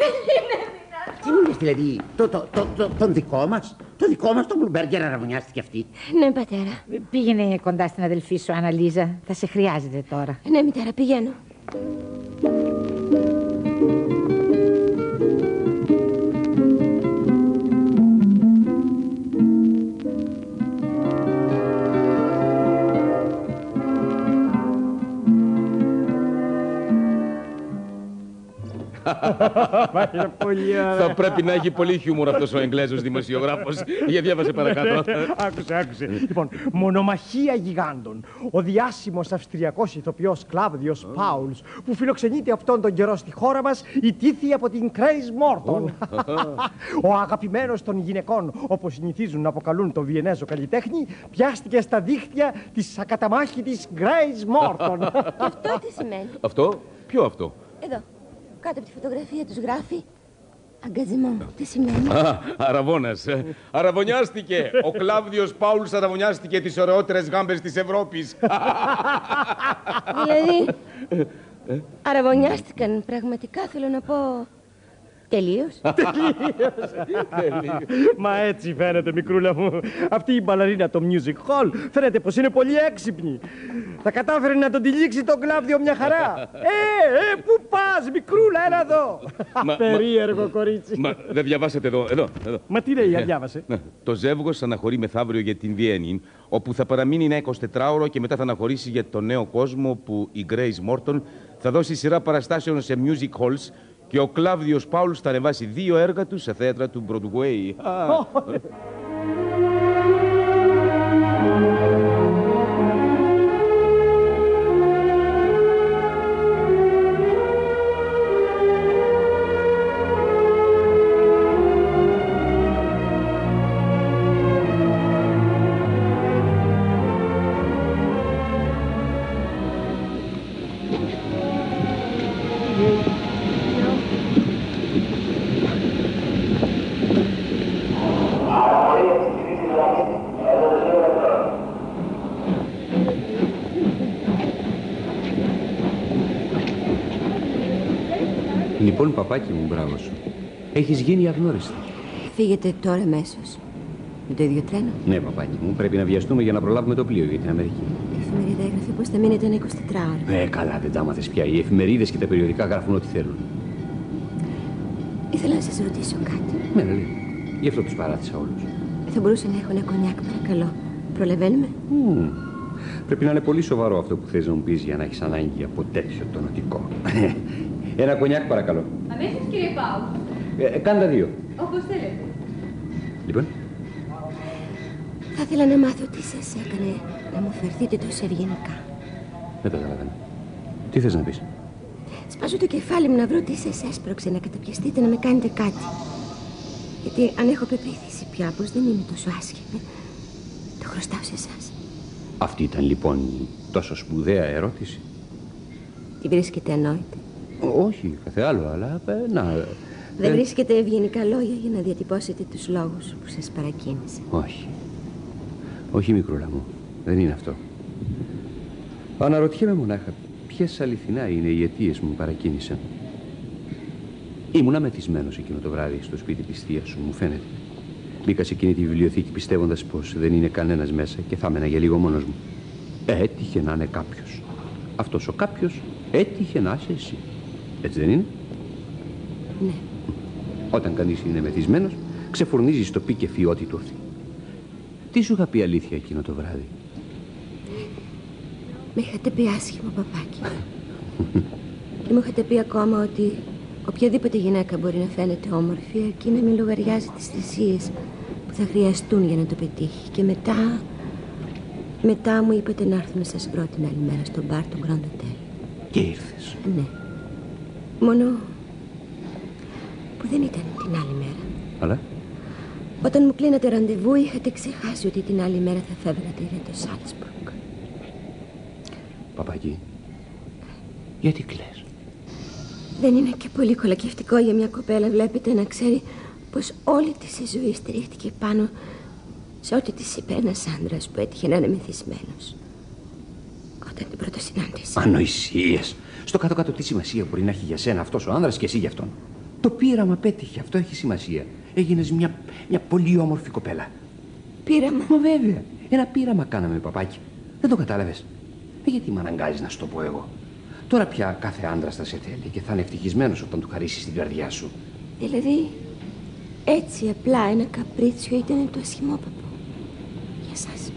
Speaker 4: Δεν είναι δυνατόν.
Speaker 14: Τι μου λες, δηλαδή, το, το, το, το, τον δικό μας, το δικό μας τον Μπλουμπέργκερ αραβωνιάστηκε αυτή;
Speaker 5: Ναι, πατέρα.
Speaker 3: Πήγαινε κοντά στην αδελφή σου, Αναλίζα. Θα σε χρειάζεται τώρα.
Speaker 5: Ναι, μητέρα, πηγαίνω.
Speaker 11: Θα πρέπει να έχει πολύ χιούμορ αυτός ο Εγγλέζος δημοσιογράφος. Για διάβασε παρακάτω.
Speaker 13: άκουσε, άκουσε. Λοιπόν, μονομαχία γιγάντων. Ο διάσημος αυστριακός ηθοποιός Κλάβδιος Πάουλς, που φιλοξενείται αυτόν τον καιρό στη χώρα μας, ιτήθη από την Κρέις Μόρτον. Ο αγαπημένος των γυναικών, όπως συνηθίζουν να αποκαλούν τον Βιενέζο καλλιτέχνη, πιάστηκε στα δίχτυα της ακαταμάχητης Grace Μόρτον.
Speaker 5: Αυτό τι σημαίνει;
Speaker 11: Αυτό, ποιο αυτό;
Speaker 5: Εδώ, κάτω από τη φωτογραφία τους γράφει Αγκαζιμό. Τι σημαίνει;
Speaker 11: Α, αραβόνα. Αραβωνιάστηκε. Ο Κλάβδιος Πάουλς αραβωνιάστηκε τις ωραιότερες γάμπες της Ευρώπης.
Speaker 5: δηλαδή, αραβωνιάστηκαν. Πραγματικά θέλω να πω. Τελείως.
Speaker 13: Μα έτσι φαίνεται, μικρούλα μου. Αυτή η μπαλαρίνα το music hall φαίνεται πως είναι πολύ έξυπνη. Θα κατάφερε να τον τυλίξει τον κλάβδιο μια χαρά. ε, ε, πού πας, μικρούλα, έλα εδώ.
Speaker 11: Μα-
Speaker 13: Περίεργο κορίτσι.
Speaker 11: Μα δεν διαβάσατε εδώ, εδώ, εδώ.
Speaker 13: Μα τι λέει, για διάβασε.
Speaker 11: Ναι. Το ζεύγος αναχωρεί μεθαύριο για την Βιέννη, όπου θα παραμείνει ένα 24ωρο και μετά θα αναχωρήσει για τον νέο κόσμο που η Grace Morton θα δώσει σειρά παραστάσεων σε music halls και ο Κλάβδιος Πάουλς θα ανεβάσει δύο έργα του σε θέατρα του Broadway.
Speaker 8: Παπάκι μου, μπράβο σου. Έχεις γίνει αγνώριστη.
Speaker 5: Φύγετε τώρα αμέσως. Με το ίδιο τρένο.
Speaker 8: Ναι, παπάκι μου, πρέπει να βιαστούμε για να προλάβουμε το πλοίο για την Αμερική.
Speaker 5: Η εφημερίδα έγραφε πως θα μείνετε ένα 24ωρο.
Speaker 8: Ε, καλά, δεν τα μάθες πια. Οι εφημερίδες και τα περιοδικά γράφουν ό,τι θέλουν.
Speaker 5: Ήθελα να σας ρωτήσω κάτι.
Speaker 8: Ναι, ναι, Γι' αυτό τους παράτησα όλους.
Speaker 5: Θα μπορούσα να έχω ένα κονιάκ, παρακαλώ. Προλαβαίνουμε;
Speaker 8: Μμμ. Πρέπει να είναι πολύ σοβαρό αυτό που θες να μου πεις για να έχεις ανάγκη από τέτοιο τονωτικό. Ένα κονιάκ, παρακαλώ.
Speaker 4: Αμέσως, κύριε Πάου.
Speaker 8: Ε, κάνε τα δύο.
Speaker 4: Όπως θέλετε.
Speaker 8: Λοιπόν,
Speaker 5: Θα ήθελα να μάθω τι σας έκανε να μου φερθείτε τόσο ευγενικά.
Speaker 8: δεν το καταλαβαίνω. Τι θες να πεις;
Speaker 5: Σπάζω το κεφάλι μου να βρω τι σας έσπρωξε να καταπιαστείτε να με κάνετε κάτι. Γιατί αν έχω πεποίθηση πια πως δεν είμαι τόσο άσχημη, το χρωστάω σε εσάς.
Speaker 8: Αυτή ήταν λοιπόν η τόσο σπουδαία ερώτηση.
Speaker 5: Τη βρίσκετε ανόητη.
Speaker 8: Ό, όχι, κάθε άλλο, αλλά ε, να...
Speaker 5: Δεν
Speaker 8: ε,
Speaker 5: βρίσκετε ευγενικά λόγια για να διατυπώσετε τους λόγους που σας παρακίνησε.
Speaker 8: Όχι. Όχι, μικρούλα μου. Δεν είναι αυτό. Αναρωτιέμαι μονάχα ποιες αληθινά είναι οι αιτίες που μου παρακίνησαν. Ήμουν αμεθυσμένος εκείνο το βράδυ στο σπίτι της θείας σου, μου φαίνεται. Μπήκα σε εκείνη τη βιβλιοθήκη πιστεύοντας πως δεν είναι κανένας μέσα και θα έμενα για λίγο μόνος μου. Έτυχε να είναι κάποιος. Αυτός ο κάποιος έτυχε να είσαι εσύ. Έτσι δεν είναι;
Speaker 5: Ναι.
Speaker 8: Όταν κανείς είναι μεθυσμένος, ξεφουρνίζει στο πι και φι ό,τι του έρθει. Τι σου είχα πει αλήθεια εκείνο το βράδυ;
Speaker 5: Με είχατε πει άσχημο παπάκι. και μου είχατε πει ακόμα ότι οποιαδήποτε γυναίκα μπορεί να φαίνεται όμορφη αρκεί να μην λογαριάζει τις θυσίες που θα χρειαστούν για να το πετύχει. Και μετά... Μετά μου είπατε να έρθω να σας βρω την άλλη μέρα στο μπαρ του Grand Hotel.
Speaker 8: Και ήρθες.
Speaker 5: Ναι. Μόνο που δεν ήταν την άλλη μέρα.
Speaker 8: Αλλά;
Speaker 5: Όταν μου κλείνατε ραντεβού είχατε ξεχάσει ότι την άλλη μέρα θα φεύγατε για το Σάλτσμπουργκ.
Speaker 8: Παπάκι, γιατί κλαις;
Speaker 5: Δεν είναι και πολύ κολακευτικό για μια κοπέλα, βλέπετε, να ξέρει πως όλη της η ζωή στηρίχτηκε πάνω σε ό,τι της είπε ένας άντρας που έτυχε να είναι μεθυσμένος. Όταν την πρώτο συνάντηση.
Speaker 8: Ανοησίες. Στο κάτω-κάτω τι σημασία μπορεί να έχει για σένα αυτός ο άνδρας και εσύ για αυτόν; Το πείραμα πέτυχε, αυτό έχει σημασία. Έγινες μια, μια πολύ όμορφη κοπέλα.
Speaker 5: Πείραμα.
Speaker 8: Μα βέβαια. Ένα πείραμα κάναμε, παπάκι. Δεν το κατάλαβες; Ε, γιατί με αναγκάζεις να σου το πω εγώ; Τώρα πια κάθε άντρα θα σε θέλει και θα είναι ευτυχισμένος όταν του χαρίσεις την καρδιά σου.
Speaker 5: Δηλαδή, έτσι απλά ένα καπρίτσιο ήταν το ασχημόπαπο. Για σας.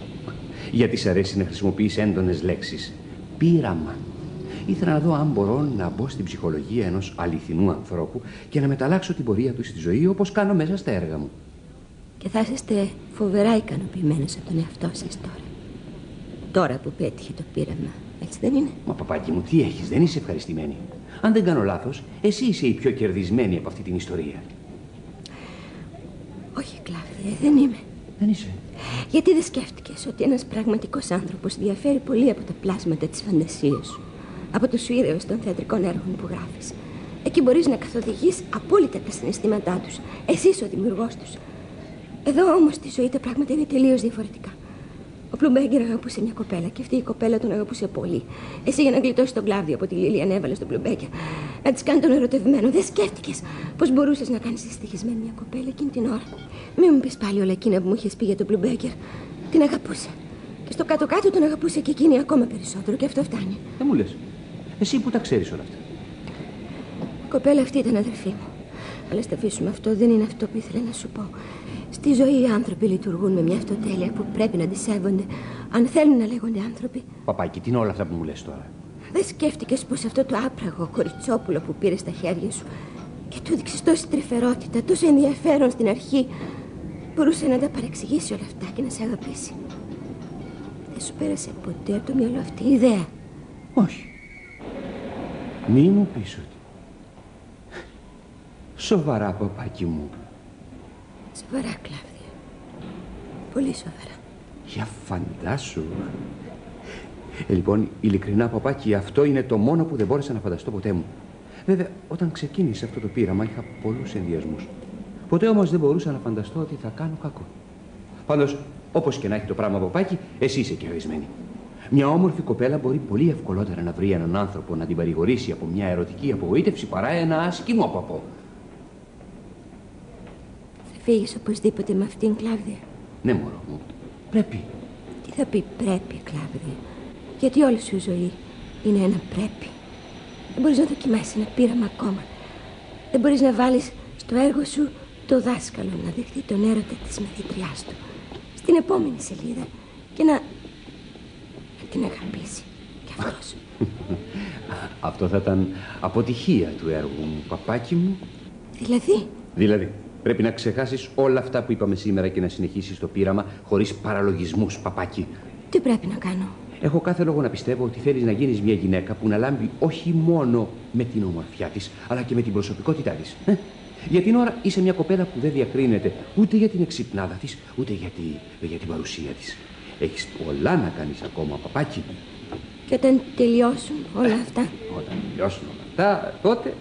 Speaker 8: Γιατί σ' αρέσει να χρησιμοποιείς έντονες λέξεις. Πείραμα. Ήθελα να δω αν μπορώ να μπω στην ψυχολογία ενός αληθινού ανθρώπου και να μεταλλάξω την πορεία του στη ζωή όπως κάνω μέσα στα έργα μου.
Speaker 5: Και θα είσαστε φοβερά ικανοποιημένος από τον εαυτό σας τώρα. Τώρα που πέτυχε το πείραμα. Έτσι δεν είναι;
Speaker 8: Μα παπάκι μου, τι έχεις, δεν είσαι ευχαριστημένη. Αν δεν κάνω λάθος, εσύ είσαι η πιο κερδισμένη από αυτή την ιστορία.
Speaker 5: Όχι, Κλάβδια, δεν είμαι.
Speaker 8: Δεν είσαι.
Speaker 5: Γιατί δεν σκέφτηκες ότι ένας πραγματικός άνθρωπος διαφέρει πολύ από τα πλάσματα της φαντασίας σου; Από τους ήρωες των θεατρικών έργων που γράφεις. Εκεί μπορείς να καθοδηγείς απόλυτα τα συναισθήματά τους. Εσύ είσαι ο δημιουργός τους. Εδώ όμως στη ζωή τα πράγματα είναι τελείως διαφορετικά. Ο Πλουμπέγκερ αγαπούσε μια κοπέλα και αυτή η κοπέλα τον αγαπούσε πολύ. Εσύ για να γλιτώσεις τον κλάδιο από τη Λίλη ανέβαλες στον Πλουμπέγκερ. Να της κάνεις τον ερωτευμένο. Δεν σκέφτηκες πώ μπορούσες να κάνεις δυστυχισμένη μια κοπέλα εκείνη την ώρα. Μην μου πεις πάλι όλα εκείνα που μου είχες πει για τον Πλουμπέγκερ. Την αγαπούσε. Και στο κάτω-κάτω τον αγαπούσε και εκείνη ακόμα περισσότερο και αυτό φτάνει.
Speaker 8: Δεν μου λες. Εσύ που τα ξέρεις όλα αυτά.
Speaker 5: Η κοπέλα αυτή ήταν αδερφή μου. Αλλά στα αφήσουμε αυτό, δεν είναι αυτό που ήθελα να σου πω. Στη ζωή οι άνθρωποι λειτουργούν με μια αυτοτέλεια που πρέπει να τη σέβονται, αν θέλουν να λέγονται άνθρωποι.
Speaker 8: Παπάκι, τι είναι όλα αυτά που μου λες τώρα;
Speaker 5: Δεν σκέφτηκες πως αυτό το άπραγο κοριτσόπουλο που πήρες στα χέρια σου και του έδειξες τόση τρυφερότητα, τόσο ενδιαφέρον στην αρχή, μπορούσε να τα παρεξηγήσει όλα αυτά και να σε αγαπήσει; Δεν σου πέρασε ποτέ από το μυαλό αυτή η ιδέα;
Speaker 8: Όχι. Μη μου πεις ότι. Σοβαρά, παπάκι μου.
Speaker 5: Σοβαρά, Κλάβδια. Πολύ σοβαρά.
Speaker 8: Για φαντάσου. Ε, λοιπόν, ειλικρινά, παπάκι, αυτό είναι το μόνο που δεν μπόρεσα να φανταστώ ποτέ μου. Βέβαια, όταν ξεκίνησε αυτό το πείραμα, είχα πολλούς ενδιασμούς. Ποτέ όμως δεν μπορούσα να φανταστώ ότι θα κάνω κακό. Πάντως, όπως και να έχει το πράγμα, παπάκι, εσύ είσαι κερδισμένη. Μια όμορφη κοπέλα μπορεί πολύ ευκολότερα να βρει έναν άνθρωπο να την παρηγορήσει από μια ερωτική απογοήτευση παρά ένα ασκημό παπό.
Speaker 5: Θα φύγεις οπωσδήποτε με αυτήν, Κλάβδια.
Speaker 8: Ναι, μωρό μου. Πρέπει.
Speaker 5: Τι θα πει πρέπει, Κλάβδια; Γιατί όλη σου η ζωή είναι ένα πρέπει. Δεν μπορείς να δοκιμάσεις ένα πείραμα ακόμα. Δεν μπορείς να βάλεις στο έργο σου το δάσκαλο να δεχτεί τον έρωτα της μαθητριάς του. Στην επόμενη σελίδα. Και να... να την αγαπήσει. Και αυτός.
Speaker 8: Αυτό θα ήταν αποτυχία του έργου μου, παπάκι μου.
Speaker 5: δηλαδή,
Speaker 8: Δηλαδή, πρέπει να ξεχάσεις όλα αυτά που είπαμε σήμερα και να συνεχίσεις το πείραμα χωρίς παραλογισμούς, παπάκι.
Speaker 5: τι πρέπει να κάνω;
Speaker 8: Έχω κάθε λόγο να πιστεύω ότι θέλεις να γίνεις μια γυναίκα που να λάμπει όχι μόνο με την ομορφιά της, αλλά και με την προσωπικότητά της. Ε; Για την ώρα είσαι μια κοπέλα που δεν διακρίνεται ούτε για την εξυπνάδα της, ούτε για, τη, για την παρουσία της. Έχεις πολλά να κάνεις ακόμα, παπάκι.
Speaker 5: Και όταν τελειώσουν όλα αυτά.
Speaker 8: Όταν τελειώσουν όλα αυτά, τότε...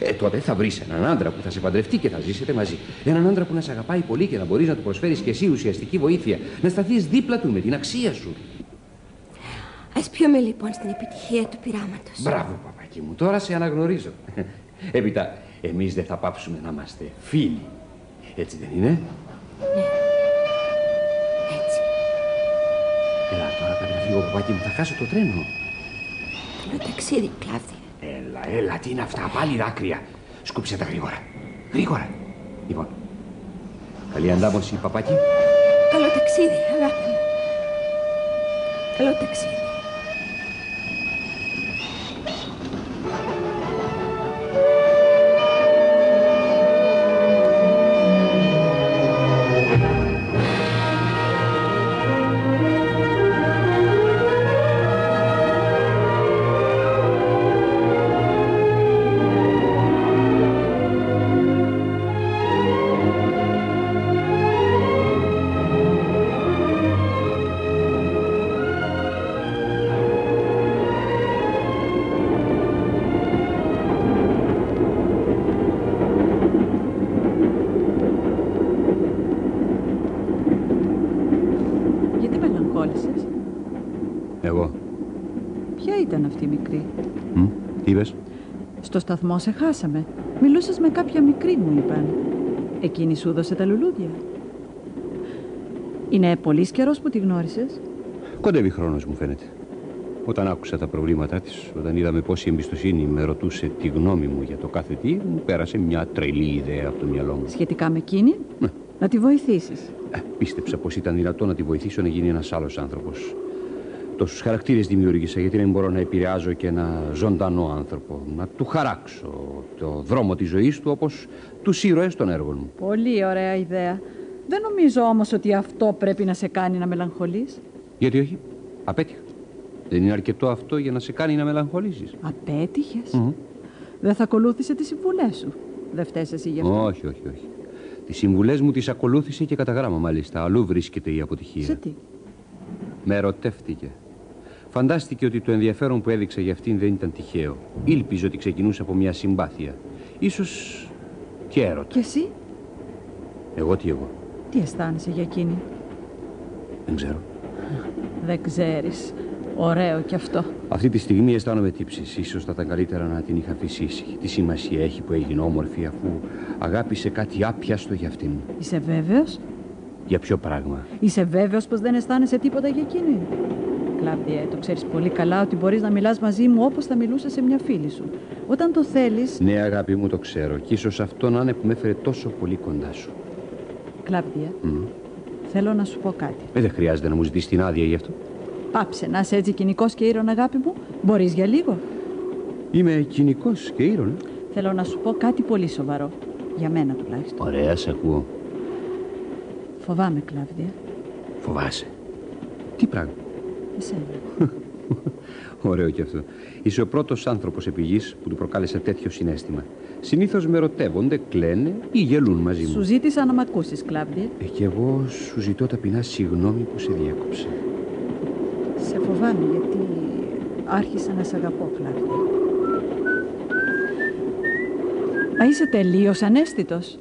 Speaker 8: Ε, τότε θα βρεις έναν άντρα που θα σε παντρευτεί και θα ζήσετε μαζί. Έναν άντρα που να σε αγαπάει πολύ και να μπορείς να του προσφέρεις και εσύ ουσιαστική βοήθεια. Να σταθείς δίπλα του με την αξία σου.
Speaker 5: Ας πιούμε λοιπόν στην επιτυχία του πειράματος.
Speaker 8: Μπράβο, παπάκι μου, τώρα σε αναγνωρίζω. Έπειτα, εμείς δεν θα πάψουμε να είμαστε φίλοι. Έτσι δεν είναι;
Speaker 5: Ναι.
Speaker 8: Έλα, τώρα πρέπει να φύγω, παπάκι μου, θα χάσω το τρένο.
Speaker 5: Θέλω ταξίδι, Κλάβδια.
Speaker 8: Έλα, έλα, τι είναι αυτά, πάλι δάκρυα. Σκούψε τα γρήγορα. Γρήγορα. Λοιπόν, καλή αντάμωση, παπάκι.
Speaker 5: Καλό ταξίδι, αγάπη μου. Καλό ταξίδι.
Speaker 16: Στο σταθμό σε χάσαμε. Μιλούσες με κάποια μικρή μου είπαν. Εκείνη σου έδωσε τα λουλούδια. Είναι πολύς καιρός που τη γνώρισες.
Speaker 8: Κοντεύει χρόνος μου φαίνεται. Όταν άκουσα τα προβλήματά της, όταν είδαμε πόση εμπιστοσύνη με ρωτούσε τη γνώμη μου για το κάθε τι, μου πέρασε μια τρελή ιδέα από το μυαλό μου.
Speaker 16: Σχετικά με εκείνη.
Speaker 8: Ναι.
Speaker 16: Να τη βοηθήσεις.
Speaker 8: Ε, πίστεψα πως ήταν δυνατό να τη βοηθήσω να γίνει ένας άλλος άνθρωπος. Τόσους χαρακτήρες δημιούργησα γιατί δεν μπορώ να επηρεάζω και ένα ζωντανό άνθρωπο. Να του χαράξω το δρόμο της ζωής του όπως τους ήρωες των έργων μου.
Speaker 16: Πολύ ωραία ιδέα. Δεν νομίζω όμως ότι αυτό πρέπει να σε κάνει να μελαγχολείς.
Speaker 8: Γιατί όχι, απέτυχα. Δεν είναι αρκετό αυτό για να σε κάνει να μελαγχολήσεις.
Speaker 16: Απέτυχες;
Speaker 8: Μμμ.
Speaker 16: Δεν θα ακολούθησε τις συμβουλές σου. Δεν φταίς εσύ γι' αυτό;
Speaker 8: Όχι, όχι, όχι. Τις συμβουλές μου τις ακολούθησε και κατά γράμμα μάλιστα. Αλλού βρίσκεται η αποτυχία.
Speaker 16: Σε τι;
Speaker 8: Με ερωτεύτηκε. Φαντάστηκε ότι το ενδιαφέρον που έδειξε για αυτήν δεν ήταν τυχαίο. Ήλπιζε ότι ξεκινούσε από μια συμπάθεια. Ίσως και έρωτα.
Speaker 16: Και εσύ,
Speaker 8: Εγώ τι εγώ.
Speaker 16: τι αισθάνεσαι για εκείνη;
Speaker 8: Δεν ξέρω.
Speaker 16: Δεν ξέρεις. Ωραίο κι αυτό.
Speaker 8: Αυτή τη στιγμή αισθάνομαι τύψεις. Ίσως θα ήταν καλύτερα να την είχα αφήσει ήσυχη. Τι σημασία έχει που έγινε όμορφη αφού αγάπησε κάτι άπιαστο για αυτήν.
Speaker 16: Είσαι βέβαιος;
Speaker 8: Για ποιο πράγμα;
Speaker 16: Είσαι βέβαιος πως δεν αισθάνεσαι τίποτα για εκείνη; Κλάβδια, το ξέρεις πολύ καλά ότι μπορείς να μιλάς μαζί μου όπως θα μιλούσε σε μια φίλη σου. Όταν το θέλεις,
Speaker 8: Ναι, αγάπη μου, το ξέρω. Και ίσως αυτό να είναι που με έφερε τόσο πολύ κοντά σου.
Speaker 16: Κλάβδια,
Speaker 8: Μμ.
Speaker 16: θέλω να σου πω κάτι.
Speaker 8: Ε, δεν χρειάζεται να μου ζητήσεις την άδεια γι' αυτό.
Speaker 16: Πάψε να είσαι έτσι κοινικός και ήρων, αγάπη μου. Μπορείς για λίγο.
Speaker 8: Είμαι κοινικός και ήρων.
Speaker 16: Θέλω να σου πω κάτι πολύ σοβαρό. Για μένα τουλάχιστον.
Speaker 8: Ωραία, σε ακούω.
Speaker 16: Φοβάμαι, Κλάβδια.
Speaker 8: Φοβάσαι. Τι πράγμα;
Speaker 16: Εσένα.
Speaker 8: Ωραίο κι αυτό. Είσαι ο πρώτος άνθρωπος επί γης που του προκάλεσε τέτοιο συνέστημα. Συνήθως με ρωτεύονται, κλαίνε ή γελούν μαζί μου.
Speaker 16: Σου ζήτησα να μ' ακούσεις, Κλάβδια.
Speaker 8: Ε, και εγώ σου ζητώ ταπεινά συγγνώμη που σε διέκοψα.
Speaker 16: Σε φοβάμαι γιατί άρχισα να σε αγαπώ, Κλάβδια. Μα είσαι τελείως ανέστητος.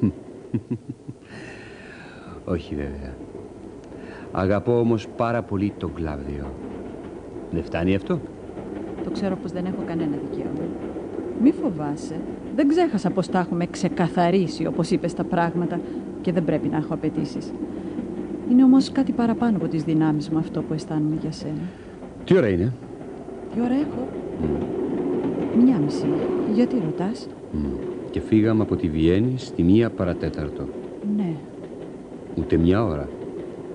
Speaker 8: Όχι βέβαια. Αγαπώ όμως πάρα πολύ τον Κλάβδιο. Δεν φτάνει αυτό;
Speaker 16: Το ξέρω πως δεν έχω κανένα δικαίωμα. Μη φοβάσαι. Δεν ξέχασα πως τα έχουμε ξεκαθαρίσει, όπως είπες τα πράγματα, και δεν πρέπει να έχω απαιτήσει. Είναι όμως κάτι παραπάνω από τις δυνάμεις μου αυτό που αισθάνομαι για σένα.
Speaker 8: Τι ώρα είναι;
Speaker 16: Τι ώρα έχω; Μια μισή. Γιατί ρωτάς;
Speaker 8: Μμ. Και φύγαμε από τη Βιέννη στη μία παρατέταρτο.
Speaker 16: Ναι.
Speaker 8: Ούτε μια ώρα.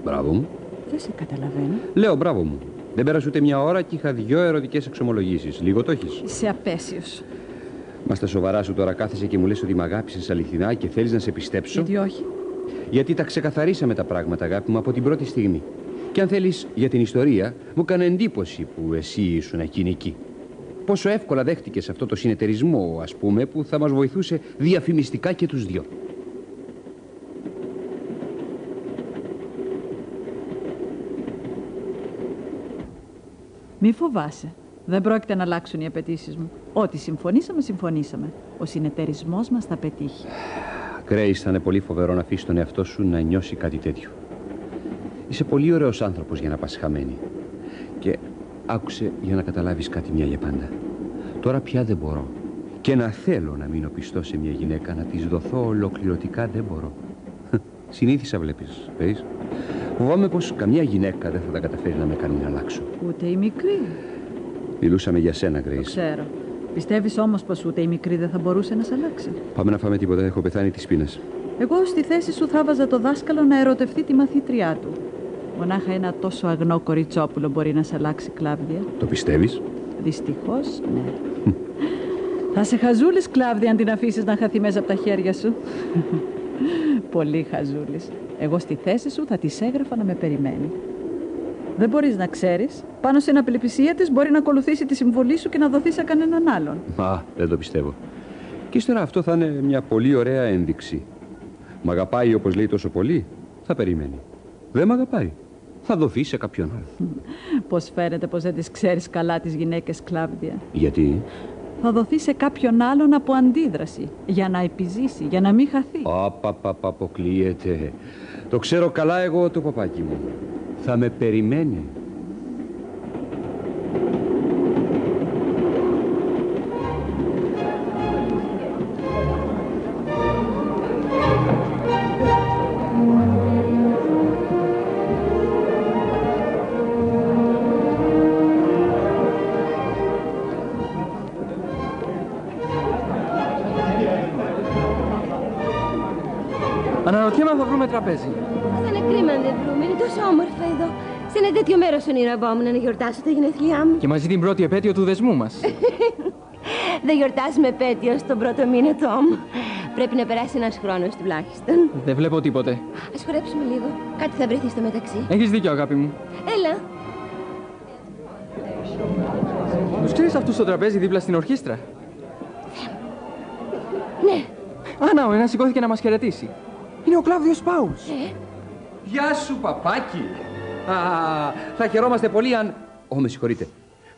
Speaker 8: Μπράβο μου.
Speaker 16: Δεν σε καταλαβαίνω.
Speaker 8: Λέω μπράβο μου. Δεν πέρασε ούτε μια ώρα και είχα δυο ερωτικές εξομολογήσεις. Λίγο το έχεις;
Speaker 16: Είσαι απέσιος.
Speaker 8: Μα στα σοβαρά σου τώρα κάθεσαι και μου λες ότι με αγάπησες αληθινά και θέλεις να σε πιστέψω;
Speaker 16: Γιατί όχι.
Speaker 8: Γιατί τα ξεκαθαρίσαμε τα πράγματα, αγάπη μου, από την πρώτη στιγμή. Και αν θέλεις για την ιστορία, μου έκανε εντύπωση που εσύ ήσουν εκείνη εκεί. Πόσο εύκολα δέχτηκες αυτό το συνεταιρισμό, ας πούμε, που θα μας βοηθούσε διαφημιστικά και τους δυο.
Speaker 16: Μη φοβάσαι. Δεν πρόκειται να αλλάξουν οι απαιτήσεις μου. Ό,τι συμφωνήσαμε, συμφωνήσαμε. Ο συνεταιρισμός μας θα πετύχει.
Speaker 8: Κρέι, θα είναι πολύ φοβερό να αφήσεις τον εαυτό σου να νιώσει κάτι τέτοιο. Είσαι πολύ ωραίος άνθρωπος για να πας χαμένη. Και άκουσε για να καταλάβεις κάτι μια για πάντα. Τώρα πια δεν μπορώ. Και να θέλω να μείνω πιστός σε μια γυναίκα, να της δοθώ ολοκληρωτικά δεν μπορώ. Συνήθισα, βλέπεις. Weet. Φοβάμαι πως καμιά γυναίκα δεν θα τα καταφέρει να με κάνει να αλλάξω.
Speaker 16: Ούτε η μικρή.
Speaker 8: Μιλούσαμε για σένα, Grace.
Speaker 16: Ξέρω. Πιστεύεις όμως πως ούτε η μικρή δεν θα μπορούσε να σε αλλάξει;
Speaker 8: Πάμε να φάμε τίποτα. Έχω πεθάνει τη πείνα.
Speaker 16: Εγώ στη θέση σου θα βάζα το δάσκαλο να ερωτευτεί τη μαθήτριά του. Μονάχα ένα τόσο αγνό κοριτσόπουλο μπορεί να σε αλλάξει, Κλάβδια.
Speaker 8: Το πιστεύεις;
Speaker 16: Δυστυχώς, ναι. θα σε χαζούλη, Κλάβδια, αν την αφήσεις να χαθεί μέσα από τα χέρια σου. Πολύ χαζούλης. Εγώ στη θέση σου θα της έγραφα να με περιμένει. Δεν μπορείς να ξέρεις. Πάνω στην απελπισία της μπορεί να ακολουθήσει τη συμβολή σου και να δοθεί σε κανέναν άλλον.
Speaker 8: Μα, δεν το πιστεύω. Και ύστερα αυτό θα είναι μια πολύ ωραία ένδειξη. Μ' αγαπάει όπως λέει τόσο πολύ, θα περιμένει. Δεν μ' αγαπάει; Θα δοθεί σε κάποιον άλλο.
Speaker 16: Πώς φαίνεται πως δεν τις ξέρεις καλά τις γυναίκες, Κλάβδια;
Speaker 8: Γιατί;
Speaker 16: Θα δοθεί σε κάποιον άλλον από αντίδραση. Για να επιζήσει, για να μην χαθεί.
Speaker 8: Απαπαπα, αποκλείεται. Το ξέρω καλά εγώ το παπάκι μου. Θα με περιμένει.
Speaker 17: Τραπέζι.
Speaker 5: Θα είναι κρίμα αν δεν βρούμε. Είναι τόσο όμορφα εδώ. Σε ένα τέτοιο μέρος ονειρευόμουν να γιορτάσω τα γενέθλιά μου.
Speaker 17: Και μαζί την πρώτη επέτειο του δεσμού μας.
Speaker 5: Δεν γιορτάζουμε επέτειο στον πρώτο μήνα, Τόμ. Πρέπει να περάσει ένας χρόνος τουλάχιστον.
Speaker 17: Δεν βλέπω τίποτε.
Speaker 5: Α χορέψουμε λίγο. Κάτι θα βρεθεί στο μεταξύ.
Speaker 17: Έχεις δίκιο, αγάπη μου.
Speaker 5: Έλα.
Speaker 17: Τους ξέρεις αυτούς στο τραπέζι δίπλα στην ορχήστρα;
Speaker 5: Ναι.
Speaker 17: Α, να, ο ένας σηκώθηκε να μας χαιρετήσει. Είναι ο Κλάβδιος Πάουλς.
Speaker 5: Ε,
Speaker 8: Γεια σου, παπάκι. Α, θα χαιρόμαστε πολύ αν... Ω, με συγχωρείτε.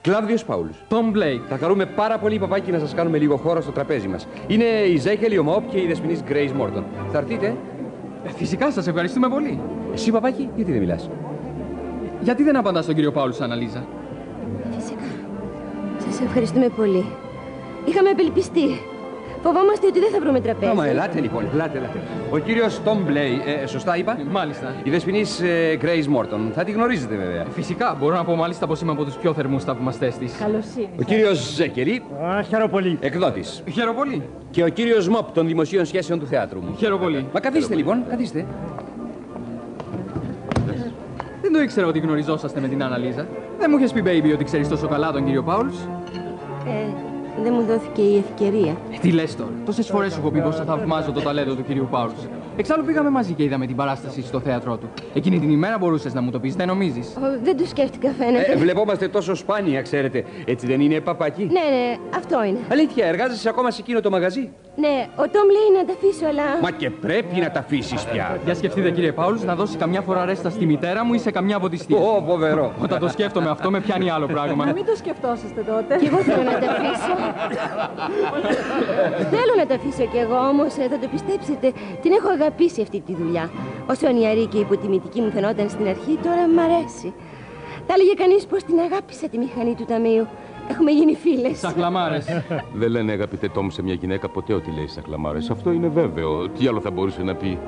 Speaker 8: Κλάβδιος Πάουλς.
Speaker 17: Τόμ Μπλέικ.
Speaker 8: Θα χαρούμε πάρα πολύ, παπάκι, να σας κάνουμε λίγο χώρο στο τραπέζι μας. Είναι η Ζέχελη, ο Μόπ και η δεσποινής Grace Μόρτον. Θα έρθετε.
Speaker 17: Ε, φυσικά, σας ευχαριστούμε πολύ.
Speaker 8: Εσύ, παπάκι, γιατί δεν μιλάς;
Speaker 17: Γιατί δεν απαντάς στον κύριο Πάουλς, Αναλίζα;
Speaker 5: Φυσικά. Σας ευχαριστούμε πολύ. Είχαμε απελπιστεί. Φοβόμαστε ότι δεν θα βρούμε τραπέζι.
Speaker 8: Άμα, ελάτε λοιπόν, ελάτε, ελάτε. Ο κύριος Τόμ Μπλέι, ε, σωστά είπα;
Speaker 17: Μάλιστα.
Speaker 8: Η δεσποινής ε, Grace Μόρτον. Θα τη γνωρίζετε βέβαια.
Speaker 17: Φυσικά, μπορώ να πω μάλιστα πως είμαι από τους πιο θερμούς θαυμαστές της.
Speaker 16: Καλοσύνη.
Speaker 8: Ο κύριος Ζέκερη.
Speaker 13: Α, χαίρομαι πολύ.
Speaker 8: Εκδότης.
Speaker 17: Χαίρομαι πολύ.
Speaker 8: Και ο κύριος Μόπ των δημοσίων σχέσεων του θεάτρου μου.
Speaker 17: Χαίρομαι πολύ.
Speaker 8: Μα καθίστε λοιπόν, καθίστε.
Speaker 17: Δεν το ήξερα ότι γνωριζόσαστε με την Αναλίζα. Δεν μου είχες πει, baby, ότι ξέρεις τόσο καλά τον κύριο Πάουλς;
Speaker 5: Ε, δεν μου δόθηκε η ευκαιρία.
Speaker 17: Τι λες τώρα; Τόσε φορές σου έχω πει πω θα θαυμάζω το ταλέντο του κυρίου Πάουλ. Εξάλλου πήγαμε μαζί και είδαμε την παράσταση στο θέατρό του. Εκείνη την ημέρα μπορούσες να μου το πεις, δεν νομίζεις;
Speaker 5: Ω, δεν το σκέφτηκα, φαίνεται.
Speaker 8: Ε, βλεπόμαστε τόσο σπάνια, ξέρετε. Έτσι δεν είναι, παπάκι;
Speaker 5: Ναι, ναι, αυτό είναι.
Speaker 8: Αλήθεια, εργάζεσαι ακόμα σε εκείνο το μαγαζί;
Speaker 5: Ναι, ο Τόμ λέει να τα αφήσω, αλλά.
Speaker 8: Μα και πρέπει να τα αφήσεις πια.
Speaker 17: Για σκεφτείτε, κύριε Πάουλ, να δώσει καμιά φορά ρέστα στη μητέρα μου ή σε καμιά από τι θείε.
Speaker 8: Ω, φοβερό.
Speaker 17: Όταν το σκέφτομαι αυτό, με πιάνει άλλο πράγμα.
Speaker 16: Να μην το σκεφτόσαστε τότε.
Speaker 5: Κι εγώ θέλω να τα αφήσω. θέλω να τα αφήσω κι εγώ, όμως θα το πιστέψετε, την έχω αγαπήσει αυτή τη δουλειά. Όσο νεαρή και υποτιμητική μου φαινόταν στην αρχή, τώρα μ' αρέσει. Θα έλεγε κανείς πως την αγάπησα τη μηχανή του ταμείου. Έχουμε γίνει φίλες.
Speaker 17: Σαχλαμάρε.
Speaker 11: Δεν λένε αγαπητέ Τόμ σε μια γυναίκα ποτέ ότι λέει σαχλαμάρε. Αυτό είναι βέβαιο. Τι άλλο θα μπορούσε να πει;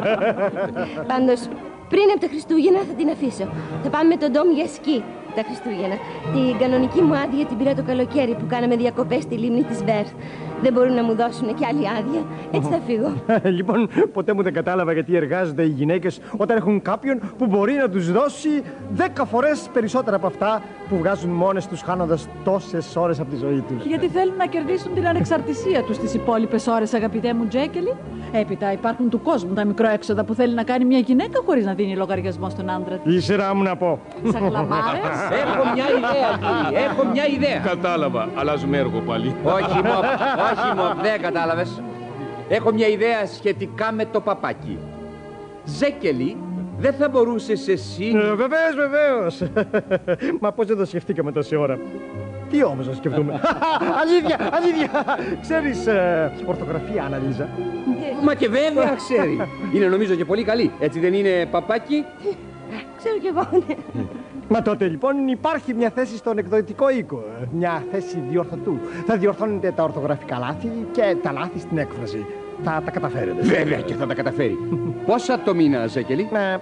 Speaker 5: Πάντως, πριν από τα Χριστούγεννα θα την αφήσω. Θα πάμε με τον Ντόμ για σκι τα Χριστούγεννα. Την κανονική μου άδεια την πήρα το καλοκαίρι που κάναμε διακοπές στη λίμνη της Βέρθ. Δεν μπορούν να μου δώσουν και άλλη άδεια. Έτσι θα φύγω.
Speaker 13: λοιπόν, ποτέ μου δεν κατάλαβα γιατί εργάζονται οι γυναίκες όταν έχουν κάποιον που μπορεί να τους δώσει δέκα φορές περισσότερα από αυτά που βγάζουν μόνες τους χάνοντας τόσες ώρες από τη ζωή τους.
Speaker 16: Γιατί θέλουν να κερδίσουν την ανεξαρτησία τους στι υπόλοιπες ώρες, αγαπητέ μου Τζέκελη. Έπειτα υπάρχουν του κόσμου τα μικροέξοδα που θέλει να κάνει μια γυναίκα χωρίς να δίνει λογαριασμό στον άντρα της.
Speaker 13: Η σειρά μου να πω.
Speaker 16: Σαχλαμάρε.
Speaker 8: Έχω μια ιδέα, κύριε. Έχω μια ιδέα.
Speaker 11: Κατάλαβα. Αλλάζουμε έργο πάλι.
Speaker 8: όχι, Μοπ. Όχι, Μοπ. Δεν κατάλαβες. Έχω μια ιδέα σχετικά με το παπάκι. Ζέκελη, δεν θα μπορούσες εσύ.
Speaker 13: Ε, βεβαίως, βεβαίως. Μα πώς δεν το σκεφτήκαμε τόση ώρα. Τι όμως να σκεφτούμε; αλήθεια, αλήθεια. Ξέρεις ε, ορθογραφία, Αναλίζα.
Speaker 8: Μα και βέβαια ξέρει. Είναι νομίζω και πολύ καλή. Έτσι δεν είναι παπάκι;
Speaker 5: Ξέρω κι εγώ, ναι.
Speaker 13: Μα τότε λοιπόν υπάρχει μια θέση στον εκδοτικό οίκο. ε, Μια θέση διορθωτού. Θα διορθώνετε τα ορθογραφικά λάθη και τα λάθη στην έκφραση. Θα τα καταφέρετε.
Speaker 8: Βέβαια και θα τα καταφέρει. Πόσα το μήνα, Ζέκελη;
Speaker 13: Ε,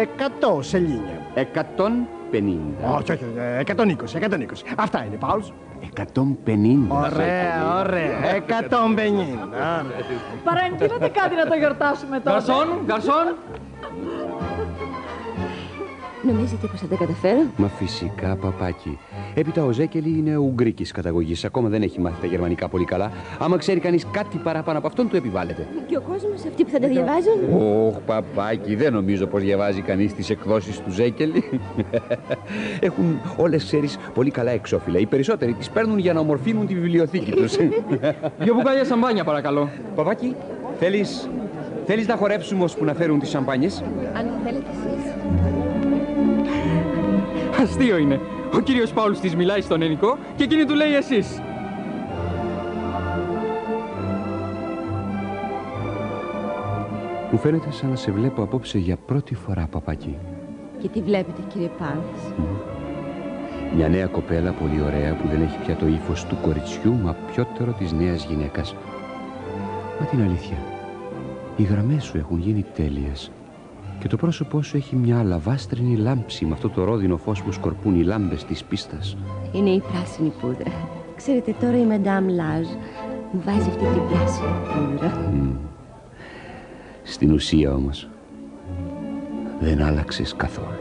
Speaker 13: εκατό σελίνια.
Speaker 8: Εκατόν
Speaker 13: Όχι, όχι, ε, 120, 120. Αυτά είναι, Πάουλς.
Speaker 14: 150.
Speaker 13: Ωραία, ωραία. 150.
Speaker 16: Παραγγείλατε κάτι να το γιορτάσουμε τώρα.
Speaker 17: Γκαρσόν, γκαρσόν.
Speaker 5: Νομίζετε πως θα τα καταφέρω.
Speaker 8: Μα φυσικά, παπάκι. Έπειτα ο Ζέκελη είναι ουγγρικής καταγωγής. Ακόμα δεν έχει μάθει τα γερμανικά πολύ καλά. Άμα ξέρει κανείς κάτι παραπάνω από αυτόν, του επιβάλλεται.
Speaker 5: Και ο κόσμος αυτοί που θα τα διαβάζουν;
Speaker 8: Ωχ, παπάκι, δεν νομίζω πως διαβάζει κανείς τις εκδόσεις του Ζέκελη. Έχουν όλες, ξέρεις, πολύ καλά εξώφυλλα. Οι περισσότεροι τις παίρνουν για να ομορφύνουν τη βιβλιοθήκη τους.
Speaker 17: Δύο μπουκάλια σαμπάνια, παρακαλώ.
Speaker 8: Παπάκι, θέλεις θέλεις να χορέψουμε ώσπου να φέρουν τις σαμπάνιες;
Speaker 5: Αν θέλετε εσείς.
Speaker 17: Αστείο είναι. Ο κύριος Πάουλς της μιλάει στον ελληνικό και εκείνη του λέει εσείς.
Speaker 8: Μου φαίνεται σαν να σε βλέπω απόψε για πρώτη φορά, παπάκι.
Speaker 5: Και τι βλέπετε κύριε Πάουλς.
Speaker 8: Μια νέα κοπέλα πολύ ωραία που δεν έχει πια το ύφος του κοριτσιού, μα πιότερο της νέας γυναίκας. Μα την αλήθεια, οι γραμμές σου έχουν γίνει τέλειες. Και το πρόσωπό σου έχει μια αλαβάστρινη λάμψη με αυτό το ρόδινο φως που σκορπούν οι λάμπες της πίστας.
Speaker 5: Είναι η πράσινη πούδρα. Ξέρετε τώρα η Madame Λάζ μου βάζει αυτή την πράσινη πούδρα.
Speaker 8: Μμ. Στην ουσία όμως, δεν άλλαξες καθόλου.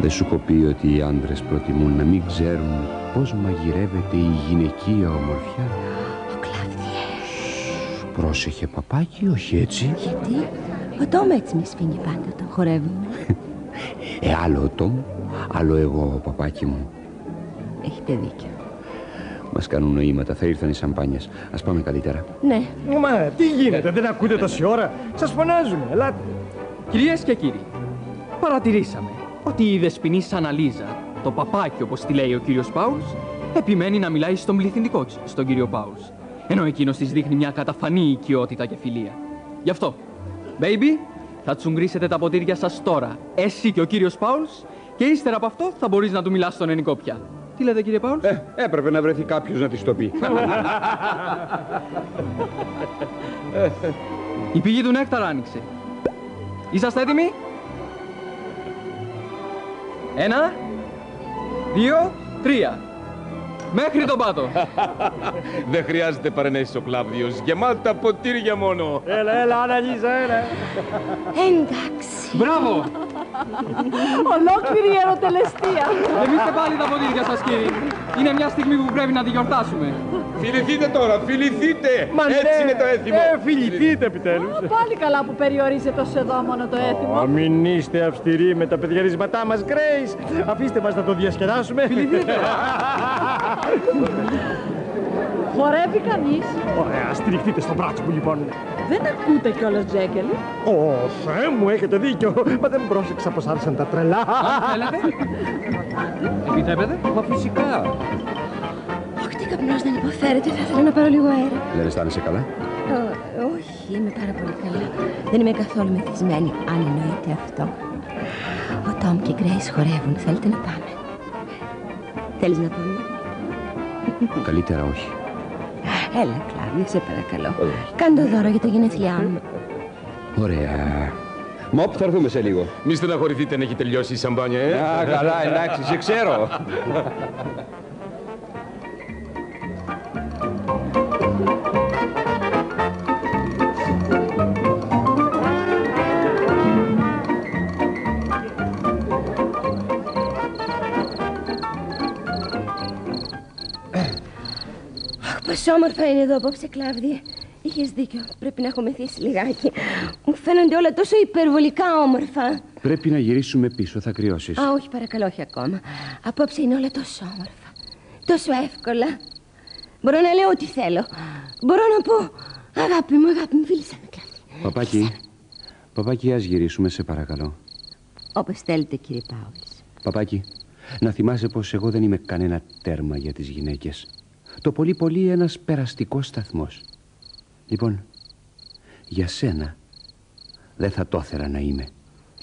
Speaker 8: Δεν σου έχω πει ότι οι άντρες προτιμούν να μην ξέρουν πώς μαγειρεύεται η γυναικεία ομορφιά.
Speaker 5: Ο Κλάβδιε.
Speaker 8: Πρόσεχε παπάκι, όχι έτσι.
Speaker 5: Γιατί; Ο Τόμ έτσι με σφίγγει πάντα όταν χορεύουμε.
Speaker 8: Ε, άλλο ο Τόμ, άλλο εγώ, παπάκι μου.
Speaker 5: Έχετε δίκιο.
Speaker 8: Μας κάνουν νοήματα, θα ήρθαν οι σαμπάνιες. Ας πάμε καλύτερα.
Speaker 5: Ναι.
Speaker 13: Μα τι γίνεται, δεν ακούτε τόση ώρα; Σας φωνάζουν, ελάτε.
Speaker 17: Κυρίες και κύριοι, παρατηρήσαμε ότι η δεσποινής Αναλίζα, το παπάκι όπως τη λέει ο κύριος Πάουλς, επιμένει να μιλάει στον πληθυντικό της, στον κύριο Πάουλς, ενώ εκείνος της δείχνει μια καταφανή οικειότητα και φιλία. Γι' αυτό, baby, θα τσουγκρίσετε τα ποτήρια σας τώρα, εσύ και ο κύριος Πάουλς, και ύστερα από αυτό θα μπορείς να του μιλάς στον ενικό πια. Τι λέτε κύριε Πάουλς;
Speaker 8: Ε, έπρεπε να βρεθεί κάποιος να της το πει.
Speaker 17: Η πηγή του νέκταρα άνοιξε. Είσαστε έτοιμοι; Ένα, δύο, τρία. Μέχρι τον πάτο.
Speaker 11: Δεν χρειάζεται παρενέσεις ο Κλάβδιος. Γεμάτα ποτήρια μόνο.
Speaker 13: Έλα, έλα, Αναλίζα, έλα.
Speaker 5: Εντάξει.
Speaker 17: Μπράβο!
Speaker 16: Ολόκληρη η ερωτελεστία.
Speaker 17: Γεμίστε πάλι τα ποτήρια σας κύριοι. Είναι μια στιγμή που πρέπει να τη γιορτάσουμε.
Speaker 11: Φιληθείτε τώρα, φιληθείτε.
Speaker 13: Μα
Speaker 11: Έτσι
Speaker 13: ναι,
Speaker 11: είναι το έθιμο.
Speaker 13: Ε, φιληθείτε επιτέλους.
Speaker 16: Πάλι καλά που περιορίζεται ως εδώ μόνο το έθιμο.
Speaker 13: Ω, μην είστε αυστηροί με τα παιδιαρίσματά μας, Grace. Αφήστε μας να το διασκεδάσουμε.
Speaker 16: Χορεύει κανείς;
Speaker 13: Ωραία, στηριχτείτε στο μπράτσο μου λοιπόν.
Speaker 16: Δεν ακούτε κιόλας Τζέκελη.
Speaker 13: Ω, Θεέ μου, έχετε δίκιο. Μα δεν πρόσεξα πως άρχισαν τα τρελά.
Speaker 17: Θέλετε; Επιτρέπετε;
Speaker 8: Μα φυσικά.
Speaker 5: Όχι, τι καπνός δεν υποφέρεται. Θα ήθελα να πάρω λίγο αέρα.
Speaker 8: Δεν αισθάνεσαι καλά;
Speaker 5: Ω, όχι, είμαι πάρα πολύ καλά. Δεν είμαι καθόλου μεθυσμένη, αν εννοείται αυτό. Ο Τόμ και η Grace χορεύουν. Θέλετε να πάμε; Θέλεις να πάμε;
Speaker 8: Καλύτερα όχι.
Speaker 5: Έλα, Κλάβια, σε παρακαλώ. Κάνε το δώρο για το γενέθλιά μου.
Speaker 8: Ωραία. Μοπ, θα έρθουμε σε λίγο.
Speaker 11: Μη στεναχωρηθείτε, έχει τελειώσει η σαμπάνια, ε.
Speaker 8: Α, καλά, εντάξει, σε ξέρω.
Speaker 5: Αχ, πόσο όμορφα είναι εδώ απόψε, Κλάβδια. Είχες δίκιο. Πρέπει να έχω μεθύσει λιγάκι. Μου φαίνονται όλα τόσο υπερβολικά όμορφα.
Speaker 8: Πρέπει να γυρίσουμε πίσω, θα κρυώσεις.
Speaker 5: Α, όχι, παρακαλώ, όχι ακόμα. Απόψε είναι όλα τόσο όμορφα. Τόσο εύκολα. Μπορώ να λέω ό,τι θέλω. Μπορώ να πω. Αγάπη μου, αγάπη μου, φίλησα με, Κλάβδια.
Speaker 8: Παπάκι, παπάκι, ας γυρίσουμε, σε παρακαλώ.
Speaker 5: Όπως θέλετε, κύριε Πάουλ.
Speaker 8: Παπάκι, να θυμάσαι πως εγώ δεν είμαι κανένα τέρμα για τις γυναίκες. Το πολύ πολύ ένας περαστικός σταθμός. Λοιπόν, για σένα δεν θα το ήθελα να είμαι.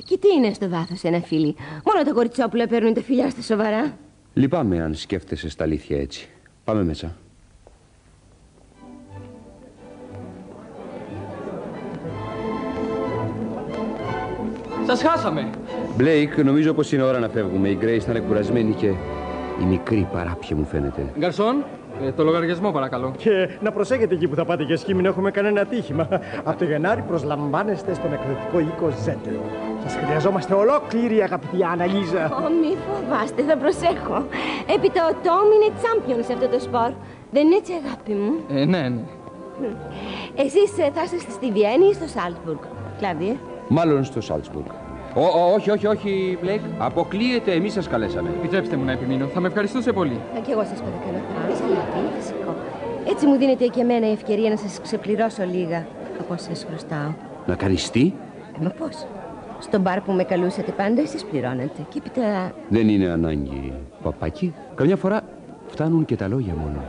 Speaker 5: Και τι είναι στο βάθος ένα φίλι; Μόνο τα κοριτσόπουλα παίρνουν τα φιλιά στα σοβαρά.
Speaker 8: Λυπάμαι αν σκέφτεσαι στα αλήθεια έτσι. Πάμε μέσα.
Speaker 17: Σας χάσαμε.
Speaker 8: Μπλέικ, νομίζω πως είναι ώρα να φεύγουμε. Η Γκρέις θα είναι κουρασμένη και η μικρή παράπια μου φαίνεται.
Speaker 17: Γκαρσόν, ε, το λογαριασμό παρακαλώ.
Speaker 13: Και να προσέχετε εκεί που θα πάτε για σκι, μην έχουμε κανένα ατύχημα. Από το Γενάρη προσλαμβάνεστε στον εκδοτικό οίκο Ζέτεο. Σας χρειαζόμαστε ολόκληρη, αγαπητή Αναλίζα.
Speaker 5: Ω, μη φοβάστε, θα προσέχω. Έπειτα ο Τόμ είναι τσάμπιον σε αυτό το σπορ. Δεν είναι έτσι, αγάπη μου;
Speaker 17: Ε, ναι, ναι.
Speaker 5: Εσείς ε, θα είστε στη Βιέννη ή στο Σάλτσμπουργκ, Κλάβιε.
Speaker 8: Μάλλον στο Σάλτσμπουργκ. Ω, ω, όχι, όχι, όχι, Μπλέικ. Αποκλείεται, εμείς σας καλέσαμε.
Speaker 17: Επιτρέψτε μου να επιμείνω. Θα με ευχαριστούσε πολύ.
Speaker 5: Α, και εγώ σας παρακαλώ. Είσαι αλήθεια, είναι φυσικό. Έτσι μου δίνετε και εμένα η ευκαιρία να σας ξεπληρώσω λίγα από όσα σας χρωστάω.
Speaker 8: Να κάνεις τι;
Speaker 5: Μα πώς. Στον μπαρ που με καλούσατε πάντα εσείς πληρώνετε. Και έπειτα
Speaker 8: Δεν είναι ανάγκη, παπάκι. Καμιά φορά φτάνουν και τα λόγια μόνο.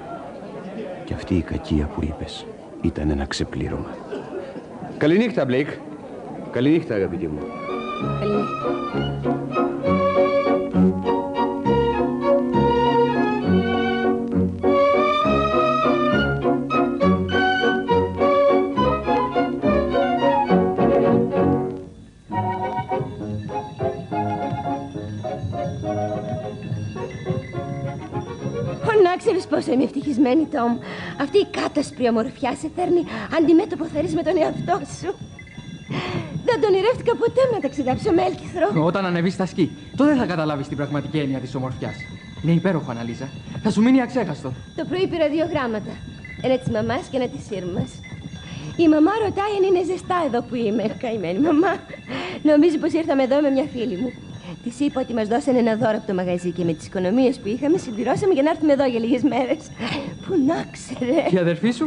Speaker 8: Και αυτή η κακία που είπες ήταν ένα ξεπλήρωμα. Καληνύχτα, Μπλέικ. Καληνύχτα, αγαπητή μου.
Speaker 5: Καληνύχτα. Ω, Να ξέρεις πόσο είμαι ευτυχισμένη, Τόμ. Αυτή η κάτασπρη ομορφιά σε φέρνει αντιμέτωπο θερής με τον εαυτό σου. Δεν τον ονειρεύτηκα ποτέ να ταξιδέψω με έλκυθρο.
Speaker 17: Όταν ανεβείς στα σκι, τότε θα καταλάβεις την πραγματική έννοια της ομορφιάς. Είναι υπέροχο, Αναλίζα. Θα σου μείνει αξέχαστο.
Speaker 5: Το πρωί πήρα δύο γράμματα. Ένα της μαμάς και ένα της σύρμας. Η μαμά ρωτάει αν είναι ζεστά εδώ που είμαι. Καημένη μαμά. Νομίζει πως ήρθαμε εδώ με μια φίλη μου. Της είπα ότι μας δώσανε ένα δώρο από το μαγαζί και με τις οικονομίες που είχαμε συμπληρώσαμε για να έρθουμε εδώ για λίγες μέρες. Που να ξέρε.
Speaker 17: Και η αδερφή σου;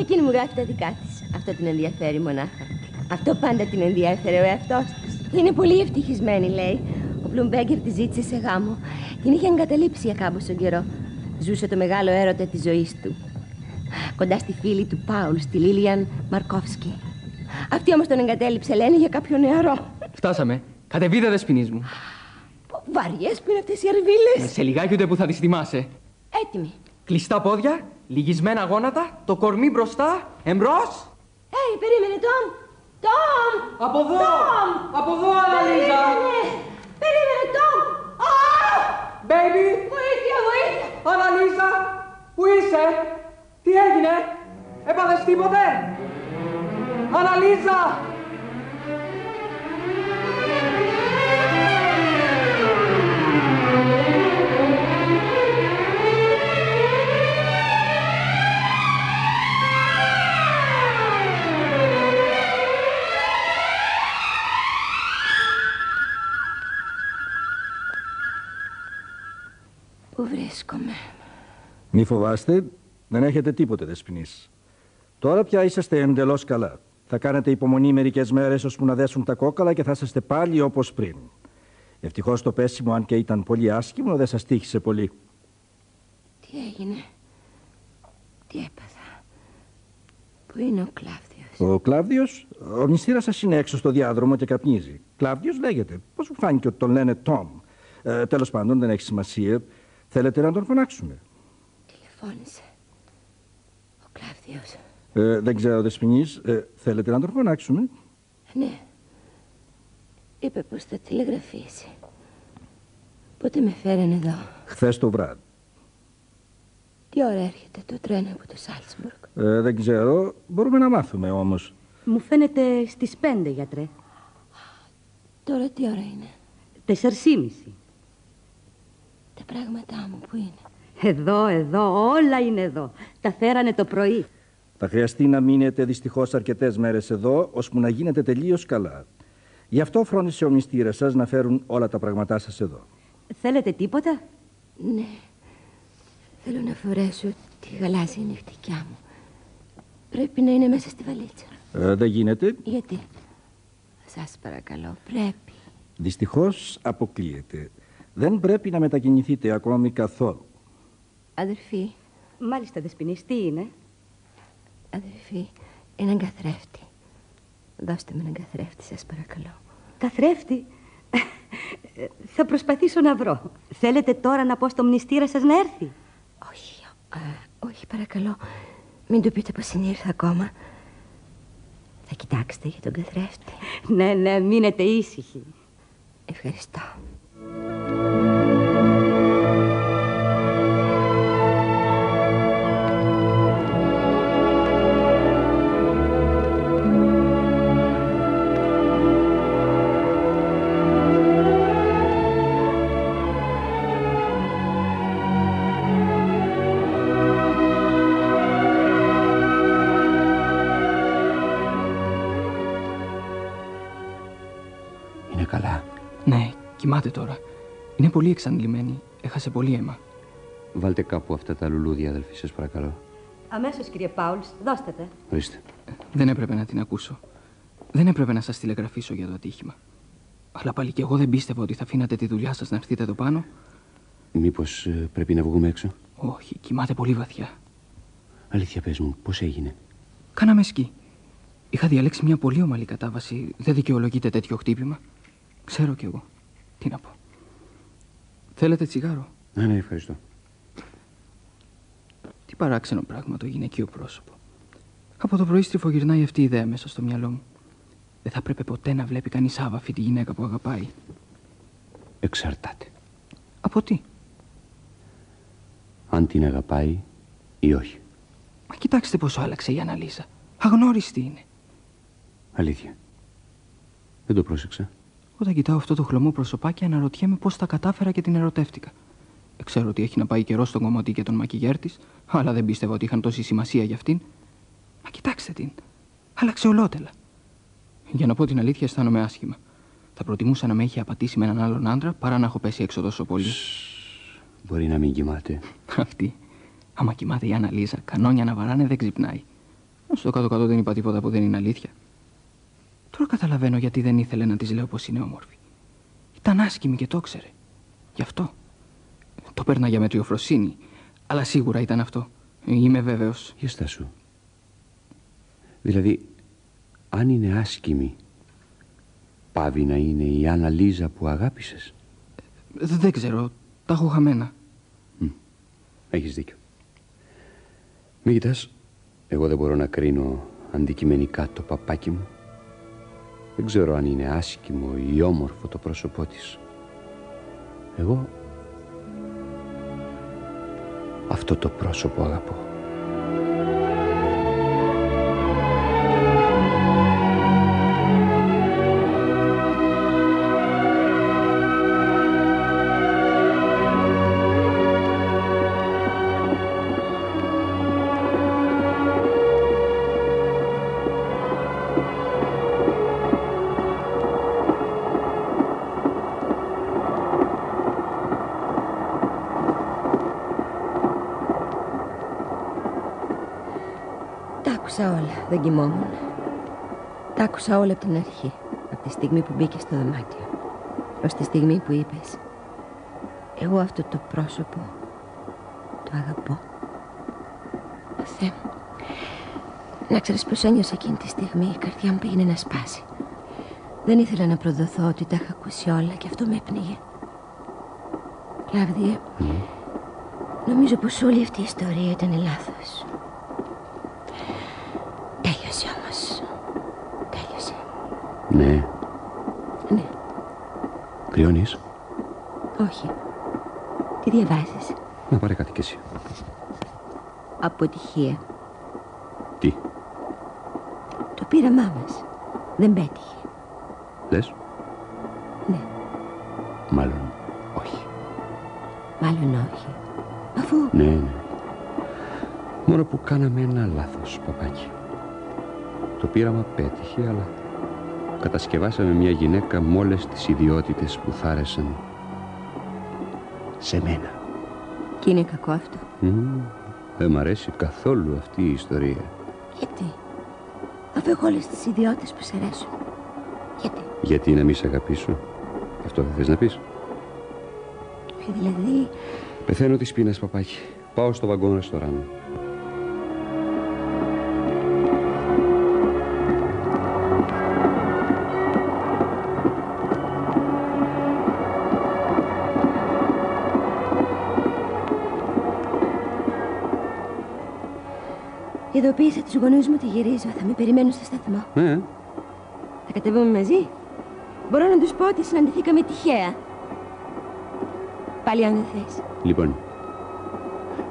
Speaker 5: Εκείνη μου γράφει τα δικά της. Αυτό την ενδιαφέρει μονάχα. Αυτό πάντα την ενδιαφέρει ο εαυτός της. Είναι πολύ ευτυχισμένη, λέει. Ο Πλουμπέγκερ τη ζήτησε σε γάμο. Την είχε εγκαταλείψει για κάμποσον καιρό. Ζούσε το μεγάλο έρωτα της ζωής του. Κοντά στη φίλη του Πάουλ, στη Λίλιαν Μαρκόφσκι. Αυτή όμως τον εγκατέλειψε, λένε, για κάποιο νεαρό.
Speaker 17: Φτάσαμε. Κατεβείτε, δεσποινής μου.
Speaker 5: Βαριές που είναι αυτές οι αρβίλες.
Speaker 17: Σε λιγάκι ούτε που θα τις θυμάσαι.
Speaker 5: Έτοιμη.
Speaker 17: Κλειστά πόδια, λυγισμένα γόνατα, το κορμί μπροστά, εμπρός.
Speaker 5: Έι, περίμενε, Τόμ. Τόμ!
Speaker 17: Από εδώ!
Speaker 5: Τόμ!
Speaker 17: Από εδώ, Αναλίζα!
Speaker 5: Περίμενε! Περίμενε, Τόμ! Α!
Speaker 17: Baby!
Speaker 5: Βοήθεια, βοήθεια!
Speaker 17: Αναλίζα! Πού είσαι; Τι έγινε; Έπαθες τίποτε; Αναλίζα!
Speaker 5: Βρίσκομαι.
Speaker 18: Μη φοβάστε, δεν έχετε τίποτε δεσποινής. Τώρα πια είσαστε εντελώς καλά. Θα κάνετε υπομονή μερικές μέρες ώσπου να δέσουν τα κόκαλα και θα είσαστε πάλι όπως πριν. Ευτυχώς το πέσιμο, αν και ήταν πολύ άσχημο, δεν σας τύχησε πολύ.
Speaker 5: Τι έγινε; Τι έπαθα; Πού είναι ο Κλάβδιος;
Speaker 18: Ο Κλάβδιος, ο νηστήρας σας είναι έξω στο διάδρομο και καπνίζει. Κλάβδιος λέγεται. Πώς μου φάνηκε ότι τον λένε Τόμ; Ε, τέλος πάντων, δεν έχει σημασία. Θέλετε να τον φωνάξουμε;
Speaker 5: Τηλεφώνησε. Ο Κλάβδιος.
Speaker 18: Ε, δεν ξέρω, Δεσποινής. Ε, θέλετε να τον φωνάξουμε;
Speaker 5: Ναι. Είπε πως θα τηλεγραφήσει. Πότε με φέρανε εδώ;
Speaker 18: Χθες το βράδυ.
Speaker 5: Τι ώρα έρχεται το τρένο από το Σάλτσμπουργκ;
Speaker 18: Ε, δεν ξέρω. Μπορούμε να μάθουμε όμως.
Speaker 19: Μου φαίνεται στις πέντε, γιατρέ.
Speaker 5: Τώρα τι ώρα είναι;
Speaker 19: Τεσσερσήμιση.
Speaker 5: Τα πράγματά μου που είναι;
Speaker 19: Εδώ, εδώ, όλα είναι εδώ. Τα φέρανε το πρωί.
Speaker 18: Θα χρειαστεί να μείνετε δυστυχώς αρκετές μέρες εδώ, ώσπου να γίνετε τελείως καλά. Γι' αυτό φρόντισε ο μυστήρας σας να φέρουν όλα τα πράγματά σας εδώ.
Speaker 19: Θέλετε τίποτα;
Speaker 5: Ναι. Θέλω να φορέσω τη γαλάζια νυχτικιά μου. Πρέπει να είναι μέσα στη βαλίτσα.
Speaker 18: Ε, δεν γίνεται.
Speaker 5: Γιατί; Σας παρακαλώ, πρέπει.
Speaker 18: Δυστυχώς αποκλείεται. Δεν πρέπει να μετακινηθείτε ακόμη καθόλου.
Speaker 5: Αδερφή,
Speaker 19: Μάλιστα, δεσποινής, τι είναι;
Speaker 5: αδερφή, έναν καθρέφτη. Δώστε με έναν καθρέφτη, σας παρακαλώ.
Speaker 19: Καθρέφτη; Ε, Θα προσπαθήσω να βρω. Θέλετε τώρα να πω στο μνηστήρα σας να έρθει;
Speaker 5: Όχι, α, όχι παρακαλώ. Μην του πείτε πως συνήρθα ακόμα. Θα κοιτάξετε για τον καθρέφτη.
Speaker 19: Ναι, ναι, μείνετε ήσυχοι.
Speaker 5: Ευχαριστώ.
Speaker 14: Είναι
Speaker 17: Είναι πολύ εξαντλημένη. Έχασε πολύ αίμα.
Speaker 8: Βάλτε κάπου αυτά τα λουλούδια, αδελφοί, σας παρακαλώ.
Speaker 19: Αμέσως, κύριε Πάουλς, δώστε τα.
Speaker 8: Ορίστε.
Speaker 17: Δεν έπρεπε να την ακούσω. Δεν έπρεπε να σας τηλεγραφήσω για το ατύχημα. Αλλά πάλι και εγώ δεν πίστευα ότι θα αφήνατε τη δουλειά σας να έρθετε εδώ πάνω.
Speaker 8: Μήπως ε, πρέπει να βγούμε έξω;
Speaker 17: Όχι, κοιμάται πολύ βαθιά.
Speaker 8: Αλήθεια, πες μου, πώς έγινε;
Speaker 17: Κάναμε σκι. Είχα διαλέξει μια πολύ ομαλή κατάβαση. Δεν δικαιολογείται τέτοιο χτύπημα. Ξέρω κι εγώ. Τι να πω. Θέλετε τσιγάρο;
Speaker 8: Ναι, ναι, ευχαριστώ.
Speaker 17: Τι παράξενο πράγμα το γυναικείο πρόσωπο. Από το πρωί στριφογυρνάει αυτή η ιδέα μέσα στο μυαλό μου. Δεν θα έπρεπε ποτέ να βλέπει κανείς άβαφη τη γυναίκα που αγαπάει.
Speaker 8: Εξαρτάται.
Speaker 17: Από τι;
Speaker 8: Αν την αγαπάει ή όχι.
Speaker 17: Μα κοιτάξτε πόσο άλλαξε η Αναλίζα. Αγνώριστη είναι.
Speaker 8: Αλήθεια. Δεν το πρόσεξα.
Speaker 17: Όταν κοιτάω αυτό το χλωμό προσωπάκι, αναρωτιέμαι πώς τα κατάφερα και την ερωτεύτηκα. Ε, Ξέρω ότι έχει να πάει καιρό στον κομμωτή και τον μακιγιέρ της, αλλά δεν πίστευα ότι είχαν τόση σημασία για αυτήν. Μα κοιτάξτε την. Άλλαξε ολότελα. Για να πω την αλήθεια, αισθάνομαι άσχημα. Θα προτιμούσα να με έχει απατήσει με έναν άλλον άντρα παρά να έχω πέσει έξω τόσο πολύ.
Speaker 8: Μπορεί να μην κοιμάται.
Speaker 17: Αυτή. Άμα κοιμάται η Αναλίζα, κανόνια να βαράνε δεν ξυπνάει. Στο κάτω-κάτω δεν είπα τίποτα που δεν είναι αλήθεια. Τώρα καταλαβαίνω γιατί δεν ήθελε να της λέω πως είναι όμορφη. Ήταν άσκημη και το ξέρε. Γι' αυτό. Το παίρνα για μετριοφροσύνη. Αλλά σίγουρα ήταν αυτό. Είμαι βέβαιος.
Speaker 8: Για σου. Δηλαδή, αν είναι άσκημη, πάβει να είναι η Άννα Λίζα που αγάπησες;
Speaker 17: Δεν ξέρω. Τα έχω χαμένα.
Speaker 8: Έχεις δίκιο. Μην κοιτάς, εγώ δεν μπορώ να κρίνω αντικειμενικά το παπάκι μου. Δεν ξέρω αν είναι άσκημο ή όμορφο το πρόσωπό της. Εγώ αυτό το πρόσωπο αγαπώ.
Speaker 5: Άκουσα όλα από την αρχή, από τη στιγμή που μπήκε στο δωμάτιο. Ως τη στιγμή που είπες Εγώ αυτό το πρόσωπο το αγαπώ. Θεέ μου, να ξέρεις πως ένιωσα εκείνη τη στιγμή η καρδιά μου πήγαινε να σπάσει. Δεν ήθελα να προδοθώ ότι τα είχα ακούσει όλα και αυτό με έπνιγε. Κλάβδιε, νομίζω πως όλη αυτή η ιστορία ήταν λάθος. Τέλειωσε όμως. Τέλειωσε.
Speaker 8: Ναι.
Speaker 5: Ναι.
Speaker 8: Κρυώνεις.
Speaker 5: Όχι. Τι διαβάζεις;
Speaker 8: Να πάρε κάτι κι εσύ.
Speaker 5: Αποτυχία.
Speaker 8: Τι;
Speaker 5: Το πείραμά μας. Δεν πέτυχε.
Speaker 8: Λες;
Speaker 5: Ναι.
Speaker 8: Μάλλον όχι.
Speaker 5: Μάλλον όχι. Αφού...
Speaker 8: Ναι, ναι. Μόνο που κάναμε ένα λάθος, παπάκι. Το πείραμα πέτυχε, αλλά κατασκευάσαμε μια γυναίκα με όλες τις ιδιότητες που θα άρεσαν σε μένα.
Speaker 5: Και είναι κακό αυτό.
Speaker 8: Μμμ, δεν μ' αρέσει καθόλου αυτή η ιστορία.
Speaker 5: Γιατί; Αφού έχω όλες τις ιδιότητες που σ' αρέσουν. Γιατί;
Speaker 8: Γιατί να μη σε αγαπήσω. Αυτό δεν θες να πεις.
Speaker 5: Ε, Δηλαδή,
Speaker 8: Πεθαίνω της πείνας, παπάκι. Πάω στο βαγκόν ρεστοράν.
Speaker 5: Ειδοποίησα τους γονείς μου ότι γυρίζω. Θα με περιμένουν στο σταθμό.
Speaker 8: Ναι,
Speaker 5: Θα κατεβούμε μαζί. Μπορώ να τους πω ότι συναντηθήκαμε τυχαία. Πάλι αν δεν θες.
Speaker 8: Λοιπόν,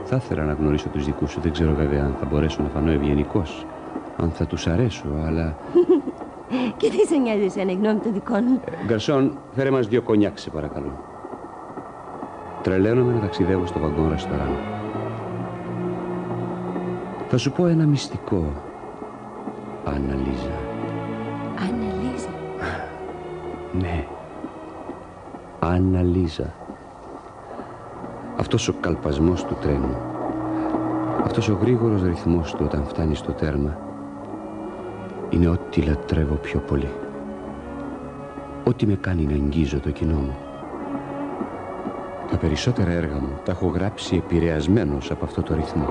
Speaker 8: θα ήθελα να γνωρίσω τους δικούς σου. Δεν ξέρω βέβαια αν θα μπορέσω να φανώ ευγενικός, αν θα τους αρέσω, αλλά...
Speaker 5: Και τι σε νοιάζει εσένα η γνώμη των δικών μου;
Speaker 8: Ε, Γκαρσόν, φέρε μας δύο κονιάκ, σε παρακαλώ. Τρελαίνομαι να ταξιδεύω στο βαγκόν ρεστοράν. Θα σου πω ένα μυστικό, Άννα Λίζα.
Speaker 5: Άννα Λίζα.
Speaker 8: Ναι. Άννα Λίζα. Αυτός ο καλπασμός του τρένου. Αυτός ο γρήγορος ρυθμός του όταν φτάνει στο τέρμα. Είναι ό,τι λατρεύω πιο πολύ. Ό,τι με κάνει να αγγίζω το κοινό μου. Τα περισσότερα έργα μου τα έχω γράψει επηρεασμένος από αυτό το ρυθμό.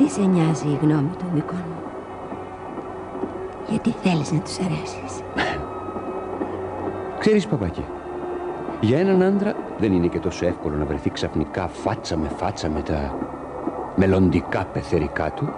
Speaker 5: Γιατί σε νοιάζει η γνώμη των δικών μου; Γιατί θέλεις να τους αρέσεις;
Speaker 8: Ξέρεις, παπάκι, για έναν άντρα δεν είναι και τόσο εύκολο να βρεθεί ξαφνικά φάτσα με φάτσα με τα μελλοντικά πεθερικά του